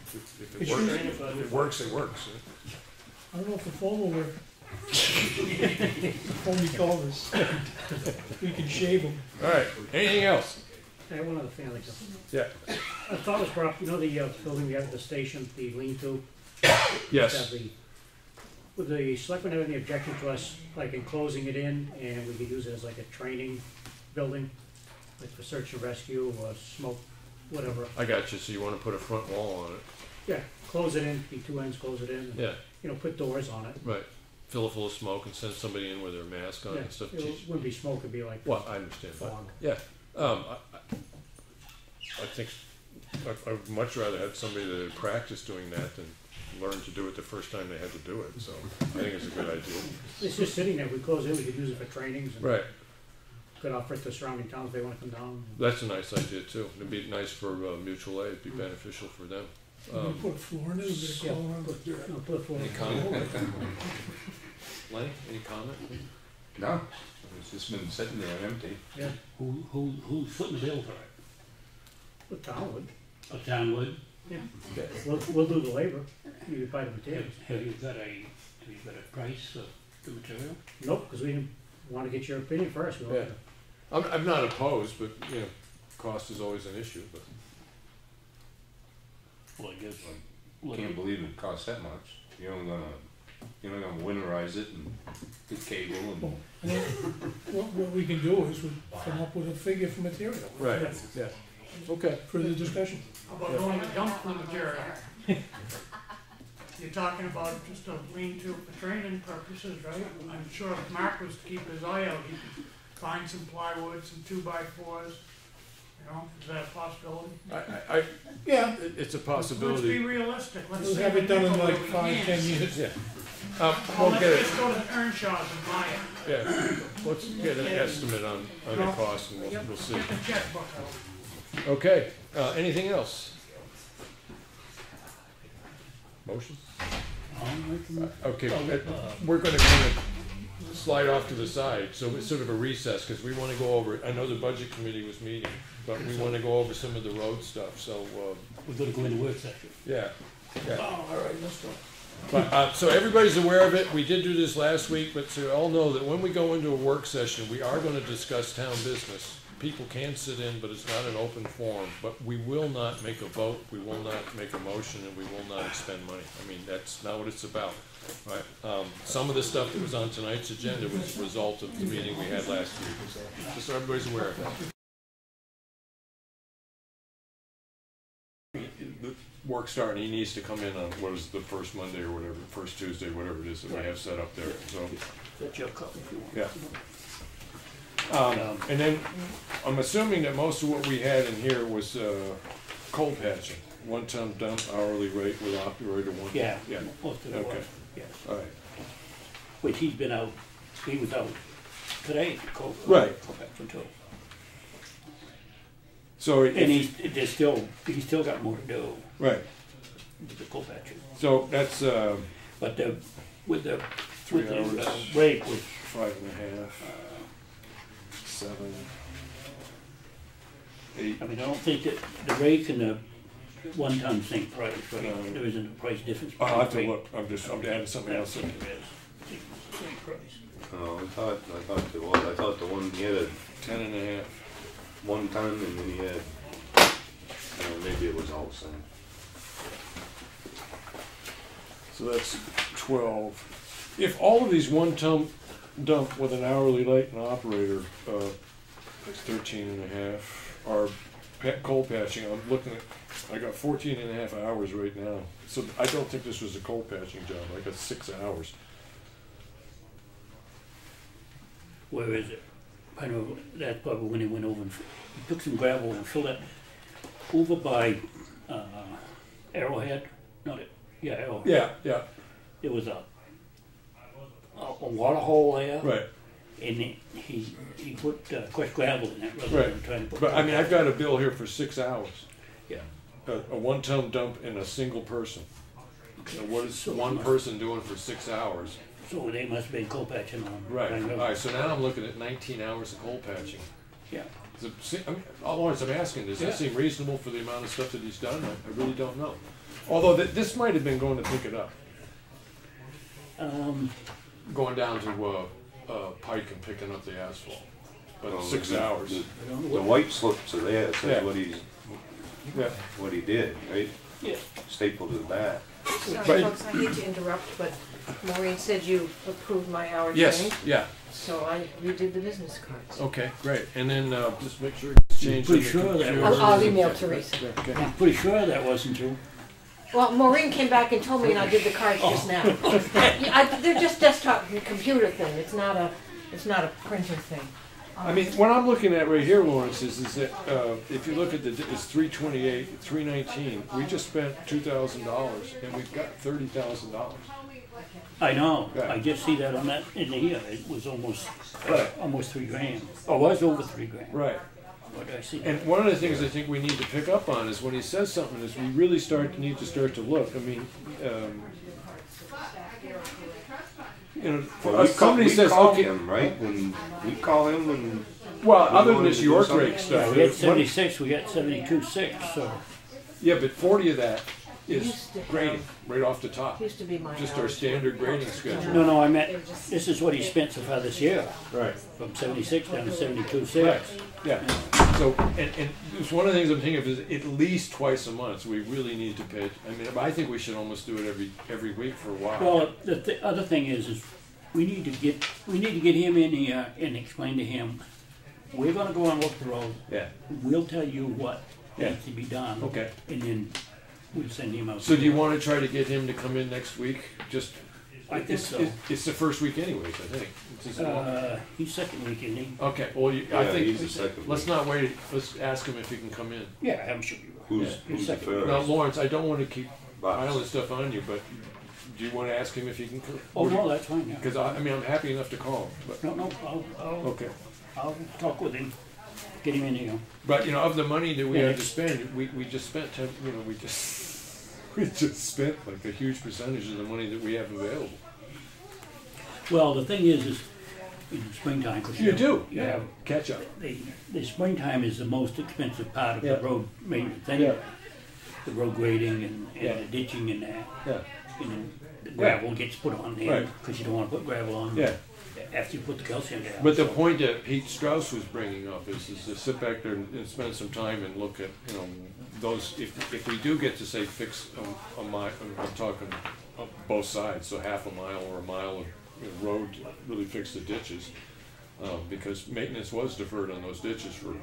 [SPEAKER 2] If if it
[SPEAKER 1] It's
[SPEAKER 2] works,
[SPEAKER 1] usually-
[SPEAKER 2] if it works, it works.
[SPEAKER 1] I don't know if the phone will work. Phony callers. We can shave them.
[SPEAKER 2] All right, anything else?
[SPEAKER 18] I have one other family stuff.
[SPEAKER 2] Yeah,
[SPEAKER 18] I thought it was proper, you know the, uh, building we have at the station, the lean-to?
[SPEAKER 2] yes,
[SPEAKER 18] Have the- Would the selectmen have any objection to us, like enclosing it in, and we could use it as like a training building? Like for search and rescue, or smoke, whatever,
[SPEAKER 2] I got you, so you wanna put a front wall on it,
[SPEAKER 18] yeah, close it in, be two ends, close it in,
[SPEAKER 2] yeah,
[SPEAKER 18] you know, put doors on it.
[SPEAKER 2] right. Fill it full of smoke and send somebody in with their mask on
[SPEAKER 18] Yeah,
[SPEAKER 2] and stuff.
[SPEAKER 18] it wouldn't be smoke, it'd be like
[SPEAKER 2] Well, I understand, but,
[SPEAKER 18] fog.
[SPEAKER 2] yeah, um, I, I- I think, I, I would much rather have somebody that had practiced doing that than learn to do it the first time they had to do it, so I think it's a good idea.
[SPEAKER 18] It's just sitting there, we close it, we could use it for trainings and
[SPEAKER 2] Right,
[SPEAKER 18] could offer it to surrounding towns if they wanna come down.
[SPEAKER 2] that's a nice idea too, it'd be nice for uh, mutual aid, it'd be beneficial for them.
[SPEAKER 1] You
[SPEAKER 2] Um,
[SPEAKER 1] put a floor in it, is it
[SPEAKER 18] Yeah,
[SPEAKER 1] all around the
[SPEAKER 18] put,
[SPEAKER 1] dirt?
[SPEAKER 18] no, put a floor.
[SPEAKER 2] Any comment? Lenny, any comment?
[SPEAKER 9] No, it's just been sitting there empty.
[SPEAKER 18] Yeah,
[SPEAKER 8] Who, who, who's footing the bill for it?
[SPEAKER 18] the town would,
[SPEAKER 8] A town would?
[SPEAKER 18] yeah. We'll, we'll do the labor, you buy the materials.
[SPEAKER 8] Have you got a, have you got a price of the material?
[SPEAKER 18] Nope, because we wanna get your opinion first, we
[SPEAKER 2] Yeah.
[SPEAKER 18] want to
[SPEAKER 2] I'm, I'm not opposed, but, you know, cost is always an issue, but,
[SPEAKER 8] Well, I guess.
[SPEAKER 9] I Can't believe it costs that much. You're only gonna, you're only gonna winterize it and get cable and.
[SPEAKER 1] And then What, what we can do is we come up with a figure for material.
[SPEAKER 2] right, yeah, okay.
[SPEAKER 1] Further discussion.
[SPEAKER 5] How about going to dump for material? You're talking about just a lean-to for training purposes, right? I'm sure if Mark was to keep his eye out, he could find some plywood, some two-by-fours, you know, is that a possibility?
[SPEAKER 2] I, I, I,
[SPEAKER 1] Yeah,
[SPEAKER 2] it- it's a possibility.
[SPEAKER 5] Let's
[SPEAKER 2] possibility.
[SPEAKER 5] be realistic, let's
[SPEAKER 1] we'll
[SPEAKER 5] say
[SPEAKER 1] have it done in like
[SPEAKER 5] what we
[SPEAKER 1] five,
[SPEAKER 5] can.
[SPEAKER 1] ten years.
[SPEAKER 2] Yeah. Um,
[SPEAKER 5] Well,
[SPEAKER 2] we'll
[SPEAKER 5] let's
[SPEAKER 2] it,
[SPEAKER 5] just go to Earnshaw's and buy it.
[SPEAKER 2] yeah, let's get an estimate on, on the cost and we'll,
[SPEAKER 5] Yep,
[SPEAKER 2] we'll see.
[SPEAKER 5] Get the checkbook out.
[SPEAKER 2] Okay, uh, anything else? Motion?
[SPEAKER 8] I'll make a mo-
[SPEAKER 2] Okay,
[SPEAKER 8] Oh,
[SPEAKER 2] uh,
[SPEAKER 8] uh,
[SPEAKER 2] we're gonna kind of slide off to the side, so it's sort of a recess, because we wanna go over, it. I know the budget committee was meeting, but we wanna go over some of the road stuff, so, uh,
[SPEAKER 8] We're gonna go into work session.
[SPEAKER 2] yeah, yeah.
[SPEAKER 1] Oh, all right, let's go.
[SPEAKER 2] But, uh, so everybody's aware of it, we did do this last week, but so you all know that when we go into a work session, we are gonna discuss town business. People can sit in, but it's not an open forum, but we will not make a vote, we will not make a motion, and we will not expend money. I mean, that's not what it's about, right? Um, some of the stuff that was on tonight's agenda was a result of the meeting we had last week, just so everybody's aware of that. Work starting, he needs to come in on, what is the first Monday or whatever, first Tuesday, whatever it is that we have set up there, so.
[SPEAKER 8] That's your call if you want.
[SPEAKER 2] Yeah. Um, and then, I'm assuming that most of what we had in here was, uh, cold patching, one ton dump hourly rate with operator one.
[SPEAKER 8] Yeah,
[SPEAKER 2] Yeah,
[SPEAKER 8] most of it
[SPEAKER 2] okay,
[SPEAKER 8] was, yes.
[SPEAKER 2] all right.
[SPEAKER 8] Which he's been out, he was out today, co-
[SPEAKER 2] Right.
[SPEAKER 8] co-patching too.
[SPEAKER 2] So,
[SPEAKER 8] And
[SPEAKER 2] if,
[SPEAKER 8] he's, there's still, he's still got more to do
[SPEAKER 2] right,
[SPEAKER 8] with the co-patching.
[SPEAKER 2] so that's, uh,
[SPEAKER 8] But the, with the,
[SPEAKER 2] Three
[SPEAKER 8] with the uh,
[SPEAKER 2] hours.
[SPEAKER 8] rate was,
[SPEAKER 2] five and a half, seven, eight.
[SPEAKER 8] I mean, I don't think that the rate and the one ton same price, right?
[SPEAKER 2] No.
[SPEAKER 8] There isn't a price difference.
[SPEAKER 2] I'll have to
[SPEAKER 8] between
[SPEAKER 2] look, I'm just, I'm adding something else in.
[SPEAKER 8] There is. Same price.
[SPEAKER 9] Oh, I thought, I thought there was, I thought the one, he had a
[SPEAKER 2] Ten and a half.
[SPEAKER 9] one ton and then he had, I maybe it was outside.
[SPEAKER 2] So that's twelve. If all of these one ton dump with an hourly rate and operator, uh, that's thirteen and a half, are cold patching, I'm looking at, I got fourteen and a half hours right now. So I don't think this was a cold patching job, I got six hours.
[SPEAKER 8] Where is it? I know, that's probably when he went over and, took some gravel and filled it over by, uh, Arrowhead, not it, yeah.
[SPEAKER 2] Yeah, yeah,
[SPEAKER 8] There was a, a, a water hole there.
[SPEAKER 2] right,
[SPEAKER 8] And he, he, he put uh, crushed gravel in it rather
[SPEAKER 2] right.
[SPEAKER 8] than trying to put.
[SPEAKER 2] But I mean, I've got a bill here for six hours.
[SPEAKER 8] Yeah.
[SPEAKER 2] A, a one ton dump in a single person. What is
[SPEAKER 8] So
[SPEAKER 2] one person doing for six hours?
[SPEAKER 8] So they must have been co-patching on.
[SPEAKER 2] Right,
[SPEAKER 8] River.
[SPEAKER 2] alright, so now I'm looking at nineteen hours of cold patching.
[SPEAKER 8] Yeah.
[SPEAKER 2] Does it se- I mean, all Lawrence, I'm asking, does that
[SPEAKER 8] Yeah.
[SPEAKER 2] seem reasonable for the amount of stuff that he's done? I, I really don't know. Although th- this might have been going to pick it up,
[SPEAKER 8] Um,
[SPEAKER 2] going down to, uh, uh, Pike and picking up the asphalt. But
[SPEAKER 9] Well,
[SPEAKER 2] six
[SPEAKER 9] the-
[SPEAKER 2] hours.
[SPEAKER 9] The,
[SPEAKER 8] I don't know
[SPEAKER 9] the
[SPEAKER 8] what-
[SPEAKER 9] white slips are there, it
[SPEAKER 2] Yeah.
[SPEAKER 9] says what he's,
[SPEAKER 2] Yeah,
[SPEAKER 9] what he did, right?
[SPEAKER 8] yeah.
[SPEAKER 9] Stapled to the back.
[SPEAKER 19] Sorry,
[SPEAKER 2] But-
[SPEAKER 19] folks, I hate to interrupt, but Maureen said you approved my hour
[SPEAKER 2] yes,
[SPEAKER 19] training,
[SPEAKER 2] yeah,
[SPEAKER 19] so I redid the business cards.
[SPEAKER 2] okay, great, and then, uh, just make sure it's changed.
[SPEAKER 8] Pretty
[SPEAKER 2] the
[SPEAKER 8] sure that
[SPEAKER 2] computer.
[SPEAKER 19] I'll, I'll email Teresa.
[SPEAKER 2] Okay.
[SPEAKER 8] I'm pretty sure that wasn't true.
[SPEAKER 19] Well, Maureen came back and told me and I did the cards just now. Yeah, I, they're just desktop computer thing, it's not a, it's not a printer thing.
[SPEAKER 2] I mean, what I'm looking at right here, Lawrence, is, is that, uh, if you look at the, it's three twenty-eight, three nineteen, we just spent two thousand dollars, and we've got thirty thousand dollars.
[SPEAKER 8] I know,
[SPEAKER 2] Yeah.
[SPEAKER 8] I just see that on that, in here, it was almost,
[SPEAKER 2] Right.
[SPEAKER 8] almost three grand. Oh, it was over three grand.
[SPEAKER 2] Right.
[SPEAKER 8] What did I see?
[SPEAKER 2] And one of the things I think we need to pick up on is when he says something, is we really start, to need to start to look, I mean, um, you know,
[SPEAKER 9] Well, we
[SPEAKER 2] us,
[SPEAKER 9] call,
[SPEAKER 2] somebody says,
[SPEAKER 9] call
[SPEAKER 2] okay,
[SPEAKER 9] him, right? When we call him and.
[SPEAKER 2] well,
[SPEAKER 9] we
[SPEAKER 2] other than
[SPEAKER 9] wanted
[SPEAKER 2] this
[SPEAKER 9] to do
[SPEAKER 2] York
[SPEAKER 9] something.
[SPEAKER 2] rate
[SPEAKER 8] Yeah, we got seventy-six, we got seventy-two six, so.
[SPEAKER 2] yeah, but forty of that is
[SPEAKER 19] Used to have-
[SPEAKER 2] grading, right off the top.
[SPEAKER 19] Used to be my
[SPEAKER 2] Just our
[SPEAKER 19] hours.
[SPEAKER 2] standard grading schedule.
[SPEAKER 8] No, no, I meant, this is what he spent so far this year,
[SPEAKER 2] Right.
[SPEAKER 8] from seventy-six down to seventy-two
[SPEAKER 2] Right,
[SPEAKER 8] six.
[SPEAKER 2] yeah. So, and, and it's one of the things I'm thinking of is at least twice a month, we really need to pay, I mean, I think we should almost do it every, every week for a while.
[SPEAKER 8] Well, the, th other thing is, is we need to get, we need to get him in here and explain to him, we're gonna go and look the road,
[SPEAKER 2] Yeah,
[SPEAKER 8] we'll tell you what
[SPEAKER 2] Yeah.
[SPEAKER 8] needs to be done.
[SPEAKER 2] okay.
[SPEAKER 8] And then we'll send him out.
[SPEAKER 2] So do you wanna try to get him to come in next week? Just,
[SPEAKER 8] I think
[SPEAKER 2] it's,
[SPEAKER 8] so.
[SPEAKER 2] it's- it's the first week anyways, I think. It's just-
[SPEAKER 8] Uh, he's second week, isn't he?
[SPEAKER 2] Okay, well, you, I
[SPEAKER 9] Yeah,
[SPEAKER 2] think,
[SPEAKER 9] he's the second
[SPEAKER 2] let's
[SPEAKER 9] week.
[SPEAKER 2] not wait, let's ask him if he can come in.
[SPEAKER 8] Yeah, I'm sure you will.
[SPEAKER 9] Who's,
[SPEAKER 2] Yeah.
[SPEAKER 9] who's the
[SPEAKER 8] Second.
[SPEAKER 9] first?
[SPEAKER 2] Now, Lawrence, I don't wanna keep
[SPEAKER 9] Box.
[SPEAKER 2] piling stuff on you, but do you wanna ask him if he can come?
[SPEAKER 8] Oh, no, that's fine, yeah.
[SPEAKER 2] Cause I, I mean, I'm happy enough to call him, but,
[SPEAKER 8] No, no, I'll, I'll,
[SPEAKER 2] okay.
[SPEAKER 8] I'll talk with him, get him in here.
[SPEAKER 2] But, you know, of the money that we
[SPEAKER 8] Yeah.
[SPEAKER 2] had to spend, we, we just spent ten, you know, we just, we just spent like a huge percentage of the money that we have available.
[SPEAKER 8] Well, the thing is, is in the springtime, 'cause
[SPEAKER 2] You do,
[SPEAKER 8] you
[SPEAKER 2] yeah,
[SPEAKER 8] have,
[SPEAKER 2] catch up.
[SPEAKER 8] the, the springtime is the most expensive part of
[SPEAKER 2] Yeah.
[SPEAKER 8] the road maintenance
[SPEAKER 2] Yeah.
[SPEAKER 8] anyway. the road grading and,
[SPEAKER 2] Yeah.
[SPEAKER 8] and the ditching and that.
[SPEAKER 2] Yeah.
[SPEAKER 8] You know, the gravel gets put on there,
[SPEAKER 2] Right.
[SPEAKER 8] cause you don't wanna put gravel on.
[SPEAKER 2] Yeah.
[SPEAKER 8] After you put the calcium down.
[SPEAKER 2] But the point that Pete Strauss was bringing up is, is to sit back there and and spend some time and look at, you know, those, if, if we do get to say fix a, a mile, I'm talking both sides, so half a mile or a mile of road, really fix the ditches. Um, because maintenance was deferred on those ditches for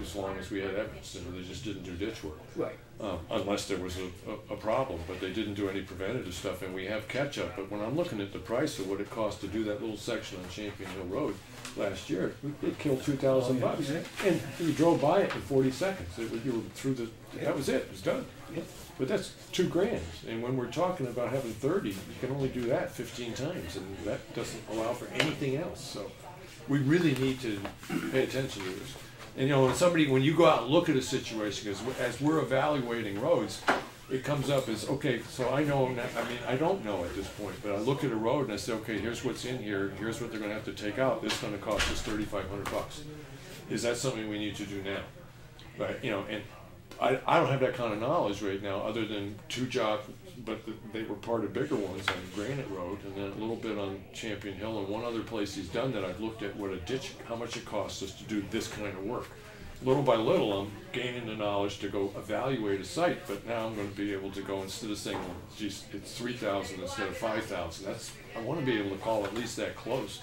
[SPEAKER 2] as long as we had Evanston, they just didn't do ditch work.
[SPEAKER 8] Right.
[SPEAKER 2] Um, unless there was a, a, a problem, but they didn't do any preventative stuff, and we have catch-up, but when I'm looking at the price of what it cost to do that little section on Champion Hill Road last year, it killed two thousand
[SPEAKER 8] Oh,
[SPEAKER 2] bucks. And you drove by it in forty seconds, it, you were through the, that was it, it was done. But that's two grand, and when we're talking about having thirty, you can only do that fifteen times, and that doesn't allow for anything else, so. We really need to pay attention to this. And you know, when somebody, when you go out and look at a situation, because as we're evaluating roads, it comes up as, okay, so I know, now- I mean, I don't know at this point, but I look at a road and I say, okay, here's what's in here, here's what they're gonna have to take out, this is gonna cost us thirty-five hundred bucks. Is that something we need to do now? Right, you know, and I, I don't have that kind of knowledge right now, other than two jobs, but th- they were part of bigger ones on Granite Road, and then a little bit on Champion Hill, and one other place he's done that I've looked at what a ditch, how much it costs us to do this kind of work. Little by little, I'm gaining the knowledge to go evaluate a site, but now I'm gonna be able to go, instead of saying, well, geez, it's three thousand instead of five thousand, that's, I wanna be able to call at least that close.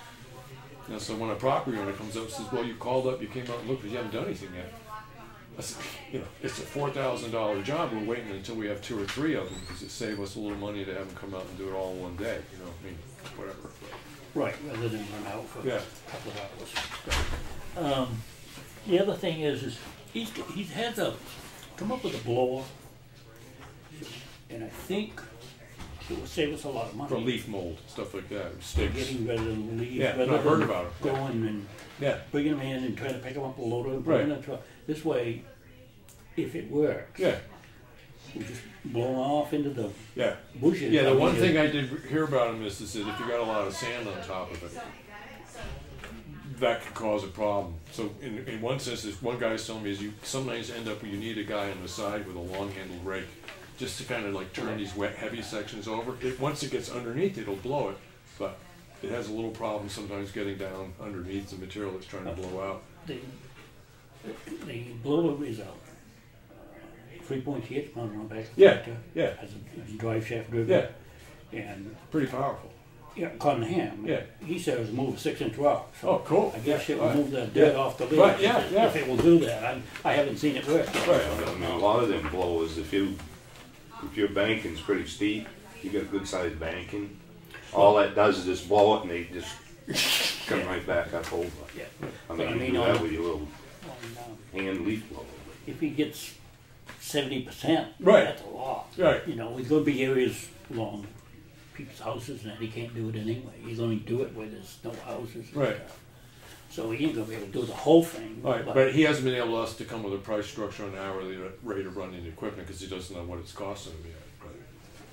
[SPEAKER 2] You so when a property owner comes up and says, well, you called up, you came out and looked, but you haven't done anything yet. You know, it's a four thousand dollar job, we're waiting until we have two or three of them, because it saves us a little money to have them come out and do it all in one day, you know, I mean, whatever.
[SPEAKER 8] Right, rather than run out for
[SPEAKER 2] Yeah.
[SPEAKER 8] a couple of hours. Um, the other thing is, is he's, he has a, come up with a blower. And I think it will save us a lot of money.
[SPEAKER 2] For leaf mold, stuff like that, sticks.
[SPEAKER 8] Getting rid of the leaves,
[SPEAKER 2] Yeah,
[SPEAKER 8] rather
[SPEAKER 2] no, I've heard
[SPEAKER 8] than
[SPEAKER 2] about it.
[SPEAKER 8] going and
[SPEAKER 2] Yeah.
[SPEAKER 8] bringing them in and trying to pick them up and load them put them in
[SPEAKER 2] Right.
[SPEAKER 8] a truck. This way, if it works.
[SPEAKER 2] Yeah.
[SPEAKER 8] We just blow them off into the
[SPEAKER 2] Yeah.
[SPEAKER 8] bushes.
[SPEAKER 2] Yeah, the
[SPEAKER 8] mean,
[SPEAKER 2] one thing I did hear about them is, is that if you got a lot of sand on top of it, that could cause a problem. So in, in one sense, this one guy's telling me is you sometimes end up where you need a guy on the side with a long handled rake just to kind of like turn these wet, heavy sections over. It, once it gets underneath, it'll blow it, but it has a little problem sometimes getting down underneath the material it's trying to blow out.
[SPEAKER 8] The, the blower is a three point eight pound on back.
[SPEAKER 2] Yeah, yeah.
[SPEAKER 8] Has a, has a drive shaft driven.
[SPEAKER 2] Yeah.
[SPEAKER 8] And
[SPEAKER 2] Pretty powerful.
[SPEAKER 8] yeah, according to.
[SPEAKER 2] Yeah.
[SPEAKER 8] He said it was move six inch rock. So
[SPEAKER 2] Oh, cool.
[SPEAKER 8] I guess
[SPEAKER 2] Yeah,
[SPEAKER 8] it will
[SPEAKER 2] right.
[SPEAKER 8] move the dirt
[SPEAKER 2] Yeah.
[SPEAKER 8] off the leaf.
[SPEAKER 2] Right, yeah,
[SPEAKER 8] if,
[SPEAKER 2] yeah.
[SPEAKER 8] If it will do that, I, I haven't seen it work.
[SPEAKER 2] Right.
[SPEAKER 9] I mean, a lot of them blowers, if you, if your banking's pretty steep, you got a good sized banking, all that does is just blow it and they just come right back up over.
[SPEAKER 8] Yeah.
[SPEAKER 9] I
[SPEAKER 8] But
[SPEAKER 9] mean,
[SPEAKER 8] I
[SPEAKER 9] you
[SPEAKER 8] mean,
[SPEAKER 9] do that
[SPEAKER 8] on-
[SPEAKER 9] with your little
[SPEAKER 8] um,
[SPEAKER 9] leaf blower.
[SPEAKER 8] If he gets seventy percent,
[SPEAKER 2] Right.
[SPEAKER 8] that's a lot.
[SPEAKER 2] Right.
[SPEAKER 8] You know, there's gonna be areas along people's houses and that he can't do it anyway. He's only do it where there's no houses. and
[SPEAKER 2] Right.
[SPEAKER 8] stuff. So he ain't gonna be able to do the whole thing.
[SPEAKER 2] Right, but he hasn't been able to us to come with a price structure on hourly rate of running the equipment because he doesn't know what it's costing him yet.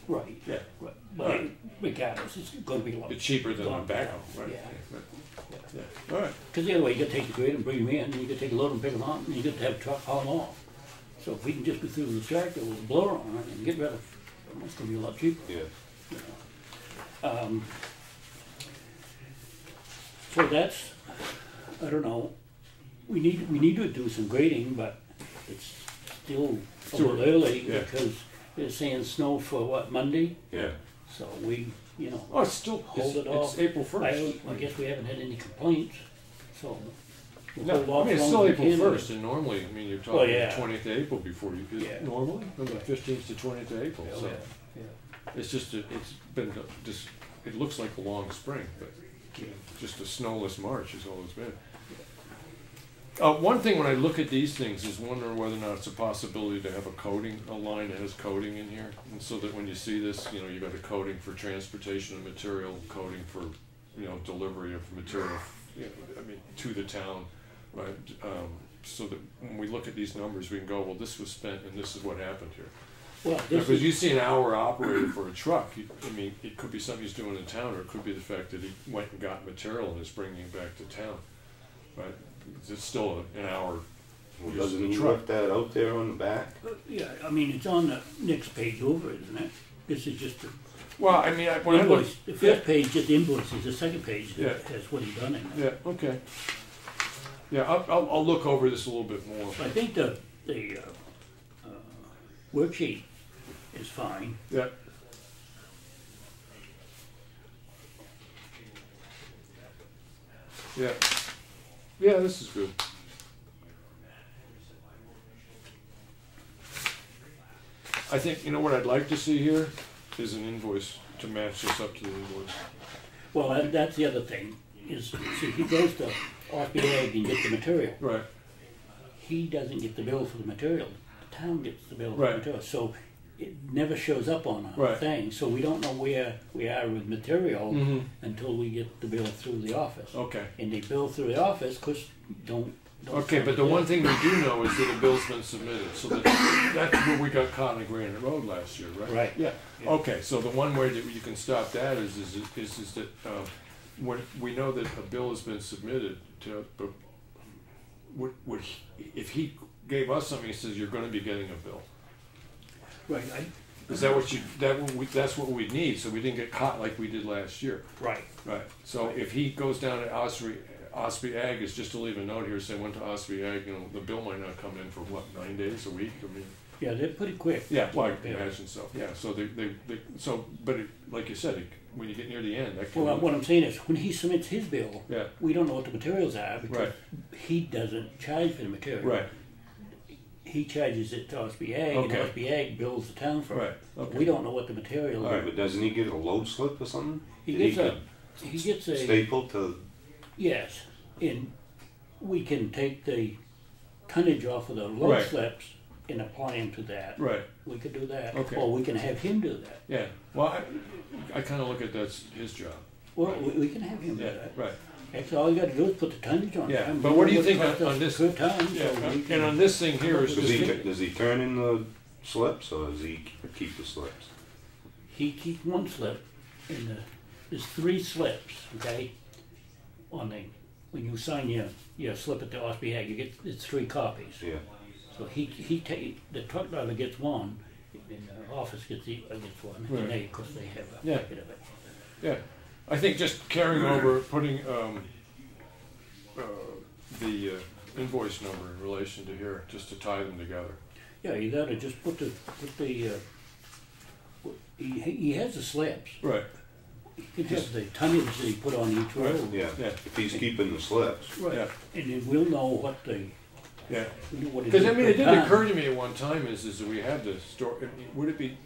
[SPEAKER 2] Right.
[SPEAKER 8] Right.
[SPEAKER 2] Yeah.
[SPEAKER 8] Right. But
[SPEAKER 2] Right.
[SPEAKER 8] regardless, it's gonna be a lot.
[SPEAKER 2] It's cheaper than a
[SPEAKER 8] lot
[SPEAKER 2] backhoe, right?
[SPEAKER 8] Yeah.
[SPEAKER 2] Yeah. All right.
[SPEAKER 8] Cause the other way, you gotta take the grade and bring them in, and you gotta take a load and pick them up, and you gotta have a truck haul them off. So if we can just go through the tractor with a blower on it and get rid of, it's gonna be a lot cheaper.
[SPEAKER 9] Yeah.
[SPEAKER 8] Um, so that's, I don't know, we need, we need to do some grading, but it's still a little early
[SPEAKER 2] Yeah.
[SPEAKER 8] because they're saying snow for what, Monday?
[SPEAKER 9] Yeah.
[SPEAKER 8] So we, you know.
[SPEAKER 2] Oh, it's still,
[SPEAKER 8] Hold
[SPEAKER 2] it's,
[SPEAKER 8] it off.
[SPEAKER 2] it's April
[SPEAKER 8] I,
[SPEAKER 2] first.
[SPEAKER 8] I guess we haven't had any complaints, so. we'll
[SPEAKER 2] No,
[SPEAKER 8] hold off
[SPEAKER 2] I mean, it's
[SPEAKER 8] as
[SPEAKER 2] still
[SPEAKER 8] long as
[SPEAKER 2] April
[SPEAKER 8] can.
[SPEAKER 2] first, and normally, I mean, you're
[SPEAKER 8] Well,
[SPEAKER 2] talking
[SPEAKER 8] yeah.
[SPEAKER 2] the twentieth of April before you, is
[SPEAKER 8] Yeah.
[SPEAKER 2] it normally, from the fifteenth to twentieth of April,
[SPEAKER 8] Oh,
[SPEAKER 2] so.
[SPEAKER 8] yeah, yeah.
[SPEAKER 2] It's just, a- it's been a- just, it looks like a long spring, but you know, just a snowless March is all it's been. Uh, one thing when I look at these things is wondering whether or not it's a possibility to have a coating, a line that has coating in here. And so that when you see this, you know, you've got a coating for transportation of material, coating for, you know, delivery of material, you know, I mean, to the town, right? Um, so that when we look at these numbers, we can go, well, this was spent and this is what happened here.
[SPEAKER 8] Well,
[SPEAKER 2] Because you see an hour operated for a truck, you, I mean, it could be something he's doing in town, or it could be the fact that he went and got material and is bringing it back to town. Right, it's still an hour
[SPEAKER 9] Well, Doesn't he
[SPEAKER 2] truck.
[SPEAKER 9] that out there on the back?
[SPEAKER 8] Uh, Yeah, I mean, it's on the next page over, isn't it? This is just the
[SPEAKER 2] Well, I mean, I, when I look,
[SPEAKER 8] invoice, the first page just invoices, the second page
[SPEAKER 2] Yeah.
[SPEAKER 8] has what he done in it.
[SPEAKER 2] yeah, okay. Yeah, I'll, I'll, I'll look over this a little bit more.
[SPEAKER 8] I think the, the, uh, uh, worksheet is fine.
[SPEAKER 2] Yeah. Yeah. Yeah, this is good. I think, you know what I'd like to see here is an invoice to match this up to the invoice.
[SPEAKER 8] Well, that, that's the other thing, is, see, he goes to RPA and gets the material.
[SPEAKER 2] Right.
[SPEAKER 8] He doesn't get the bill for the material, the town gets the bill for
[SPEAKER 2] Right.
[SPEAKER 8] the material, so it never shows up on our
[SPEAKER 2] Right.
[SPEAKER 8] thing, so we don't know where we are with material
[SPEAKER 2] Mhm.
[SPEAKER 8] until we get the bill through the office.
[SPEAKER 2] Okay.
[SPEAKER 8] And they bill through the office, cause don't, don't.
[SPEAKER 2] Okay, but the one thing we do know is that a bill's been submitted, so that, that's where we got caught on Granite Road last year, right?
[SPEAKER 8] Right.
[SPEAKER 2] Yeah,
[SPEAKER 8] Yeah.
[SPEAKER 2] okay, so the one way that you can stop that is, is, is, is that, uh, when, we know that a bill has been submitted to, but would, would, he- if he gave us something, he says, you're gonna be getting a bill.
[SPEAKER 8] Right, I,
[SPEAKER 2] Is that what you, that, what we, that's what we need, so we didn't get caught like we did last year?
[SPEAKER 8] right,
[SPEAKER 2] Right, so if he goes down to Ossipee, Ossipee Ag is just to leave a note here saying, went to Ossipee Ag, you know, the bill might not come in for what, nine days, a week, I mean.
[SPEAKER 8] yeah, they're pretty quick.
[SPEAKER 2] Yeah, well, I can imagine so, yeah, so they, they, they, so, but it, like you said, it, when you get near the end, that can.
[SPEAKER 8] Well, what I'm saying is, when he submits his bill,
[SPEAKER 2] Yeah,
[SPEAKER 8] we don't know what the materials are because
[SPEAKER 2] Right.
[SPEAKER 8] he doesn't charge for the material.
[SPEAKER 2] right,
[SPEAKER 8] He charges it to Ossipee Ag, and
[SPEAKER 2] Okay.
[SPEAKER 8] Ossipee Ag bills the town for
[SPEAKER 2] right,
[SPEAKER 8] it.
[SPEAKER 2] okay.
[SPEAKER 8] We don't know what the material
[SPEAKER 9] Right,
[SPEAKER 8] is.
[SPEAKER 9] but doesn't he get a load slip or something?
[SPEAKER 8] He
[SPEAKER 9] That
[SPEAKER 8] gets a, he gets a,
[SPEAKER 9] Staple to,
[SPEAKER 8] yes, and we can take the tonnage off of the load
[SPEAKER 2] Right.
[SPEAKER 8] slips and apply them to that.
[SPEAKER 2] Right,
[SPEAKER 8] We could do that.
[SPEAKER 2] Okay.
[SPEAKER 8] Or we can have him do that.
[SPEAKER 2] yeah, well, I, I kinda look at that's his job,
[SPEAKER 8] Well, we, we can have him do
[SPEAKER 2] yeah,
[SPEAKER 8] that.
[SPEAKER 2] right.
[SPEAKER 8] Actually, all you gotta do is put the tonnage on.
[SPEAKER 2] Yeah,
[SPEAKER 8] it.
[SPEAKER 2] But what do you think
[SPEAKER 8] costs
[SPEAKER 2] on- on this-
[SPEAKER 8] Per ton,
[SPEAKER 2] Yeah,
[SPEAKER 8] so we
[SPEAKER 2] and
[SPEAKER 8] can.
[SPEAKER 2] on this thing here is
[SPEAKER 9] does he,
[SPEAKER 2] just,
[SPEAKER 9] does he turn in the slips or does he keep the slips?
[SPEAKER 8] He keeps one slip, and the, there's three slips, okay? On the, when you sign your, your slip at the Ossipee Ag, you get, it's three copies.
[SPEAKER 9] Yeah,
[SPEAKER 8] So he, he take, the truck driver gets one, and the office gets the, uh, gets one,
[SPEAKER 2] Right.
[SPEAKER 8] and they, of course, they have a
[SPEAKER 2] Yeah.
[SPEAKER 8] packet of it.
[SPEAKER 2] yeah, I think just carrying over, putting, um, uh, the uh, invoice number in relation to here, just to tie them together.
[SPEAKER 8] Yeah, you gotta just put the, put the, uh, what- he, he has the slips.
[SPEAKER 2] Right.
[SPEAKER 8] He can have the tonnage that he put on each
[SPEAKER 2] Right.
[SPEAKER 8] road.
[SPEAKER 9] yeah,
[SPEAKER 2] Yeah.
[SPEAKER 9] if he's keeping the slips.
[SPEAKER 8] Right,
[SPEAKER 2] Yeah.
[SPEAKER 8] and then we'll know what the,
[SPEAKER 2] Yeah.
[SPEAKER 8] we know what it is.
[SPEAKER 2] Because I mean, it did
[SPEAKER 8] ton.
[SPEAKER 2] occur to me at one time is, is that we had to store, would it be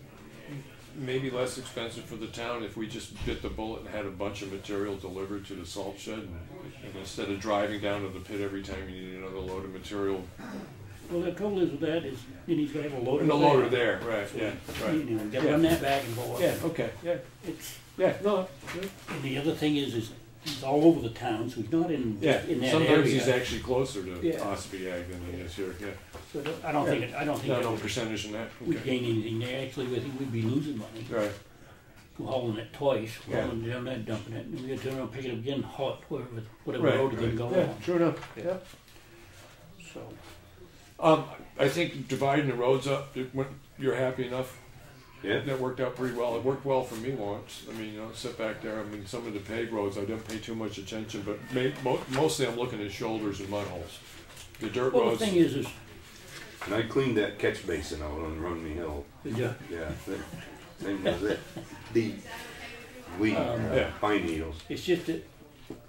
[SPEAKER 2] maybe less expensive for the town if we just bit the bullet and had a bunch of material delivered to the salt shed? And and instead of driving down to the pit every time you need another load of material?
[SPEAKER 8] Well, the trouble is with that is, you he's gonna have a loader
[SPEAKER 2] And the
[SPEAKER 8] there.
[SPEAKER 2] loader there, right, yeah,
[SPEAKER 8] You
[SPEAKER 2] right.
[SPEAKER 8] know, gotta
[SPEAKER 2] Yeah.
[SPEAKER 8] run that back and forth.
[SPEAKER 2] Yeah, okay, yeah,
[SPEAKER 8] It's,
[SPEAKER 2] yeah, no,
[SPEAKER 8] and the other thing is, is he's all over the town, so he's not in,
[SPEAKER 2] yeah.
[SPEAKER 8] in that
[SPEAKER 2] Sometimes
[SPEAKER 8] area.
[SPEAKER 2] he's actually closer to
[SPEAKER 8] Yeah.
[SPEAKER 2] Ossipee Ag than he is here, yeah.
[SPEAKER 8] So I don't think, it- I don't think
[SPEAKER 2] No,
[SPEAKER 8] that
[SPEAKER 2] no percentage in that,
[SPEAKER 8] we'd
[SPEAKER 2] okay.
[SPEAKER 8] gain anything there, actually, I think we'd be losing money.
[SPEAKER 2] Right,
[SPEAKER 8] Hauling it twice,
[SPEAKER 2] Yeah.
[SPEAKER 8] hauling down there, dumping it, and we gotta turn around, pick it up again, hot, whatever, whatever
[SPEAKER 2] right,
[SPEAKER 8] road it can
[SPEAKER 2] right.
[SPEAKER 8] go
[SPEAKER 2] Yeah,
[SPEAKER 8] on,
[SPEAKER 2] sure enough, yeah.
[SPEAKER 8] so.
[SPEAKER 2] Um, I think dividing the roads up, it you're happy enough?
[SPEAKER 9] Yeah,
[SPEAKER 2] That worked out pretty well. It worked well for me once. I mean, you know, sit back there. I mean, some of the paved roads, I didn't pay too much attention, but ma- mo- mostly I'm looking at shoulders and mud holes. The dirt
[SPEAKER 8] Well, the thing is, is,
[SPEAKER 9] and I cleaned that catch basin out on Rumney Hill.
[SPEAKER 8] yeah,
[SPEAKER 9] Yeah, that- same as it, the weed,
[SPEAKER 8] Um,
[SPEAKER 9] uh,
[SPEAKER 2] Yeah.
[SPEAKER 9] pine needles.
[SPEAKER 8] it's just that,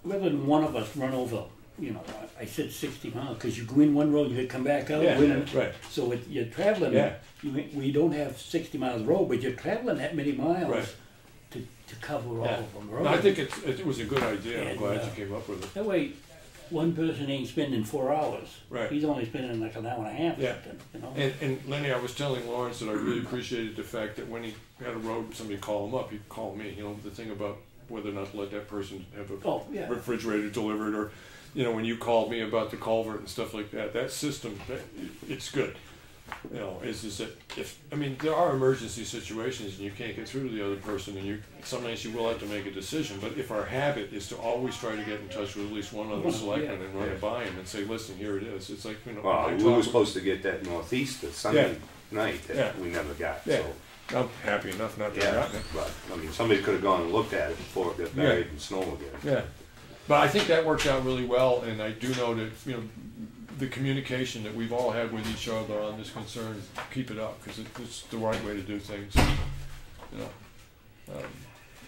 [SPEAKER 8] rather than one of us run over, you know, I I said sixty miles, cause you go in one road, you come back out,
[SPEAKER 2] Yeah,
[SPEAKER 8] go in
[SPEAKER 2] right.
[SPEAKER 8] So it, you're traveling,
[SPEAKER 2] Yeah.
[SPEAKER 8] You, we don't have sixty miles of road, but you're traveling that many miles
[SPEAKER 2] Right.
[SPEAKER 8] to, to cover all of them
[SPEAKER 2] No. I think it's, it was a good idea. I'm glad
[SPEAKER 8] uh,
[SPEAKER 2] you came up with it.
[SPEAKER 8] That way, one person ain't spending four hours.
[SPEAKER 2] Right.
[SPEAKER 8] He's only spending like an hour and a half,
[SPEAKER 2] Yeah.
[SPEAKER 8] something, you know?
[SPEAKER 2] And, and Lenny, I was telling Lawrence that I really appreciated the fact that when he had a road, somebody call him up, he'd call me. You know, the thing about whether or not to let that person have a
[SPEAKER 8] Oh, yeah.
[SPEAKER 2] refrigerator delivered or, you know, when you called me about the culvert and stuff like that, that system, that, it's good. You know, is, is that if, I mean, there are emergency situations and you can't get through to the other person and you, sometimes you will have to make a decision, but if our habit is to always try to get in touch with at least one other
[SPEAKER 9] Well,
[SPEAKER 2] selectman and run
[SPEAKER 9] yeah.
[SPEAKER 2] it by him and say, listen, here it is, it's like, you know.
[SPEAKER 9] Well, we were supposed to get that northeaster Sunday night
[SPEAKER 2] Yeah.
[SPEAKER 9] that we never got,
[SPEAKER 2] Yeah.
[SPEAKER 9] so.
[SPEAKER 2] I'm happy enough not to have
[SPEAKER 9] Yeah,
[SPEAKER 2] gotten it.
[SPEAKER 9] but, I mean, somebody could've gone and looked at it before it got
[SPEAKER 2] Yeah.
[SPEAKER 9] buried in snow again.
[SPEAKER 2] Yeah, but I think that worked out really well, and I do know that, you know, the communication that we've all had with each other on this concern, keep it up, because it's the right way to do things. You know, um,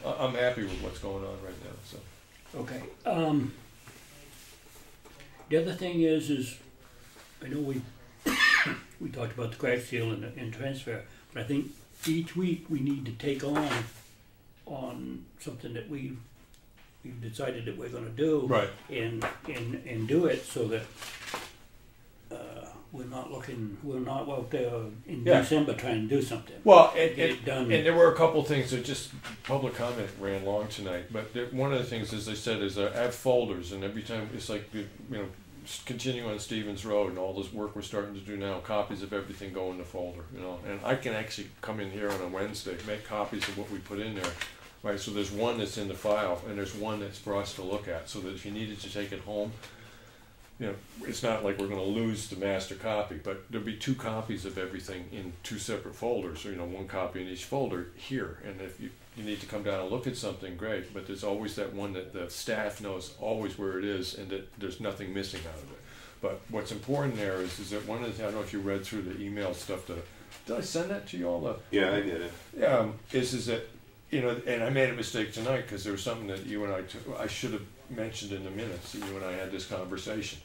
[SPEAKER 2] I, I'm happy with what's going on right now, so.
[SPEAKER 8] Okay, um, the other thing is, is, I know we, we talked about the crack seal and, and transfer, but I think each week we need to take on, on something that we've, we've decided that we're gonna do.
[SPEAKER 2] Right.
[SPEAKER 8] And, and, and do it so that, Uh, we're not looking, we're not out there in
[SPEAKER 2] Yeah.
[SPEAKER 8] December trying to do something.
[SPEAKER 2] Well, and,
[SPEAKER 8] Get
[SPEAKER 2] and,
[SPEAKER 8] it done.
[SPEAKER 2] and there were a couple things that just public comment ran long tonight. But there, one of the things, as I said, is uh, I have folders, and every time it's like you know, s- continue on Stevens Road and all this work we're starting to do now. Copies of everything go in the folder, you know. And I can actually come in here on a Wednesday, make copies of what we put in there. Right, so there's one that's in the file, and there's one that's for us to look at, so that if you needed to take it home, you know, it's not like we're gonna lose the master copy, but there'll be two copies of everything in two separate folders, or, you know, one copy in each folder here, and if you, you need to come down and look at something, great, but there's always that one that the staff knows always where it is, and that there's nothing missing out of it. But what's important there is, is that one of the, I don't know if you read through the email stuff, that, did I send that to you all, the?
[SPEAKER 9] Yeah, I did it.
[SPEAKER 2] um, is is that you know, and I made a mistake tonight because there was something that you and I I should have mentioned in the minutes. that You and I had this conversation,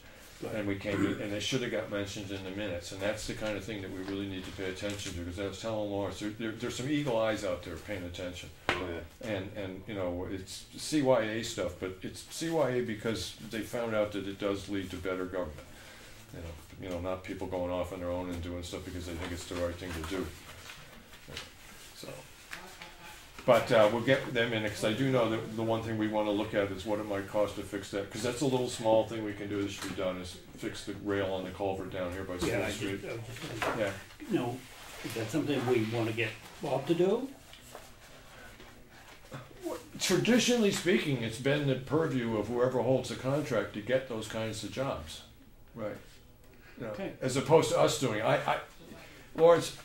[SPEAKER 2] and we came to, and it should have got mentioned in the minutes. And that's the kind of thing that we really need to pay attention to because I was telling Lawrence there, there, there's some eagle eyes out there paying attention. Oh, and and you know it's CYA stuff, but it's CYA because they found out that it does lead to better government. You know, you know, not people going off on their own and doing stuff because they think it's the right thing to do. But uh, we'll get them in because I do know that the one thing we want to look at is what it might cost to fix that because that's a little small thing we can do that should be done is fix the rail on the culvert down here by
[SPEAKER 8] Yeah,
[SPEAKER 2] School
[SPEAKER 8] I
[SPEAKER 2] Street.
[SPEAKER 8] just, I was just gonna,
[SPEAKER 2] Yeah.
[SPEAKER 8] you know, is that something we wanna get Bob to do?
[SPEAKER 2] Traditionally speaking, it's been the purview of whoever holds the contract to get those kinds of jobs, right? You know,
[SPEAKER 8] Okay.
[SPEAKER 2] As opposed to us doing. I, I, Lawrence,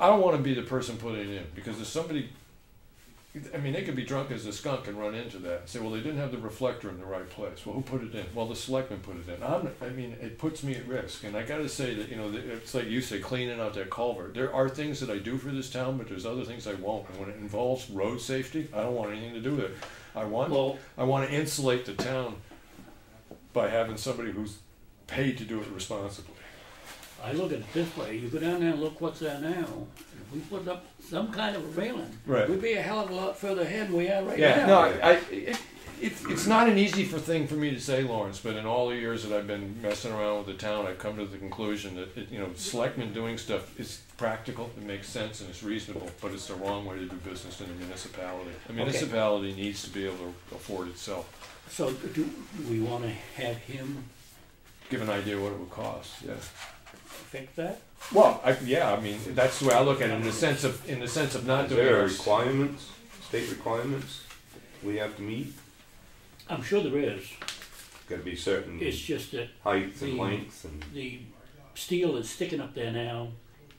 [SPEAKER 2] I don't want to be the person putting it in because if somebody, I mean, they could be drunk as a skunk and run into that and say, well, they didn't have the reflector in the right place. Well, who put it in? Well, the selectman put it in. I'm, I mean, it puts me at risk, and I got to say that you know, it's like you say, cleaning out that culvert. There are things that I do for this town, but there's other things I won't. And when it involves road safety, I don't want anything to do with it. I want,
[SPEAKER 8] Well-
[SPEAKER 2] I want to insulate the town by having somebody who's paid to do it responsibly.
[SPEAKER 8] I look at it this way, you go down there and look what's there now, if we put up some kind of a railing,
[SPEAKER 2] Right.
[SPEAKER 8] we'd be a hell of a lot further ahead than we are right now.
[SPEAKER 2] Yeah, no, I, I it, it, it's not an easy for thing for me to say, Lawrence. But in all the years that I've been messing around with the town, I've come to the conclusion that it, you know, selectmen doing stuff is practical, it makes sense, and it's reasonable. But it's the wrong way to do business in a municipality. A
[SPEAKER 8] Okay.
[SPEAKER 2] municipality needs to be able to afford itself.
[SPEAKER 8] So do do we wanna have him
[SPEAKER 2] Give an idea what it would cost. Yeah.
[SPEAKER 8] Fix that?
[SPEAKER 2] Well, I, yeah, I mean that's the way I look at it in the sense of in the sense of not
[SPEAKER 9] Is
[SPEAKER 2] doing
[SPEAKER 9] there
[SPEAKER 2] our-
[SPEAKER 9] requirements, state requirements we have to meet?
[SPEAKER 8] I'm sure there is,
[SPEAKER 9] Gotta be certain
[SPEAKER 8] it's just that.
[SPEAKER 9] heights and
[SPEAKER 8] the-
[SPEAKER 9] lengths and.
[SPEAKER 8] The steel that's sticking up there now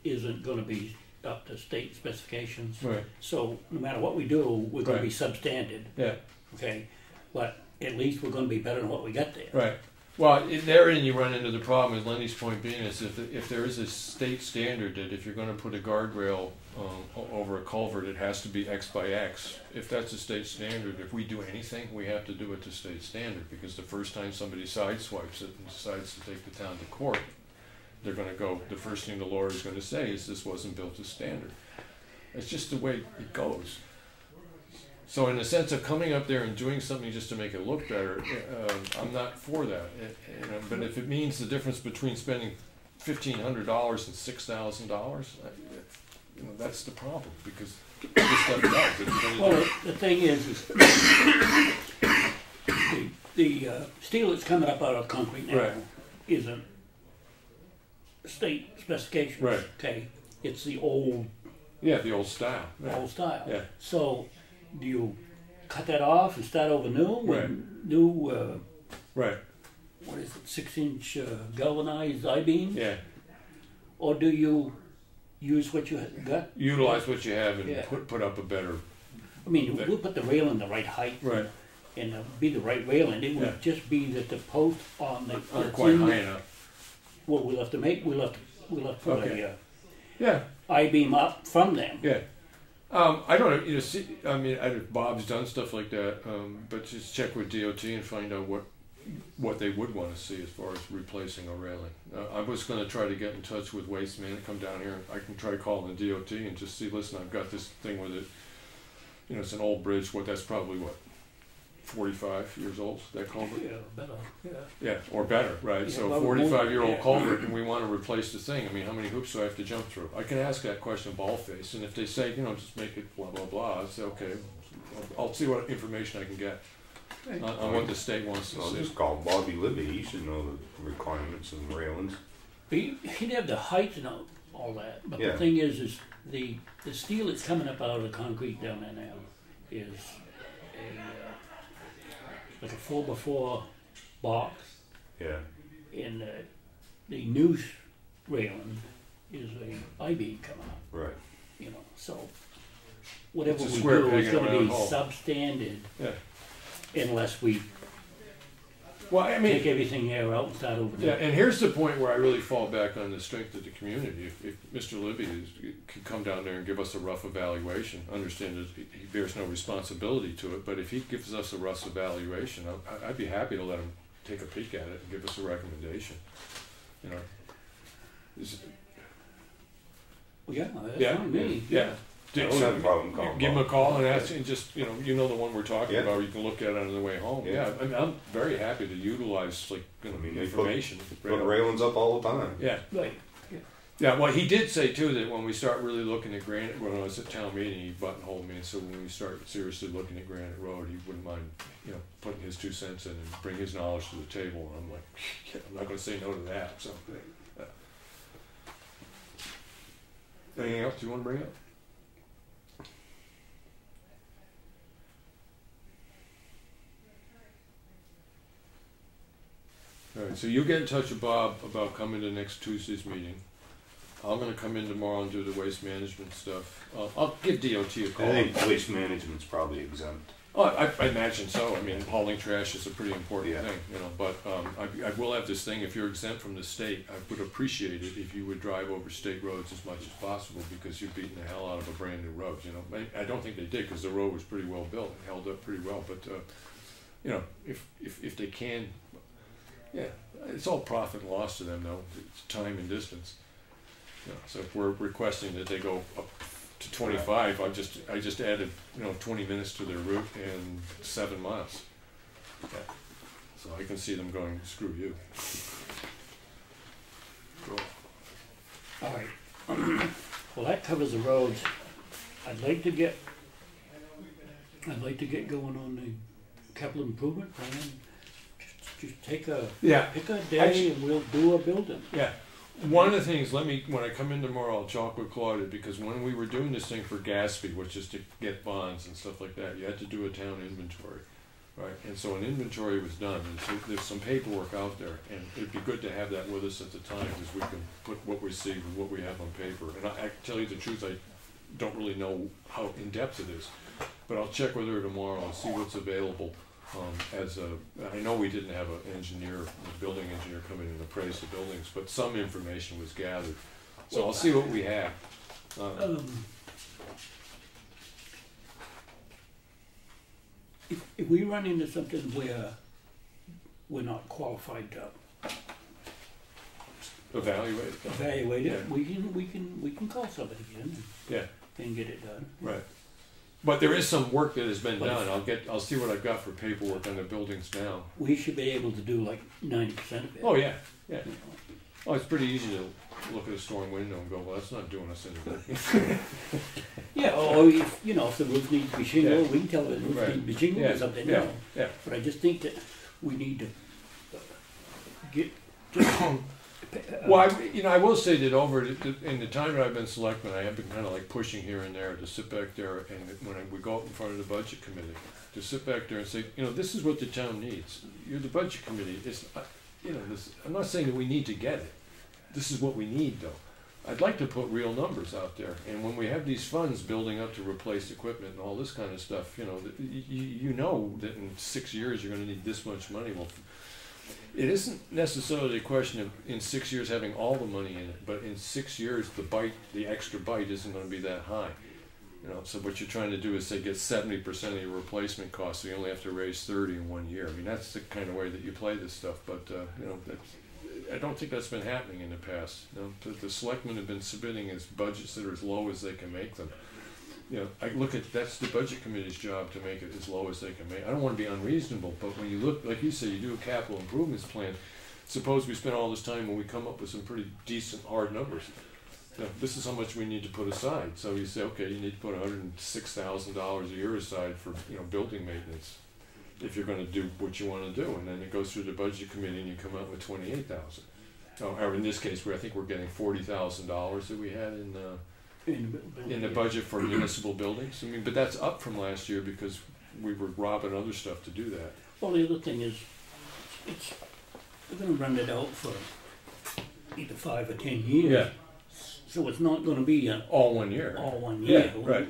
[SPEAKER 8] isn't gonna be up to state specifications.
[SPEAKER 2] Right.
[SPEAKER 8] So no matter what we do, we're gonna be substandard.
[SPEAKER 2] Yeah.
[SPEAKER 8] Okay, but at least we're gonna be better than what we got there.
[SPEAKER 2] Right. Well, in therein you run into the problem, as Lenny's point being, is if, if there is a state standard that if you're gonna put a guardrail, um, over a culvert, it has to be X by X. If that's a state standard, if we do anything, we have to do it to state standard, because the first time somebody sideswipes it and decides to take the town to court, they're gonna go, the first thing the lawyer is gonna say is this wasn't built to standard. It's just the way it goes. So in the sense of coming up there and doing something just to make it look better, uh, I'm not for that. Uh, you know, but if it means the difference between spending fifteen hundred dollars and six thousand dollars, you know, that's the problem because this stuff does.
[SPEAKER 8] Well, the the thing is, is the, the uh, steel that's coming up out of concrete now
[SPEAKER 2] Right.
[SPEAKER 8] isn't state specifications.
[SPEAKER 2] Right.
[SPEAKER 8] Okay, it's the old,
[SPEAKER 2] Yeah, the old style. Yeah.
[SPEAKER 8] old style.
[SPEAKER 2] Yeah.
[SPEAKER 8] So, do you cut that off and start over new? with
[SPEAKER 2] Right.
[SPEAKER 8] New, uh,
[SPEAKER 2] Right.
[SPEAKER 8] what is it, six inch uh, galvanized I-beam?
[SPEAKER 2] Yeah.
[SPEAKER 8] Or do you use what you had- got?
[SPEAKER 2] Utilize what you have and
[SPEAKER 8] Yeah.
[SPEAKER 2] put put up a better.
[SPEAKER 8] I mean, we'll put the railing the right height.
[SPEAKER 2] Right.
[SPEAKER 8] And it'll be the right railing. It would
[SPEAKER 2] Yeah.
[SPEAKER 8] just be that the post on the. That's
[SPEAKER 2] quite
[SPEAKER 8] in the-
[SPEAKER 2] high enough.
[SPEAKER 8] Well, we'll have to make, we'll have to, we'll have to put
[SPEAKER 2] Okay.
[SPEAKER 8] a, uh,
[SPEAKER 2] Yeah.
[SPEAKER 8] I-beam up from them.
[SPEAKER 2] Yeah. Um, I don't know, you know, see, I mean, I, Bob's done stuff like that, um, but just check with DOT and find out what, what they would wanna see as far as replacing a railing. Uh, I was gonna try to get in touch with Waste Man, and come down here, I can try calling the DOT and just see, listen, I've got this thing with it. You know, it's an old bridge, what, that's probably what, forty-five years old, that culvert?
[SPEAKER 8] Yeah, better, yeah.
[SPEAKER 2] Yeah, or better, right?
[SPEAKER 8] Yeah,
[SPEAKER 2] so
[SPEAKER 8] well,
[SPEAKER 2] forty-five-year-old
[SPEAKER 8] yeah.
[SPEAKER 2] culvert, and we want to replace the thing. I mean, how many hoops do I have to jump through? I can ask that question ball face, and if they say, you know, just make it blah blah blah, I say, okay, I'll, I'll see what information I can get on, on what the state wants to
[SPEAKER 9] I'll
[SPEAKER 2] see.
[SPEAKER 9] just call Bobby Libby, he should know the requirements and railings.
[SPEAKER 8] He, he'd have the height and all, all that, but
[SPEAKER 9] Yeah.
[SPEAKER 8] the thing is, is the, the steel that's coming up out of the concrete down there now is a, like a four by four box.
[SPEAKER 9] Yeah.
[SPEAKER 8] And, uh, the noose railing is a I-beam coming up.
[SPEAKER 9] Right.
[SPEAKER 8] You know, so whatever
[SPEAKER 2] It's a
[SPEAKER 8] we
[SPEAKER 2] square
[SPEAKER 8] do
[SPEAKER 2] peg
[SPEAKER 8] is
[SPEAKER 2] in a
[SPEAKER 8] gonna
[SPEAKER 2] round
[SPEAKER 8] be
[SPEAKER 2] hole.
[SPEAKER 8] substandard.
[SPEAKER 2] Yeah.
[SPEAKER 8] Unless we
[SPEAKER 2] Well, I mean,
[SPEAKER 8] take everything there out and start over.
[SPEAKER 2] Yeah, and here's the point where I really fall back on the strength of the community. If, if Mr. Libby is, can come down there and give us a rough evaluation, understand that he bears no responsibility to it, but if he gives us a rough evaluation, I, I'd be happy to let him take a peek at it and give us a recommendation. You know, is,
[SPEAKER 8] Yeah, that's
[SPEAKER 2] yeah,
[SPEAKER 8] me.
[SPEAKER 2] yeah.
[SPEAKER 9] I don't have a problem calling
[SPEAKER 2] Give him a call and ask, and just, you know, you know the one we're talking
[SPEAKER 9] Yeah.
[SPEAKER 2] about, you can look at it on the way home.
[SPEAKER 9] Yeah.
[SPEAKER 2] Yeah, I mean, I'm very happy to utilize, like, you know,
[SPEAKER 9] I mean, they put-
[SPEAKER 2] information.
[SPEAKER 9] Put railings up all the time.
[SPEAKER 2] Yeah.
[SPEAKER 8] Right.
[SPEAKER 2] Yeah, well, he did say too that when we start really looking at Granite, when I was at town meeting, he buttonholed me and said when we start seriously looking at Granite Road, he wouldn't mind, you know, putting his two cents in and bring his knowledge to the table. And I'm like, yeah, I'm not gonna say no to that, so. uh. Anything else you wanna bring up? All right, so you get in touch with Bob about coming to next Tuesday's meeting. I'm gonna come in tomorrow and do the waste management stuff. Uh, I'll give DOT a
[SPEAKER 9] I
[SPEAKER 2] call.
[SPEAKER 9] I think waste management's probably exempt.
[SPEAKER 2] Oh, I, I imagine so. I mean, hauling trash is a pretty important
[SPEAKER 9] Yeah.
[SPEAKER 2] thing, you know, but, um, I, I will have this thing, if you're exempt from the state, I would appreciate it if you would drive over state roads as much as possible, because you're beating the hell out of a brand new road, you know? I, I don't think they did, cause the road was pretty well built, it held up pretty well, but, uh, you know, if, if, if they can, yeah, it's all profit and loss to them though, it's time and distance. You know, so if we're requesting that they go up to twenty-five, I just, I just added, you know, twenty minutes to their route and seven miles. Yeah. So I can see them going, screw you. Cool.
[SPEAKER 8] All right. Well, that covers the roads. I'd like to get, I'd like to get going on the capital improvement plan. Just, take a,
[SPEAKER 2] Yeah.
[SPEAKER 8] pick a day and we'll do a building.
[SPEAKER 2] Yeah. One of the things, let me, when I come in tomorrow, I'll talk with Claudia, because when we were doing this thing for GASB, which is to get bonds and stuff like that, you had to do a town inventory. Right, and so an inventory was done, and so there's some paperwork out there, and it'd be good to have that with us at the time, because we can put what we see with what we have on paper. And I, I tell you the truth, I don't really know how in-depth it is, but I'll check with her tomorrow and see what's available. Um, as a, I know we didn't have an engineer, a building engineer come in and appraise the buildings, but some information was gathered. So I'll see what we have. Um,
[SPEAKER 8] Um, If, if we run into something where we're not qualified to
[SPEAKER 2] Evaluate. it.
[SPEAKER 8] evaluate
[SPEAKER 2] Yeah.
[SPEAKER 8] it, we can, we can, we can call somebody in
[SPEAKER 2] Yeah.
[SPEAKER 8] and get it done.
[SPEAKER 2] Right. But there is some work that has been
[SPEAKER 8] But
[SPEAKER 2] done.
[SPEAKER 8] if-
[SPEAKER 2] I'll get, I'll see what I've got for paperwork on the buildings now.
[SPEAKER 8] We should be able to do like ninety percent of it.
[SPEAKER 2] Oh, yeah, yeah. Oh, it's pretty easy to look at a storm window and go, well, that's not doing us any good.
[SPEAKER 8] Yeah, or if, you know, if the roof needs to be shingled,
[SPEAKER 2] Yeah.
[SPEAKER 8] we can tell the roof
[SPEAKER 2] Right.
[SPEAKER 8] needs to be shingled
[SPEAKER 2] Yeah,
[SPEAKER 8] or something, you
[SPEAKER 2] yeah,
[SPEAKER 8] know.
[SPEAKER 2] yeah.
[SPEAKER 8] But I just think that we need to get, just
[SPEAKER 2] Well, I, you know, I will say that over the, in the time that I've been selectman, I have been kind of like pushing here and there to sit back there and when I, we go up in front of the budget committee, to sit back there and say, you know, this is what the town needs. You're the budget committee. It's, uh, you know, this, I'm not saying that we need to get it. This is what we need, though. I'd like to put real numbers out there, and when we have these funds building up to replace equipment and all this kind of stuff, you know, you, you know that in six years you're gonna need this much money. Well, it isn't necessarily a question of in six years having all the money in it, but in six years the bite, the extra bite isn't gonna be that high. You know, so what you're trying to do is say get seventy percent of your replacement cost, so you only have to raise thirty in one year. I mean, that's the kind of way that you play this stuff, but, uh, you know, I don't think that's been happening in the past. You know, the, the selectmen have been submitting as budgets that are as low as they can make them. You know, I look at, that's the budget committee's job to make it as low as they can make. I don't wanna be unreasonable, but when you look, like you say, you do a capital improvements plan, suppose we spend all this time and we come up with some pretty decent hard numbers. This is how much we need to put aside. So you say, okay, you need to put hundred and six thousand dollars a year aside for, you know, building maintenance. If you're gonna do what you wanna do, and then it goes through the budget committee and you come out with twenty-eight thousand. Oh, or in this case, where I think we're getting forty thousand dollars that we had in, uh,
[SPEAKER 8] In the-
[SPEAKER 2] in the budget for municipal buildings. I mean, but that's up from last year because we were robbing other stuff to do that.
[SPEAKER 8] Well, the other thing is, it's, we're gonna run it out for either five or ten years.
[SPEAKER 2] Yeah.
[SPEAKER 8] So it's not gonna be a.
[SPEAKER 2] All one year.
[SPEAKER 8] All one year.
[SPEAKER 2] Yeah, right.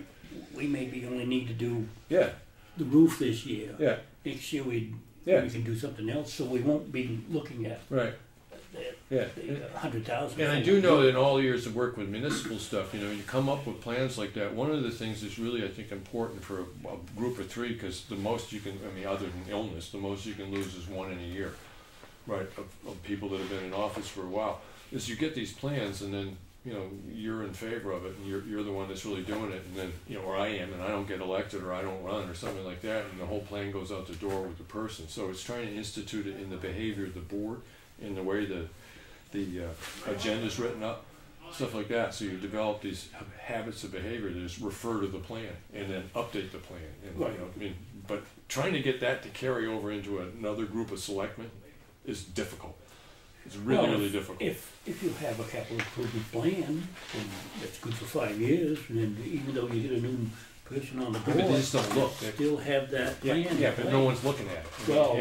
[SPEAKER 8] We maybe only need to do.
[SPEAKER 2] Yeah.
[SPEAKER 8] The roof this year.
[SPEAKER 2] Yeah.
[SPEAKER 8] Next year we,
[SPEAKER 2] Yeah.
[SPEAKER 8] we can do something else, so we won't be looking at.
[SPEAKER 2] Right. Yeah.
[SPEAKER 8] Hundred thousand.
[SPEAKER 2] And I do know that in all years of work with municipal stuff, you know, you come up with plans like that. One of the things that's really, I think, important for a, a group of three, because the most you can, I mean, other than illness, the most you can lose is one in a year, right, of, of people that have been in office for a while. Is you get these plans and then, you know, you're in favor of it and you're, you're the one that's really doing it and then, you know, or I am and I don't get elected or I don't run or something like that and the whole plan goes out the door with the person. So it's trying to institute it in the behavior of the board, in the way the, the uh, agenda's written up, stuff like that. So you develop these habits of behavior Just refer to the plan and then update the plan. And, you
[SPEAKER 8] Right.
[SPEAKER 2] know, I mean, but trying to get that to carry over into another group of selectmen is difficult. It's really,
[SPEAKER 8] Well,
[SPEAKER 2] really
[SPEAKER 8] if-
[SPEAKER 2] difficult.
[SPEAKER 8] If, if you have a capital improvement plan, then that's good for five years, and then even though you get a new person on the
[SPEAKER 2] Yeah, but they just don't look.
[SPEAKER 8] Still have that
[SPEAKER 2] Yeah,
[SPEAKER 8] plan.
[SPEAKER 2] yeah,
[SPEAKER 8] in
[SPEAKER 2] but no
[SPEAKER 8] place.
[SPEAKER 2] one's looking at it.
[SPEAKER 8] Well.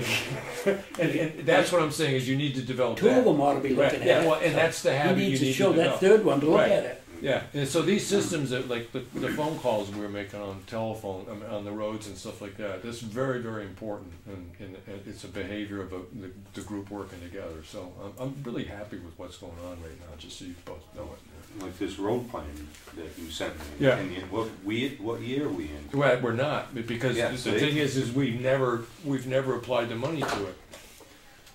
[SPEAKER 2] and, and that's what I'm saying is you need to develop.
[SPEAKER 8] Two
[SPEAKER 2] that.
[SPEAKER 8] of them ought to be
[SPEAKER 2] Right,
[SPEAKER 8] looking
[SPEAKER 2] yeah,
[SPEAKER 8] at it.
[SPEAKER 2] well, and
[SPEAKER 8] So
[SPEAKER 2] that's the habit you
[SPEAKER 8] to
[SPEAKER 2] need
[SPEAKER 8] show that
[SPEAKER 2] develop.
[SPEAKER 8] third one to look
[SPEAKER 2] Right.
[SPEAKER 8] at it.
[SPEAKER 2] Yeah, and so these systems that like the, the phone calls we were making on telephone on the roads and stuff like that. That's very very important, and, and, and it's a behavior of a, the, the group working together. So I'm, I'm really happy with what's going on right now. Just so you both know it.
[SPEAKER 9] Like this road plan that you sent me.
[SPEAKER 2] Yeah.
[SPEAKER 9] And you- what, we, what year are we in?
[SPEAKER 2] Well, we're not because
[SPEAKER 9] Yeah,
[SPEAKER 2] the
[SPEAKER 9] see?
[SPEAKER 2] thing is, is we've never we've never applied the money to it.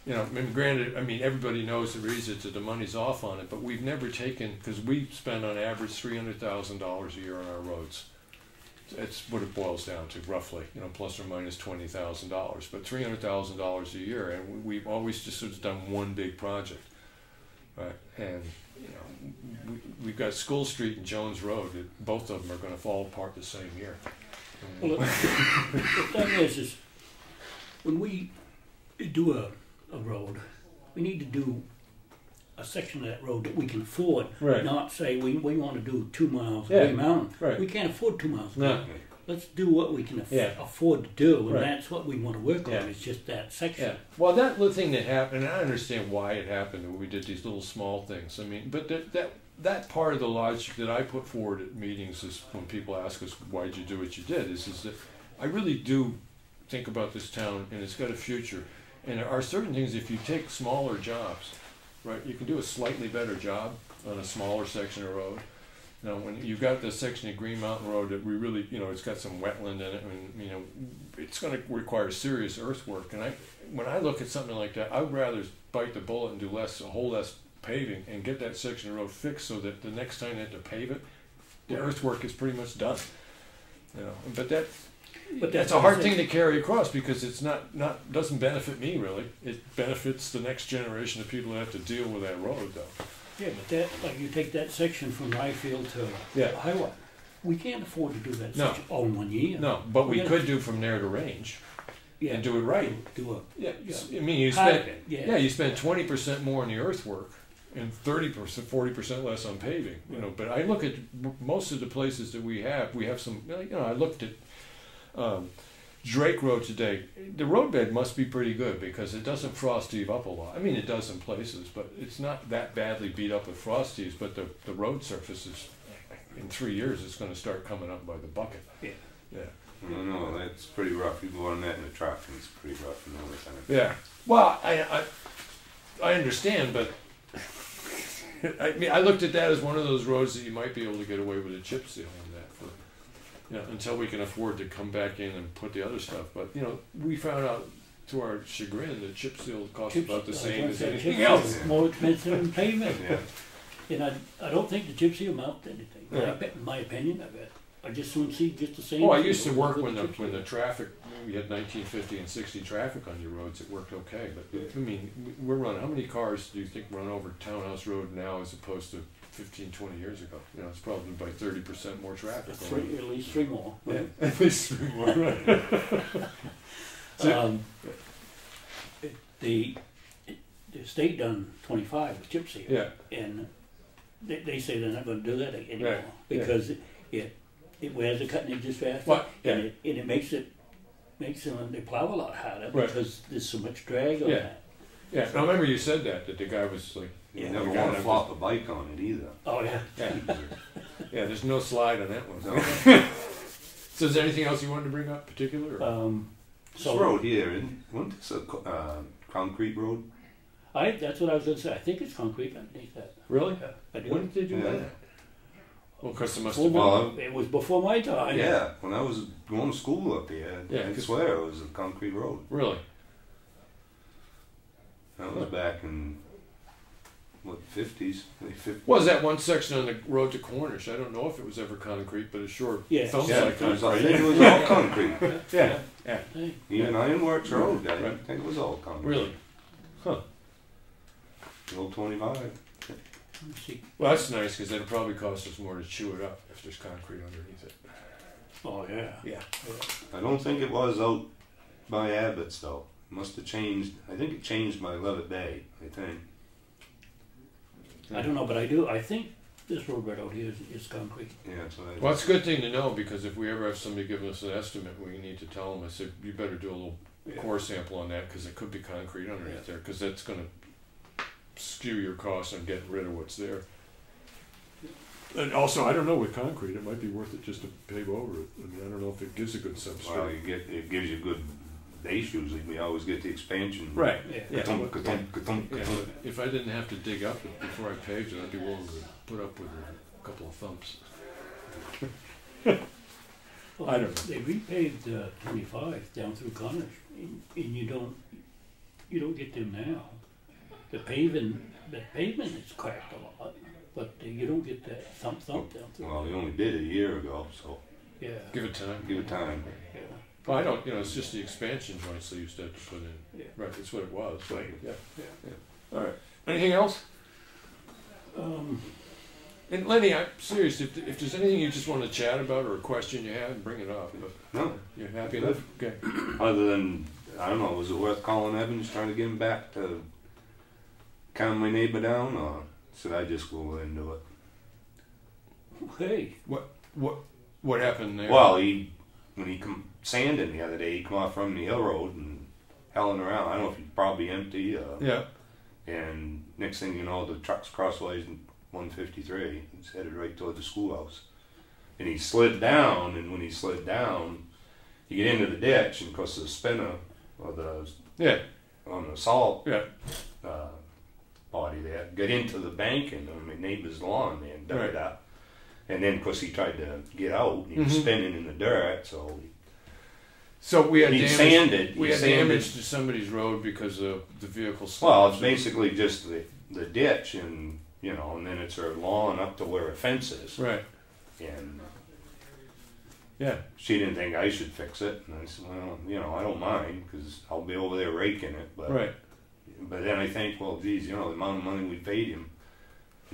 [SPEAKER 2] You know, I mean, granted, I mean everybody knows the reason that the money's off on it, but we've never taken because we spend on average three hundred thousand dollars a year on our roads. It's what it boils down to, roughly, you know, plus or minus twenty thousand dollars, but three hundred thousand dollars a year, and we- we've always just sort of done one big project, right? And we, we've got School Street and Jones Road. That both of them are going to fall apart the same year.
[SPEAKER 8] Well, the thing is, is when we do a, a road, we need to do a section of that road that we can afford.
[SPEAKER 2] Right.
[SPEAKER 8] Not say we, we want to do two miles,
[SPEAKER 2] Yeah,
[SPEAKER 8] Green Mountain.
[SPEAKER 2] right.
[SPEAKER 8] We can't afford two miles.
[SPEAKER 2] No.
[SPEAKER 8] Let's do what we can aff-
[SPEAKER 2] Yeah.
[SPEAKER 8] afford to do, and
[SPEAKER 2] Right.
[SPEAKER 8] that's what we want to work
[SPEAKER 2] Yeah.
[SPEAKER 8] on. It's just that section.
[SPEAKER 2] Yeah. Well, that little thing that happened, and I understand why it happened. We did these little small things. I mean, but that that that part of the logic that I put forward at meetings is when people ask us why'd you do what you did is is that I really do think about this town and it's got a future. And there are certain things if you take smaller jobs, right? You can do a slightly better job on a smaller section of road. Now, when you've got this section of Green Mountain Road that we really, you know, it's got some wetland in it, and you know, it's going to require serious earthwork. And I, when I look at something like that, I would rather bite the bullet and do less, a whole less paving, and get that section of road fixed so that the next time they have to pave it, the earthwork is pretty much done. You know, but that,
[SPEAKER 8] But
[SPEAKER 2] that's a hard thing to carry across because it's not not doesn't benefit me really. It benefits the next generation of people that have to deal with that road, though.
[SPEAKER 8] Yeah, but that, like you take that section from Ryfield to
[SPEAKER 2] Yeah.
[SPEAKER 8] Highway, we can't afford to do that
[SPEAKER 2] No.
[SPEAKER 8] section all in one year.
[SPEAKER 2] No, but we
[SPEAKER 8] gotta-
[SPEAKER 2] could do from there to range
[SPEAKER 8] Yeah.
[SPEAKER 2] and do it right.
[SPEAKER 8] Do a,
[SPEAKER 2] Yeah. I mean, you
[SPEAKER 8] Part of
[SPEAKER 2] spend
[SPEAKER 8] it, yeah.
[SPEAKER 2] yeah. you spend twenty percent more on the earthwork and thirty percent, forty percent less on paving, you know, but I look at most of the places that we have, we have some, you know, I looked at, um, Drake Road today, the roadbed must be pretty good because it doesn't frost heave up a lot. I mean, it does in places, but it's not that badly beat up with frost heaves, but the, the road surface is, in three years, it's gonna start coming up by the bucket.
[SPEAKER 8] Yeah.
[SPEAKER 2] Yeah.
[SPEAKER 9] I don't know, that's pretty rough. You go on that in the truck and it's pretty rough and everything.
[SPEAKER 2] Yeah. Well, I, I, I understand, but I mean, I looked at that as one of those roads that you might be able to get away with a chip seal on that for, you know, until we can afford to come back in and put the other stuff. But you know, we found out to our chagrin that chip seal costs
[SPEAKER 8] Chips-
[SPEAKER 2] about the
[SPEAKER 8] I was
[SPEAKER 2] same
[SPEAKER 8] gonna
[SPEAKER 2] as
[SPEAKER 8] say,
[SPEAKER 2] anything
[SPEAKER 8] chip
[SPEAKER 2] else.
[SPEAKER 8] is More expensive than pavement.
[SPEAKER 2] Yeah.
[SPEAKER 8] And I, I don't think the chip seal amount to anything, my,
[SPEAKER 2] Yeah.
[SPEAKER 8] opi- my opinion I it. I just soon see just the same.
[SPEAKER 2] Oh, I used to work when the when the traffic we had 1950 and 60 traffic on your roads. It worked okay, but I mean, we- we're running. How many cars do you think run over Townhouse Road now as opposed to 15, 20 years ago? You know, it's probably by 30 percent more traffic.
[SPEAKER 8] Three, at least three more.
[SPEAKER 2] Yeah, at least three more. Right. So-
[SPEAKER 8] Um, the, the state done twenty-five with chip seal.
[SPEAKER 2] Yeah.
[SPEAKER 8] And they, they say they're not gonna do that anymore,
[SPEAKER 2] Right, yeah.
[SPEAKER 8] because it, it, it wears the cutting edges faster.
[SPEAKER 2] Well, yeah.
[SPEAKER 8] And it, and it makes it, makes them, they plow a lot harder,
[SPEAKER 2] Right.
[SPEAKER 8] because there's so much drag on
[SPEAKER 2] Yeah.
[SPEAKER 8] that.
[SPEAKER 2] Yeah, I remember you said that that the guy was like,
[SPEAKER 9] You
[SPEAKER 8] Yeah.
[SPEAKER 9] never want to flop a bike on it either.
[SPEAKER 8] Oh, yeah.
[SPEAKER 2] Yeah. yeah, there's no slide on that one.
[SPEAKER 9] No.
[SPEAKER 2] so, is there anything else you wanted to bring up, particular? or-
[SPEAKER 8] Um,
[SPEAKER 9] This road here, isn't, wasn't this a uh, concrete road?
[SPEAKER 8] I, that's what I was gonna say, I think it's concrete underneath that.
[SPEAKER 2] really?
[SPEAKER 8] Yeah, I do.
[SPEAKER 2] When did they do
[SPEAKER 9] Yeah.
[SPEAKER 2] that? Well, of it must have been.
[SPEAKER 9] Well,
[SPEAKER 8] It was before my time.
[SPEAKER 9] Yeah, when I was going to school up here,
[SPEAKER 2] Yeah,
[SPEAKER 9] I
[SPEAKER 2] 'cause-
[SPEAKER 9] swear it was a concrete road.
[SPEAKER 2] Really?
[SPEAKER 9] That was back in, what, fifties?
[SPEAKER 2] Was that one section on the road to Cornish? I don't know if it was ever concrete, but it sure
[SPEAKER 8] Yeah.
[SPEAKER 2] felt
[SPEAKER 9] Yeah,
[SPEAKER 2] like
[SPEAKER 9] it was, I think it was all concrete.
[SPEAKER 2] yeah, yeah.
[SPEAKER 8] Hey,
[SPEAKER 9] Even Ironworks Road, I
[SPEAKER 2] Right.
[SPEAKER 9] think it was all concrete.
[SPEAKER 2] Really? Huh.
[SPEAKER 9] The old twenty-five.
[SPEAKER 8] Let's see.
[SPEAKER 2] Well, that's nice because it'll probably cost us more to chew it up if there's concrete underneath it.
[SPEAKER 8] Oh, yeah.
[SPEAKER 2] Yeah.
[SPEAKER 9] I don't think it was out by Abbott's though. Must have changed, I think it changed by Leavitt Bay, I think.
[SPEAKER 8] I don't know, but I do, I think this road right out here is, is concrete.
[SPEAKER 9] Yeah, that's what I.
[SPEAKER 2] Well, it's a good thing to know because if we ever have somebody giving us an estimate, we need to tell them. I said, you better do a little core sample on that because it could be concrete underneath there because that's going to skew your costs on getting rid of what's there. And also, I don't know with concrete, it might be worth it just to pave over it. I mean, I don't know if it gives a good
[SPEAKER 9] Well,
[SPEAKER 2] substrate.
[SPEAKER 9] you get, it gives you good base usually, we always get the expansion.
[SPEAKER 2] Right.
[SPEAKER 8] Yeah.
[SPEAKER 2] Yeah.
[SPEAKER 9] Ka-thunk, ka-thunk, ka-thunk,
[SPEAKER 2] Yeah, if I didn't have to dig up it before I paved it, I'd be willing to put up with a couple of thumps.
[SPEAKER 8] Well,
[SPEAKER 2] I don't know.
[SPEAKER 8] They repaved uh, twenty-five down through Connors, and, and you don't, you don't get them now. The paving, the pavement is cracked a lot, but you don't get that thump thump down through.
[SPEAKER 9] Well, we only did it a year ago, so
[SPEAKER 8] Yeah,
[SPEAKER 2] Give it time.
[SPEAKER 9] give it time.
[SPEAKER 8] yeah.
[SPEAKER 2] Well, I don't, you know, it's just the expansion joints they used to have to put in.
[SPEAKER 8] Yeah.
[SPEAKER 2] Right, that's what it was.
[SPEAKER 8] Right.
[SPEAKER 2] Yeah, yeah, yeah. All right. Anything else?
[SPEAKER 8] Um,
[SPEAKER 2] And Lenny, I'm serious. If, if there's anything you just want to chat about or a question you have, bring it up. But
[SPEAKER 9] No,
[SPEAKER 2] you're happy
[SPEAKER 9] Good.
[SPEAKER 2] enough? Okay.
[SPEAKER 9] other than, I don't know, was it worth calling Evans, trying to get him back to calm my neighbor down, or should I just go into it?
[SPEAKER 8] hey,
[SPEAKER 2] What what what happened there?
[SPEAKER 9] Well, he, when he come sanding the other day, he come off from the hill road and helling around. I don't know if he's probably empty, uh,
[SPEAKER 2] yeah.
[SPEAKER 9] and next thing you know, the truck's crossways in 153. It's headed right toward the schoolhouse. And he slid down, and when he slid down, you get into the ditch, and of course the spinner or the
[SPEAKER 2] Yeah.
[SPEAKER 9] on the salt
[SPEAKER 2] Yeah.
[SPEAKER 9] uh, got into the banking on my neighbor's lawn there and dug
[SPEAKER 2] Right.
[SPEAKER 9] it up. And then, of course, he tried to get out. And he was
[SPEAKER 2] Mhm.
[SPEAKER 9] spinning in the dirt, so
[SPEAKER 2] So we had
[SPEAKER 9] He
[SPEAKER 2] damage.
[SPEAKER 9] sanded-
[SPEAKER 2] We had
[SPEAKER 9] sanded-
[SPEAKER 2] damage to somebody's road because of the vehicle.
[SPEAKER 9] Well, it's basically just the, the ditch and, you know, and then it's her lawn up to where a fence is.
[SPEAKER 2] right.
[SPEAKER 9] And
[SPEAKER 2] Yeah.
[SPEAKER 9] she didn't think I should fix it. And I said, well, you know, I don't mind because I'll be over there raking it. But,
[SPEAKER 2] Right.
[SPEAKER 9] But then I think, well, geez, you know, the amount of money we paid him.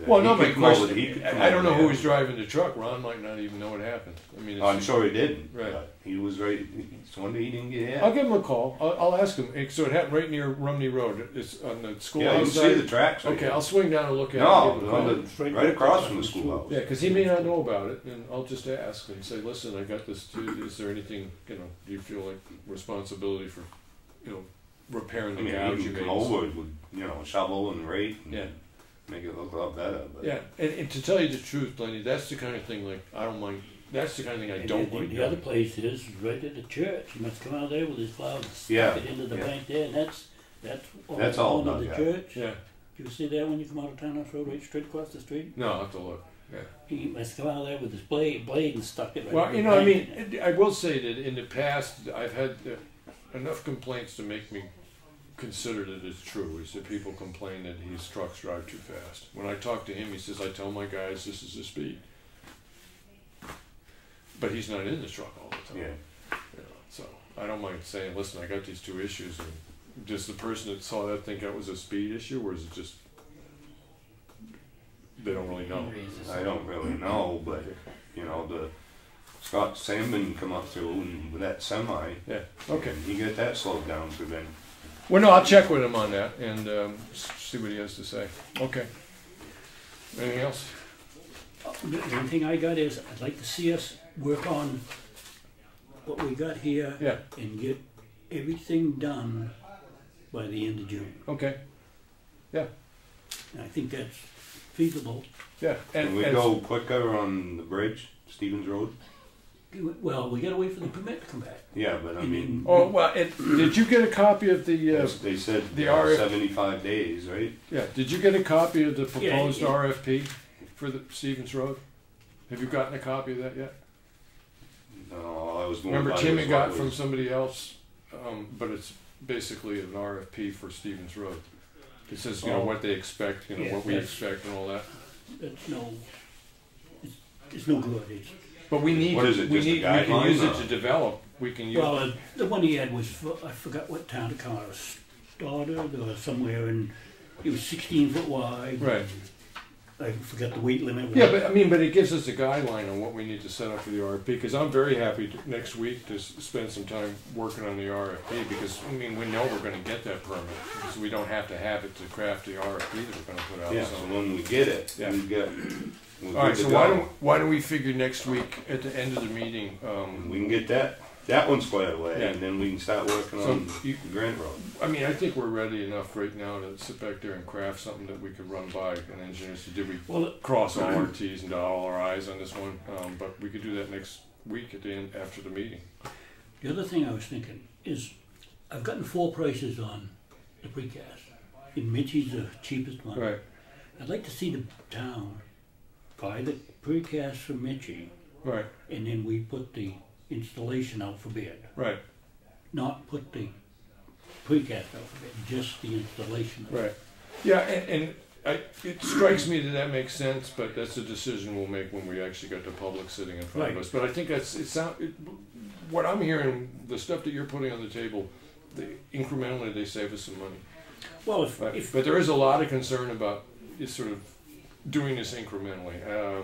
[SPEAKER 2] Well, no, my question,
[SPEAKER 9] he
[SPEAKER 2] I don't know who was driving the truck, Ron might not even know what happened, I mean,
[SPEAKER 9] I'm sure he didn't.
[SPEAKER 2] Right.
[SPEAKER 9] but He was right, it's one day he didn't get hit.
[SPEAKER 2] I'll give him a call. I'll, I'll ask him. So it happened right near Rumney Road. It's on the school.
[SPEAKER 9] Yeah, you see the tracks right
[SPEAKER 2] Okay. I'll swing down and look at it.
[SPEAKER 9] No,
[SPEAKER 2] and give him a
[SPEAKER 9] no, the- Straight right across from the schoolhouse.
[SPEAKER 2] Yeah, because he may not know about it, and I'll just ask and say, listen, I got this too. Is there anything, you know, do you feel like responsibility for, you know, repairing
[SPEAKER 9] I mean,
[SPEAKER 2] gouge
[SPEAKER 9] he
[SPEAKER 2] you
[SPEAKER 9] can
[SPEAKER 2] made?
[SPEAKER 9] come you know, shovel and rake and
[SPEAKER 2] Yeah.
[SPEAKER 9] make it look a lot better, but.
[SPEAKER 2] Yeah, and, and to tell you the truth, Lenny, that's the kind of thing like I don't mind. That's the kind of thing I
[SPEAKER 8] And
[SPEAKER 2] don't
[SPEAKER 8] the,
[SPEAKER 2] mind.
[SPEAKER 8] the other place is right at the church. He must come out there with his plow and
[SPEAKER 9] Yeah,
[SPEAKER 8] stick it into the
[SPEAKER 9] yeah.
[SPEAKER 8] bank there, and that's that's all,
[SPEAKER 9] That's all
[SPEAKER 8] under the
[SPEAKER 9] out.
[SPEAKER 8] church.
[SPEAKER 2] Yeah.
[SPEAKER 8] Do you see that when you come out of Townhouse Road, right straight across the street?
[SPEAKER 2] No, I'll have to look. Yeah.
[SPEAKER 8] He must come out there with his blade, blade and stuck it right.
[SPEAKER 2] Well, you know, I
[SPEAKER 8] bank.
[SPEAKER 2] mean, I will say that in the past, I've had uh, enough complaints to make me consider it as true. Is that people complain that his trucks drive too fast. When I talk to him, he says, "I tell my guys this is the speed," but he's not in the truck all the time.
[SPEAKER 9] Yeah.
[SPEAKER 2] You know, so I don't mind saying, "Listen, I got these two issues," and does the person that saw that think that was a speed issue, or is it just they don't really know?
[SPEAKER 9] I don't really know, but, you know, the Scott Sandman come up through and with that semi.
[SPEAKER 2] Yeah, okay.
[SPEAKER 9] He got that slowed down to then.
[SPEAKER 2] Well, no, I'll check with him on that and um, see what he has to say. Okay. Anything else?
[SPEAKER 8] The the only thing I got is, I'd like to see us work on what we got here.
[SPEAKER 2] Yeah.
[SPEAKER 8] And get everything done by the end of June.
[SPEAKER 2] Okay. Yeah.
[SPEAKER 8] And I think that's feasible.
[SPEAKER 2] Yeah.
[SPEAKER 9] Can we go quicker on the bridge, Stevens Road?
[SPEAKER 8] Well, we gotta wait for the permit to come back.
[SPEAKER 9] Yeah, but I mean.
[SPEAKER 2] Oh well, it, did you get a copy of the? Uh,
[SPEAKER 9] They said
[SPEAKER 2] the
[SPEAKER 9] uh,
[SPEAKER 2] RF.
[SPEAKER 9] seventy-five days, right?
[SPEAKER 2] Yeah. Did you get a copy of the proposed
[SPEAKER 8] yeah.
[SPEAKER 2] RFP for the Stevens Road? Have you gotten a copy of that yet?
[SPEAKER 9] No, I was going
[SPEAKER 2] Remember,
[SPEAKER 9] by
[SPEAKER 2] Timmy
[SPEAKER 9] what
[SPEAKER 2] got
[SPEAKER 9] was-
[SPEAKER 2] from somebody else, um, but it's basically an RFP for Stevens Road. It says, you know,
[SPEAKER 8] Oh.
[SPEAKER 2] what they expect, you know,
[SPEAKER 8] Yeah,
[SPEAKER 2] what we
[SPEAKER 8] that's-
[SPEAKER 2] expect and all that.
[SPEAKER 8] That's no, it's, it's no good. It's,
[SPEAKER 2] But we need,
[SPEAKER 9] What is it,
[SPEAKER 2] we
[SPEAKER 9] just a
[SPEAKER 2] need, we can
[SPEAKER 9] guideline,
[SPEAKER 2] use it
[SPEAKER 9] or-
[SPEAKER 2] to develop, we can use.
[SPEAKER 8] well, uh, the one he had was, for- I forgot what town to come out of, Stoddard or somewhere, and it was sixteen foot wide.
[SPEAKER 2] Right.
[SPEAKER 8] I forgot the weight limit.
[SPEAKER 2] Yeah, but I mean, but it gives us a guideline on what we need to set up for the RFP, because I'm very happy to, next week to s- spend some time working on the RFP, because, I mean, we know we're gonna get that permit, because we don't have to have it to craft the RFP that we're gonna put out,
[SPEAKER 9] Yeah,
[SPEAKER 2] so.
[SPEAKER 9] so when we get it,
[SPEAKER 2] Yeah.
[SPEAKER 9] we get. We're
[SPEAKER 2] All right, so why don't, why don't we figure next week at the end of the meeting, um,
[SPEAKER 9] We can get that, that one squared away,
[SPEAKER 2] Yeah.
[SPEAKER 9] and then we can start working
[SPEAKER 2] So
[SPEAKER 9] on
[SPEAKER 2] you-
[SPEAKER 9] Granite Road.
[SPEAKER 2] I mean, I think we're ready enough right now to sit back there and craft something that we could run by an engineer, so did we
[SPEAKER 8] Well,
[SPEAKER 2] cross all our Ts and dot all our Is on this one? Um, but we could do that next week at the end, after the meeting.
[SPEAKER 8] The other thing I was thinking is, I've gotten four prices on the precast. And Michie's the cheapest one.
[SPEAKER 2] Right.
[SPEAKER 8] I'd like to see the town buy the precast from Michie.
[SPEAKER 2] Right.
[SPEAKER 8] And then we put the installation out for bid.
[SPEAKER 2] Right.
[SPEAKER 8] Not put the precast out for bid, just the installation. of it.
[SPEAKER 2] Right. Yeah, and, and I, it strikes me that that makes sense, but that's a decision we'll make when we actually got the public sitting in front of
[SPEAKER 8] Right.
[SPEAKER 2] us. But I think that's, it sound, it, what I'm hearing, the stuff that you're putting on the table, incrementally, they save us some money.
[SPEAKER 8] Well, if,
[SPEAKER 2] But,
[SPEAKER 8] if
[SPEAKER 2] but there is a lot of concern about is sort of doing this incrementally. Um,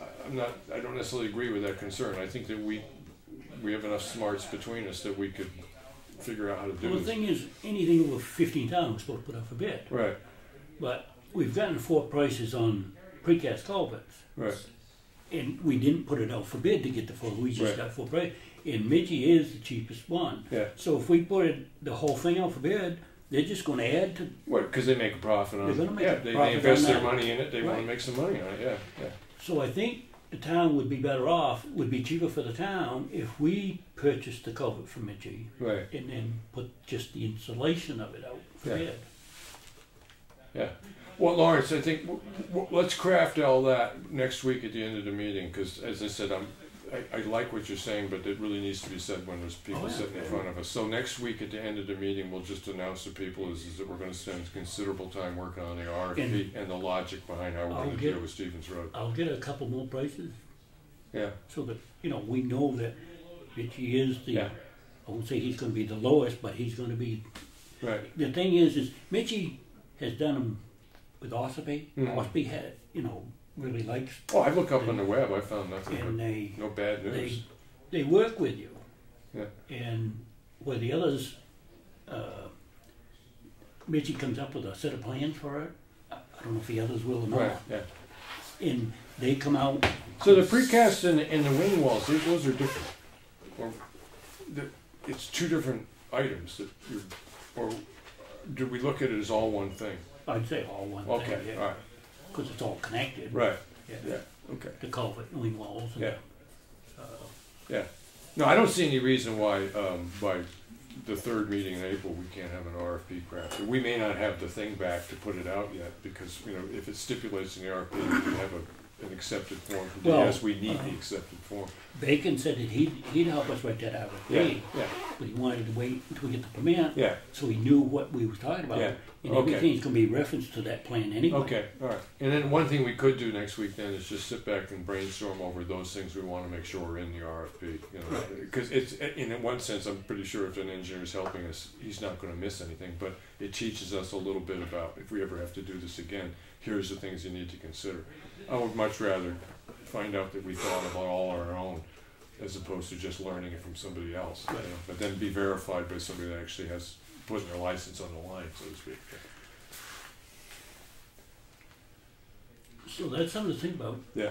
[SPEAKER 2] I- I'm not, I don't necessarily agree with that concern. I think that we, we have enough smarts between us that we could figure out how to do
[SPEAKER 8] Well, the thing is, anything over fifteen thousand we're supposed to put out for bid.
[SPEAKER 2] Right.
[SPEAKER 8] But we've gotten four prices on precast culverts.
[SPEAKER 2] Right.
[SPEAKER 8] And we didn't put it out for bid to get the four, we just
[SPEAKER 2] Right.
[SPEAKER 8] got four prices. And Michie is the cheapest one.
[SPEAKER 2] Yeah.
[SPEAKER 8] So if we put it, the whole thing out for bid, they're just gonna add to,
[SPEAKER 2] What, because they make a profit on it.
[SPEAKER 8] They're make
[SPEAKER 2] yeah,
[SPEAKER 8] a
[SPEAKER 2] they, they invest their money in it, they want to make some money on it, yeah, yeah.
[SPEAKER 8] so I think the town would be better off, would be cheaper for the town if we purchased the culvert from Michie.
[SPEAKER 2] Right.
[SPEAKER 8] And then put just the insulation of it out for
[SPEAKER 2] Yeah.
[SPEAKER 8] bid.
[SPEAKER 2] Yeah. Well, Lawrence, I think w- w- let's craft all that next week at the end of the meeting, because as I said, I'm, I, I like what you're saying, but it really needs to be said when there's people
[SPEAKER 8] Oh, yeah.
[SPEAKER 2] sitting in front of us. So next week at the end of the meeting, we'll just announce to people is, is that we're gonna spend considerable time working on the RFP and the logic behind how we're
[SPEAKER 8] I'll
[SPEAKER 2] gonna
[SPEAKER 8] get-
[SPEAKER 2] deal with Stevens Road.
[SPEAKER 8] I'll get a couple more prices.
[SPEAKER 2] Yeah.
[SPEAKER 8] So that, you know, we know that Richie is the,
[SPEAKER 2] Yeah.
[SPEAKER 8] I won't say he's gonna be the lowest, but he's gonna be.
[SPEAKER 2] Right.
[SPEAKER 8] The thing is, is Michie has done them with Ossipee.
[SPEAKER 2] Mhm.
[SPEAKER 8] Ossipee had you know, really likes.
[SPEAKER 2] Oh, I look up on the web, I found nothing
[SPEAKER 8] And
[SPEAKER 2] but,
[SPEAKER 8] they,
[SPEAKER 2] no bad news.
[SPEAKER 8] they, they work with you.
[SPEAKER 2] Yeah.
[SPEAKER 8] And where the others, uh, Michie comes up with a set of plans for it. I don't know if the others will or not.
[SPEAKER 2] Right, yeah.
[SPEAKER 8] And they come out.
[SPEAKER 2] So the precast and, and the wing walls, those are different. Or, the, it's two different items that you're, or do we look at it as all one thing?
[SPEAKER 8] I'd say all one thing.
[SPEAKER 2] Okay,
[SPEAKER 8] yeah.
[SPEAKER 2] all right.
[SPEAKER 8] Because it's all connected.
[SPEAKER 2] Right,
[SPEAKER 8] Yeah.
[SPEAKER 2] yeah, okay.
[SPEAKER 8] The culvert, and wing walls. And,
[SPEAKER 2] Yeah.
[SPEAKER 8] Uh,
[SPEAKER 2] Yeah. No, I don't see any reason why, um, by the third meeting in April, we can't have an RFP crafted. We may not have the thing back to put it out yet, because, you know, if it stipulates in the RFP, we have a, an accepted form.
[SPEAKER 8] Well,
[SPEAKER 2] Yes, we need the
[SPEAKER 8] uh,
[SPEAKER 2] accepted form.
[SPEAKER 8] Bacon said that he'd, he'd help us write that out.
[SPEAKER 2] Yeah, yeah.
[SPEAKER 8] But he wanted to wait until we get the permit.
[SPEAKER 2] Yeah.
[SPEAKER 8] So he knew what we was talking about.
[SPEAKER 2] Yeah,
[SPEAKER 8] And
[SPEAKER 2] okay.
[SPEAKER 8] everything's gonna be referenced to that plan anyway.
[SPEAKER 2] Okay, all right. And then one thing we could do next week then is just sit back and brainstorm over those things we want to make sure are in the RFP. You know, because it's in one sense, I'm pretty sure if an engineer is helping us, he's not going to miss anything. But it teaches us a little bit about if we ever have to do this again. Here's the things you need to consider. I would much rather find out that we thought about all on our own as opposed to just learning it from somebody else. you know, But then be verified by somebody that actually has putting their license on the line, so to speak.
[SPEAKER 8] So that's something to think about.
[SPEAKER 2] Yeah.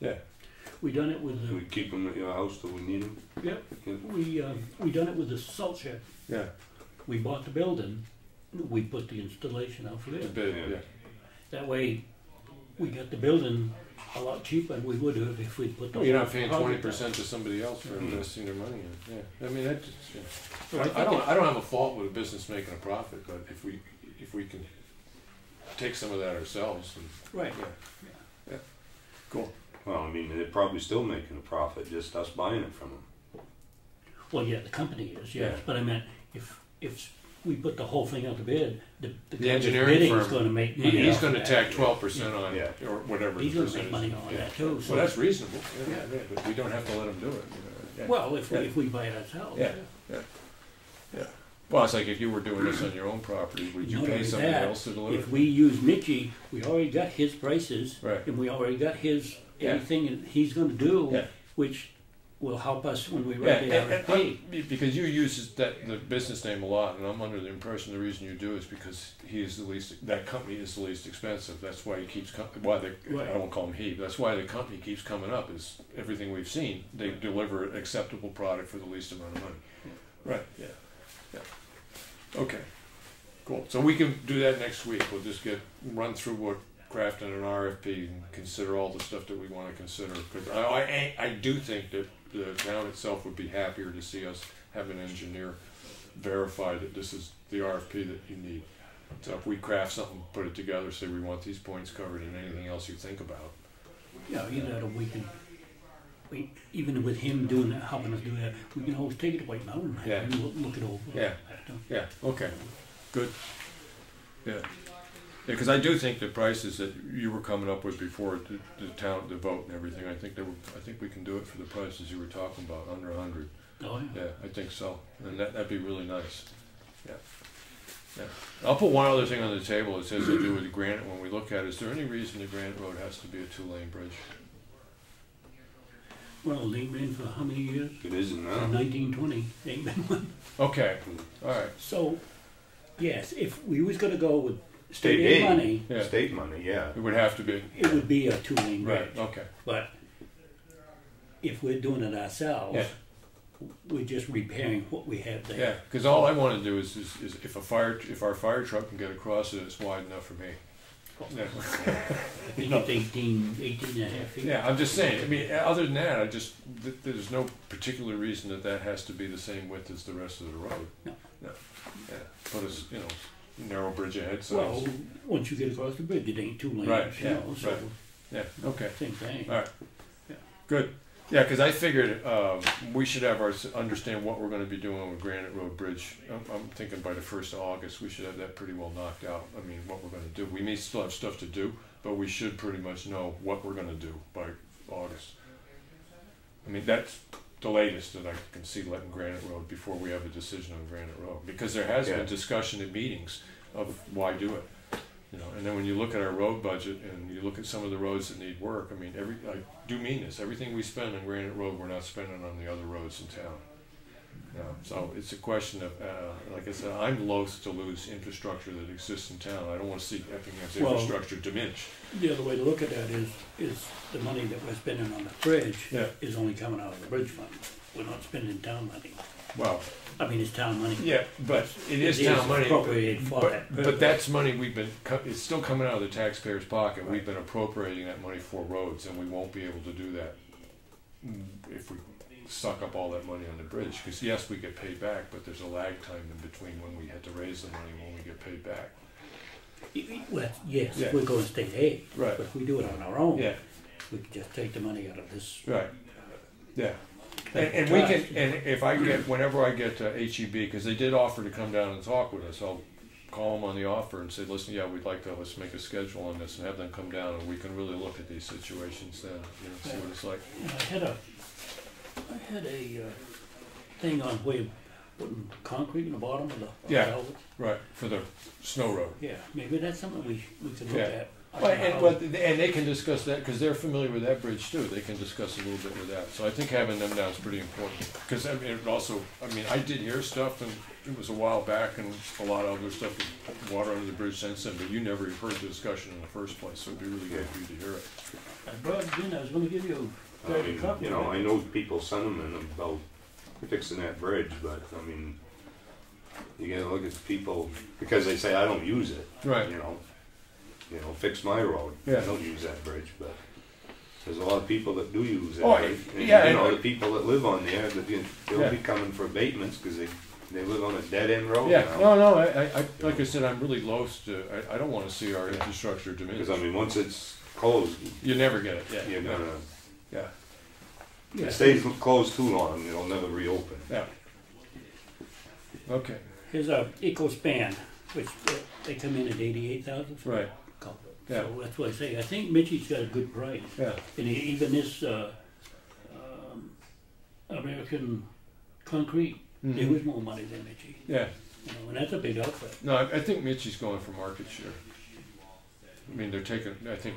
[SPEAKER 2] Yeah.
[SPEAKER 8] We done it with the.
[SPEAKER 9] We keep them at your house till we need them.
[SPEAKER 8] Yep. We, uh, we done it with the salt shed.
[SPEAKER 2] Yeah.
[SPEAKER 8] We bought the building, we put the installation out for
[SPEAKER 2] The
[SPEAKER 8] bid.
[SPEAKER 2] bid, yeah.
[SPEAKER 8] That way, we got the building a lot cheaper than we would have if we'd put the.
[SPEAKER 2] Well, you're not paying twenty
[SPEAKER 8] out.
[SPEAKER 2] percent to somebody else for
[SPEAKER 8] Mhm.
[SPEAKER 2] investing their money in it, yeah. I mean, that just, yeah.
[SPEAKER 8] So I
[SPEAKER 2] I, I don't, I don't have a fault with a business making a profit, but if we, if we can take some of that ourselves, and,
[SPEAKER 8] Right.
[SPEAKER 2] yeah. Yeah, cool.
[SPEAKER 9] Well, I mean, they're probably still making a profit, just us buying it from them.
[SPEAKER 8] Well, yeah, the company is, yes,
[SPEAKER 2] Yeah.
[SPEAKER 8] but I meant, if, if we put the whole thing out to bid, the, the
[SPEAKER 2] The
[SPEAKER 8] guy
[SPEAKER 2] engineering
[SPEAKER 8] bidding's
[SPEAKER 2] firm,
[SPEAKER 8] gonna make
[SPEAKER 2] he-
[SPEAKER 8] money
[SPEAKER 2] he's
[SPEAKER 8] off
[SPEAKER 2] gonna
[SPEAKER 8] of
[SPEAKER 2] tack twelve percent on,
[SPEAKER 9] Yeah.
[SPEAKER 2] or whatever.
[SPEAKER 8] He's
[SPEAKER 2] the
[SPEAKER 8] gonna make
[SPEAKER 2] percentage
[SPEAKER 8] money
[SPEAKER 2] is.
[SPEAKER 8] on
[SPEAKER 2] Yeah.
[SPEAKER 8] that too, so-
[SPEAKER 2] Well, that's reasonable, yeah,
[SPEAKER 8] Yeah.
[SPEAKER 2] yeah, but we don't have to let him do it. Yeah.
[SPEAKER 8] Well, if, we if we buy it ourselves.
[SPEAKER 2] Yeah, yeah, yeah. Well, it's like if you were doing this on your own property, would you
[SPEAKER 8] Not
[SPEAKER 2] pay
[SPEAKER 8] only
[SPEAKER 2] somebody
[SPEAKER 8] that,
[SPEAKER 2] else to deliver?
[SPEAKER 8] If we use Michie, we already got his prices.
[SPEAKER 2] Right.
[SPEAKER 8] And we already got his,
[SPEAKER 2] Yeah.
[SPEAKER 8] everything that he's gonna do,
[SPEAKER 2] Yeah.
[SPEAKER 8] which will help us when we
[SPEAKER 2] Yeah,
[SPEAKER 8] write the
[SPEAKER 2] and- and
[SPEAKER 8] RFP.
[SPEAKER 2] Because you use that, the business name a lot, and I'm under the impression the reason you do is because he is the least, that company is the least expensive, that's why he keeps, why the,
[SPEAKER 8] Right.
[SPEAKER 2] I won't call him he, but that's why the company keeps coming up, is everything we've seen, they deliver an acceptable product for the least amount of money. Right, yeah, yeah. Okay, cool, so we can do that next week, we'll just get, run through what, crafting an RFP and consider all the stuff that we wanna consider, cause I, I, I do think that the town itself would be happier to see us have an engineer verify that this is the RFP that you need. So if we craft something, put it together, say we want these points covered and anything else you think about.
[SPEAKER 8] Yeah, that or we can, we, even with him doing that, helping us do that, we can always take it to White Mountain
[SPEAKER 2] Yeah.
[SPEAKER 8] and look, look it over.
[SPEAKER 2] Yeah, yeah, okay, good. Yeah, yeah, cause I do think the prices that you were coming up with before the, the town, the vote and everything, I think they were, I think we can do it for the prices you were talking about, under a hundred.
[SPEAKER 8] Oh, yeah.
[SPEAKER 2] Yeah, I think so, and that, that'd be really nice, yeah. Yeah, I'll put one other thing on the table, it says to do with the Granite, when we look at it, is there any reason the Granite Road has to be a two-lane bridge?
[SPEAKER 8] Well, they've been for how many years?
[SPEAKER 9] It isn't now.
[SPEAKER 8] Nineteen twenty, ain't been one.
[SPEAKER 2] Okay, alright.
[SPEAKER 8] So, yes, if we was gonna go with
[SPEAKER 9] State
[SPEAKER 8] state
[SPEAKER 9] aid.
[SPEAKER 8] aid money,
[SPEAKER 2] Yeah.
[SPEAKER 9] State money, yeah.
[SPEAKER 2] It would have to be,
[SPEAKER 8] it would be a two-lane
[SPEAKER 2] right,
[SPEAKER 8] bridge.
[SPEAKER 2] okay,
[SPEAKER 8] But if we're doing it ourselves,
[SPEAKER 2] Yeah.
[SPEAKER 8] we're just repairing what we have there.
[SPEAKER 2] yeah, cause all I wanna do is, is, is if a fire, if our fire truck can get across it, it's wide enough for me. Yeah.
[SPEAKER 8] I think it's 18, 18 and a half feet.
[SPEAKER 2] Yeah, I'm just saying, I mean, other than that, I just, th- there's no particular reason that that has to be the same width as the rest of the road.
[SPEAKER 8] No.
[SPEAKER 2] No, yeah, put us, you know, narrow bridge ahead, so.
[SPEAKER 8] Well, once you get across the bridge, it ain't two lanes,
[SPEAKER 2] Right,
[SPEAKER 8] you
[SPEAKER 2] yeah,
[SPEAKER 8] know, so
[SPEAKER 2] right. Yeah, okay,
[SPEAKER 8] same thing.
[SPEAKER 2] alright,
[SPEAKER 8] Yeah.
[SPEAKER 2] good. Yeah, cause I figured, um, we should have our, understand what we're gonna be doing with Granite Road Bridge. I'm, I'm thinking by the first of August, we should have that pretty well knocked out. I mean, what we're gonna do. We may still have stuff to do, but we should pretty much know what we're gonna do by August. I mean, that's the latest that I can see letting Granite Road before we have a decision on Granite Road. Because there has
[SPEAKER 9] Yeah.
[SPEAKER 2] been discussion in meetings of why do it. You know, and then when you look at our road budget and you look at some of the roads that need work, I mean, every, I do mean this, everything we spend on Granite Road, we're not spending on the other roads in town. You so it's a question of, uh, like I said, I'm loath to lose infrastructure that exists in town. I don't wanna see Effingham's
[SPEAKER 8] Well-
[SPEAKER 2] infrastructure diminish.
[SPEAKER 8] The other way to look at that is, is the money that we're spending on the bridge
[SPEAKER 2] Yeah.
[SPEAKER 8] is only coming out of the bridge fund. We're not spending town money.
[SPEAKER 2] Well,
[SPEAKER 8] I mean, it's town money.
[SPEAKER 2] Yeah, but it is
[SPEAKER 8] It
[SPEAKER 2] town money.
[SPEAKER 8] appropriated for
[SPEAKER 2] but-
[SPEAKER 8] that
[SPEAKER 2] But
[SPEAKER 8] purpose.
[SPEAKER 2] that's money we've been, co- it's still coming out of the taxpayer's pocket. We've been appropriating that money for roads, and we won't be able to do that mm, if we suck up all that money on the bridge. Because yes, we get paid back, but there's a lag time in between when we had to raise the money and when we get paid back.
[SPEAKER 8] Well, yes,
[SPEAKER 2] Yeah.
[SPEAKER 8] we're going state aid.
[SPEAKER 2] Right.
[SPEAKER 8] But if we do it on our own.
[SPEAKER 2] Yeah.
[SPEAKER 8] We can just take the money out of this.
[SPEAKER 2] Right. Yeah. And, and we can, and if I get, whenever I get to HEB, because they did offer to come down and talk with us, I'll call them on the offer and say, listen, yeah, we'd like to, let's make a schedule on this and have them come down and we can really look at these situations then, you know, see what it's like.
[SPEAKER 8] I had a, I had a, uh, thing on where you're putting concrete in the bottom of the.
[SPEAKER 2] Yeah,
[SPEAKER 8] culvert.
[SPEAKER 2] right, for the snow road.
[SPEAKER 8] Yeah, maybe that's something we, we could look
[SPEAKER 2] Yeah.
[SPEAKER 8] at. I
[SPEAKER 2] Well,
[SPEAKER 8] don't know
[SPEAKER 2] and,
[SPEAKER 8] how-
[SPEAKER 2] well, and they can discuss that, because they're familiar with that bridge too, they can discuss a little bit with that, so I think having them down is pretty important. Because, I mean, it also, I mean, I did hear stuff, and it was a while back, and a lot of other stuff with water under the bridge since then, but you never heard the discussion in the first place, so it'd be really good for you to hear it.
[SPEAKER 8] I brought it in, I was gonna give you
[SPEAKER 9] I mean, you know. I know people sentiment about fixing that bridge, but I mean, you gotta look at the people, because they say, I don't use it.
[SPEAKER 2] Right.
[SPEAKER 9] You know, you know, fix my road.
[SPEAKER 2] Yeah.
[SPEAKER 9] I don't use that bridge, but there's a lot of people that do use it.
[SPEAKER 2] Oh,
[SPEAKER 9] bridge. And,
[SPEAKER 2] yeah,
[SPEAKER 9] You know,
[SPEAKER 2] and-
[SPEAKER 9] the people that live on there, that, they'll
[SPEAKER 2] Yeah.
[SPEAKER 9] be coming for abatements, cause they, they live on a dead end road
[SPEAKER 2] Yeah,
[SPEAKER 9] now.
[SPEAKER 2] no, no, I, I, like I said, I'm really loath to, I, I don't wanna see our infrastructure diminish.
[SPEAKER 9] Cause I mean, once it's closed,
[SPEAKER 2] You never get it, yeah.
[SPEAKER 9] you're
[SPEAKER 2] yeah,
[SPEAKER 9] gonna,
[SPEAKER 2] Yeah,
[SPEAKER 9] if it stays closed too long, it'll never reopen.
[SPEAKER 2] yeah. Okay,
[SPEAKER 8] Here's a Eco Span, which uh, they come in at eighty-eight thousand
[SPEAKER 2] Right. Yeah.
[SPEAKER 8] So that's what I say, I think Michie's got a good price.
[SPEAKER 2] yeah,
[SPEAKER 8] And e- even this, uh, um, American Concrete, there
[SPEAKER 2] Mhm.
[SPEAKER 8] was more money than Mitchie.
[SPEAKER 2] yeah.
[SPEAKER 8] You know, and that's a big outfit.
[SPEAKER 2] No, I, I think Michie's going for market share. I mean, they're taking, I think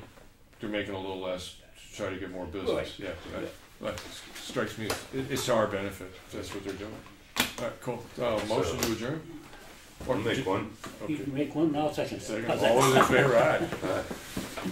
[SPEAKER 2] they're making a little less to try to get more business,
[SPEAKER 8] Right.
[SPEAKER 2] yeah. That, that strikes me, as- it, it's to our benefit, if that's what they're doing. All right, cool. Uh, motion to adjourn? Or
[SPEAKER 9] I'll make one.
[SPEAKER 8] You
[SPEAKER 2] Okay.
[SPEAKER 8] can make one, now second.
[SPEAKER 2] Second,
[SPEAKER 8] How's
[SPEAKER 2] all
[SPEAKER 8] that?
[SPEAKER 2] those in favor, aye.
[SPEAKER 9] Aye.